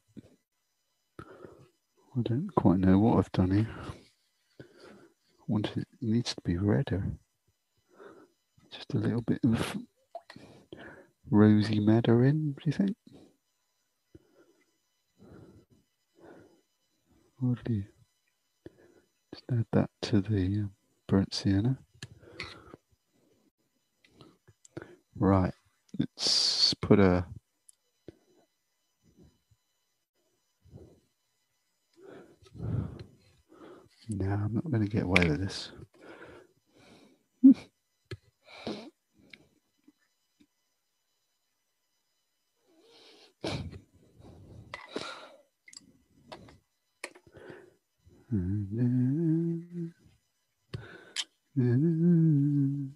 I don't quite know what I've done here. Want it, needs to be redder. Just a little bit of rosy madder in, do you think? Just add that to the uh, burnt sienna? Right, let's put a No, I'm not going to get away with this.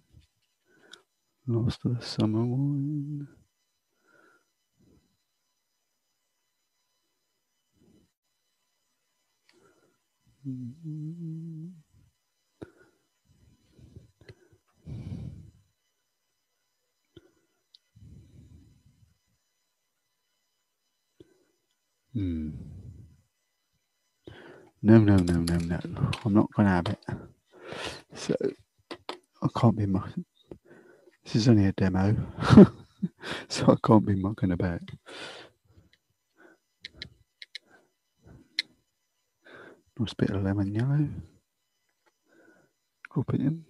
Lost the summer wine. Hmm. No, no, no, no, no. I'm not going to have it. So I can't be mucking. This is only a demo, so I can't be mucking about. Nice bit of lemon yellow. Drop it in.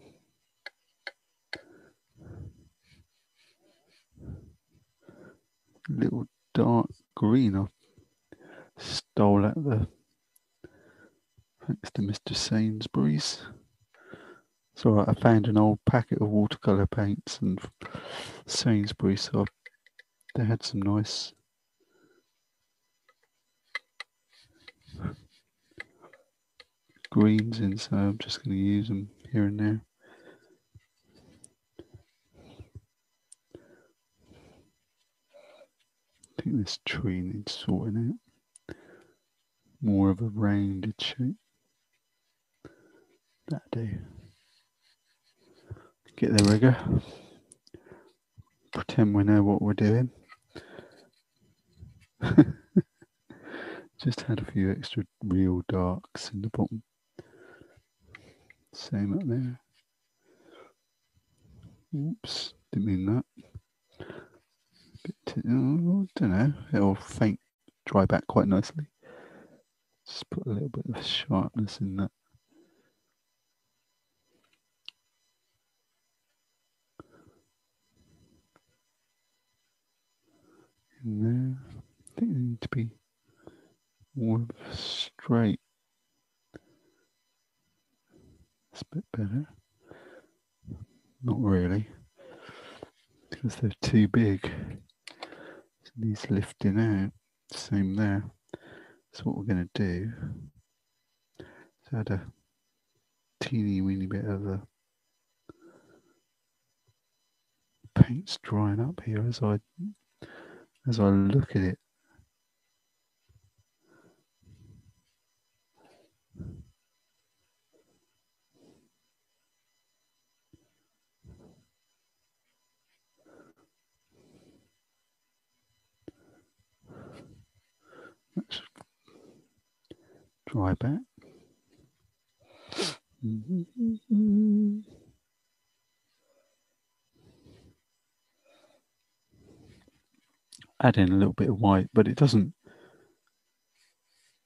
Little dark green I stole out the thanks to Mr. Sainsbury's. So I found an old packet of watercolour paints and Sainsbury's, so they had some nice greens in, so I'm just going to use them here and there. I think this tree needs sorting out. More of a rounded shape. That do. Get the rigger. Pretend we know what we're doing. Just had a few extra real darks in the bottom. Same up there. Oops, didn't mean that. Bit oh, don't know. It'll faint, dry back quite nicely. Just put a little bit of sharpness in that. In there, I think they need to be more straight It's a bit better. Not really, because they're too big. So these lifting out, same there. So what we're going to do is add a teeny weeny bit of the paint's drying up here as I as I look at it. Let's dry back. Mm-hmm. Add in a little bit of white, but it doesn't,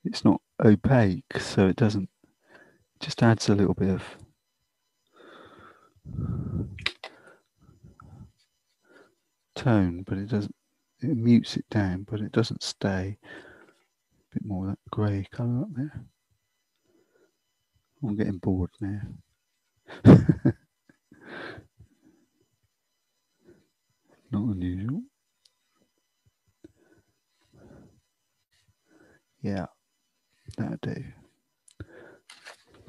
it's not opaque, so it doesn't, it just adds a little bit of tone, but it doesn't, it mutes it down, but it doesn't stay a bit more that grey colour up there. I'm getting bored now. Not unusual. Yeah, that'll do.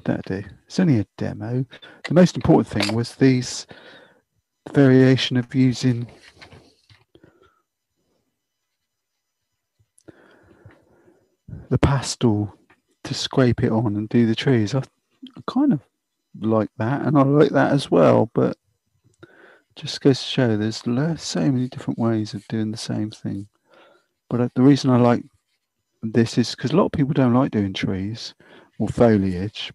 That'll do. It's only a demo. The most important thing was these variation of using the pastel to scrape it on and do the trees. I, I kind of like that, and I like that as well. But just goes to show there's so many different ways of doing the same thing. But uh, the reason I like this is because a lot of people don't like doing trees or foliage,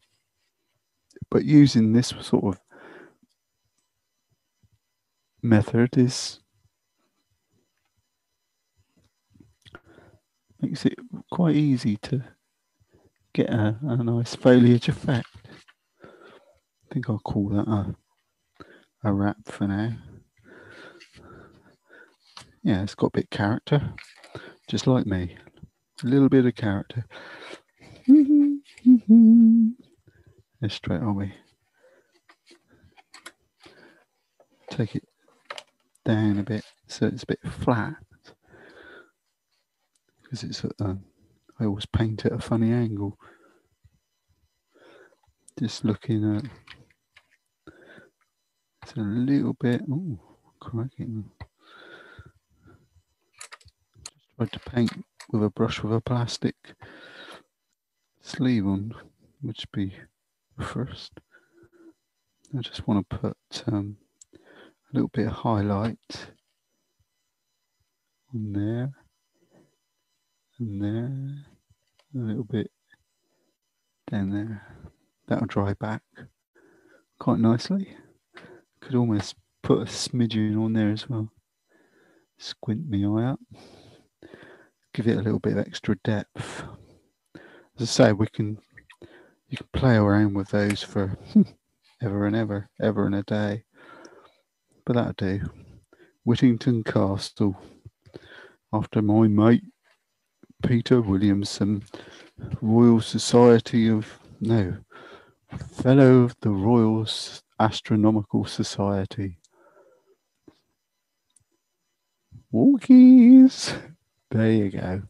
but using this sort of method is makes it quite easy to get a, a nice foliage effect. I think I'll call that a, a wrap for now. Yeah, it's got a bit character, just like me. A little bit of character. Let's straight on we. Take it down a bit so it's a bit flat because it's uh, I always paint at a funny angle. Just looking at it's a little bit. Oh, cracking! Just tried to paint with a brush with a plastic sleeve on, which be first. I just want to put um, a little bit of highlight on there and there, a little bit down there. That'll dry back quite nicely. Could almost put a smidgen on there as well. Squint my eye up. Give it a little bit of extra depth. As I say, we can you can play around with those for ever and ever, ever and a day. But that'll do. Whittington Castle. After my mate Peter Williamson, Royal Society of no, Fellow of the Royal Astronomical Society. Walkies. There you go.